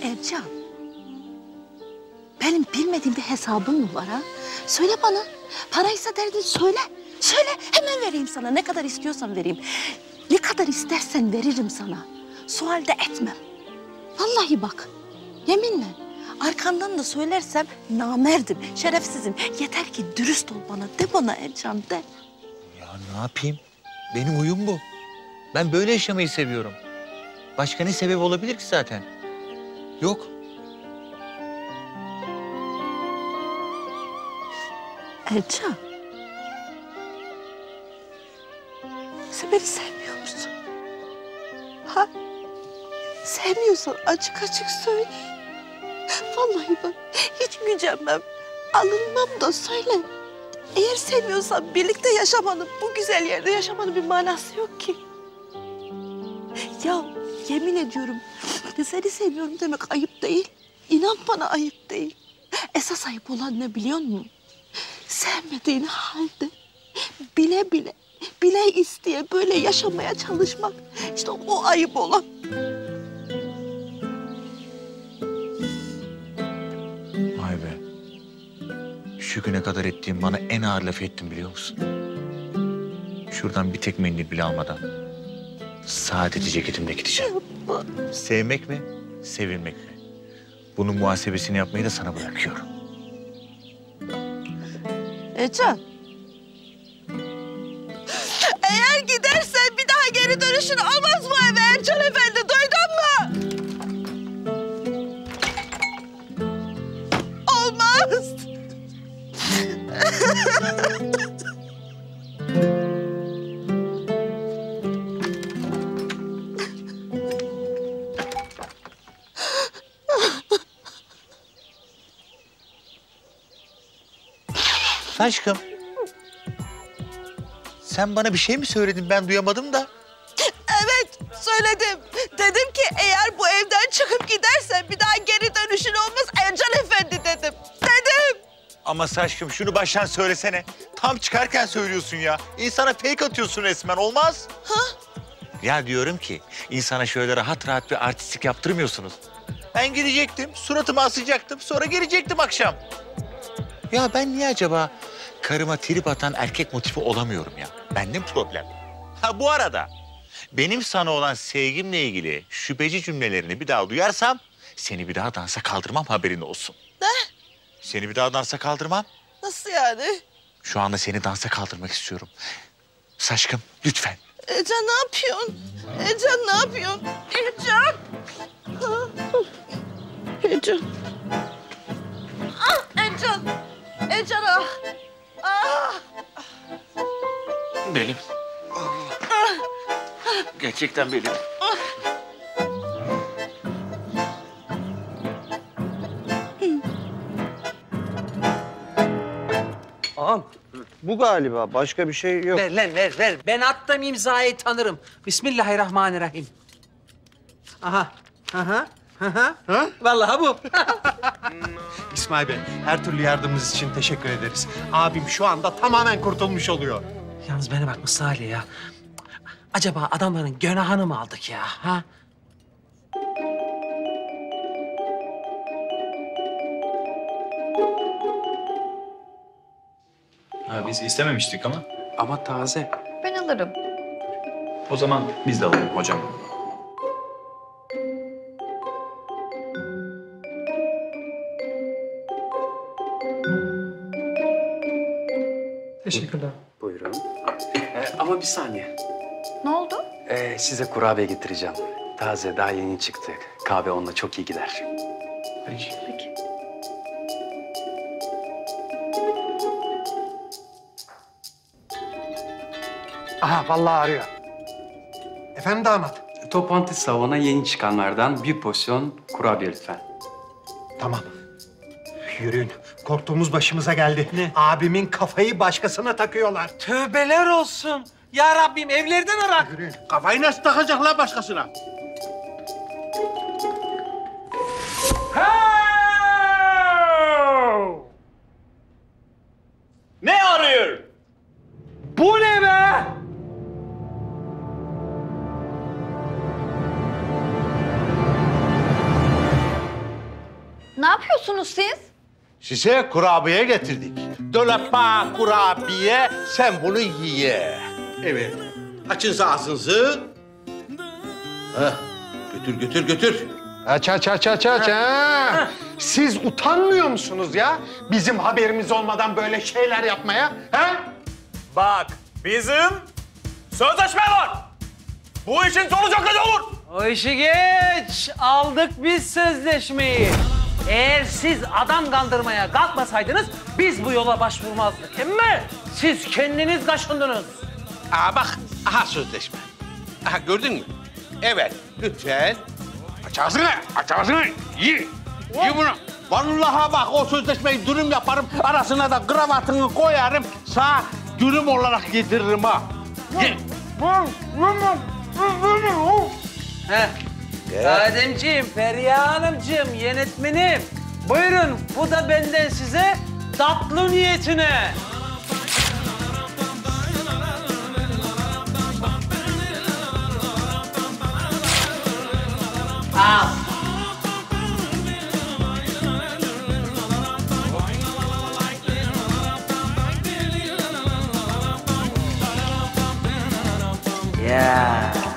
Ercan. Benim bilmediğim bir hesabım mı var ha? Söyle bana. Paraysa derdin söyle. Söyle hemen vereyim sana. Ne kadar istiyorsan vereyim. Ne kadar istersen veririm sana. Sual de etmem. Vallahi bak. Yeminle. Arkandan da söylersem namerdim, şerefsizim. Yeter ki dürüst ol bana. De bana Ercan de. Ya ne yapayım? Benim huyum bu. Ben böyle yaşamayı seviyorum. Başka ne sebep olabilir ki zaten? Yok. Ercan. Sen beni sevmiyor musun? Ha? Sevmiyorsan açık açık söyle. Vallahi bak hiç gücenmem. Alınmam da söyle. Eğer sevmiyorsan birlikte yaşamanın, bu güzel yerde yaşamanın bir manası yok ki. Ya yemin ediyorum seni seviyorum demek ayıp değil. İnan bana ayıp değil. Esas ayıp olan ne biliyor musun? Sevmediğin halde bile bile, bile isteye böyle yaşamaya çalışmak. İşte o ayıp olan. Şu güne kadar ettiğim bana en ağır laf ettin biliyor musun? Şuradan bir tek mendil bile almadan. Sadece ceketimle gideceğim. Sevmek mi, sevilmek mi? Bunun muhasebesini yapmayı da sana bırakıyorum. Ecan. Eğer gidersen bir daha geri dönüşün olmaz mı eve Ercan Efendi? Aşkım. Sen bana bir şey mi söyledin ben duyamadım da. Evet Söyledim. Dedim ki eğer bu evden çıkıp gidersen bir daha geri dönüşün olmaz Ercan Efendi dedim. Dedim. Ama Saşkım şunu baştan söylesene. Tam çıkarken söylüyorsun ya. İnsana fake atıyorsun resmen olmaz. Ha? Ya diyorum ki insana şöyle rahat rahat bir artistik yaptırmıyorsunuz. Ben gidecektim, suratımı asacaktım, sonra gelecektim akşam. Ya ben niye acaba karıma trip atan erkek motifi olamıyorum ya? Bende problem? Ha bu arada benim sana olan sevgimle ilgili şüpheci cümlelerini bir daha duyarsam seni bir daha dansa kaldırmam haberin olsun. Ne? Seni bir daha dansa kaldırmam. Nasıl yani? Şu anda seni dansa kaldırmak istiyorum. Saşkım lütfen. Ercan ne yapıyorsun? Ercan ne yapıyorsun? Ercan. Ercan. Ah Ercan. Ercan ah. Benim. Gerçekten benim. Ağam bu galiba başka bir şey yok. Ver lan ver ver. Ben attığım imzayı tanırım. Bismillahirrahmanirrahim. Aha. Aha. Ha? Vallahi bu. İsmail Bey, her türlü yardımınız için teşekkür ederiz. Abim şu anda tamamen kurtulmuş oluyor. Yalnız bana bak Musa Ali ya. Acaba adamların günahını mı aldık ya? Ha? Ha, biz istememiştik ama. Ama taze. Ben alırım. O zaman biz de alalım hocam. Teşekkürler. Buyurun. Ee, ama bir saniye. Ne oldu? Ee, size kurabiye getireceğim. Taze, daha yeni çıktı. Kahve onunla çok iyi gider. Peki. Peki. Aha vallahi arıyor. Efendim damat. Toplantı salonuna yeni çıkanlardan bir porsiyon kurabiye lütfen. Tamam. Yürüyün. Korktuğumuz başımıza geldi. Ne? Abimin kafayı başkasına takıyorlar. Tövbeler olsun. Ya Rabbim evlerden arak. Yürüyün. Kafayı nasıl takacaklar başkasına? Ne arıyor? Bu ne be? Ne yapıyorsunuz siz? Size kurabiye getirdik. Dolapa kurabiye, sen bunu ye. Evet. Açın ağzınızı. Hah, götür götür götür. Aç aç aç aç aç. ha. Siz utanmıyor musunuz ya? Bizim haberimiz olmadan böyle şeyler yapmaya. Ha? Bak bizim sözleşme var. Bu işin sonu çok kötü olur. O işi geç. Aldık biz sözleşmeyi. Eğer siz adam kandırmaya kalkmasaydınız biz bu yola başvurmazdık. Ama siz kendiniz kaşındınız. Aa bak, aha sözleşme. Aha gördün mü? Evet, lütfen. Aç ağzını, aç ağzını. Ye. Ye bunu. Vallahi bak o sözleşmeyi dürüm yaparım. Arasına da kravatını koyarım. Sağ dürüm olarak getiririm ha. Ye. Heh. Ademciğim, Feriha Hanımcığım, yönetmenim. Buyurun, bu da benden size tatlı niyetine. Al. Ya.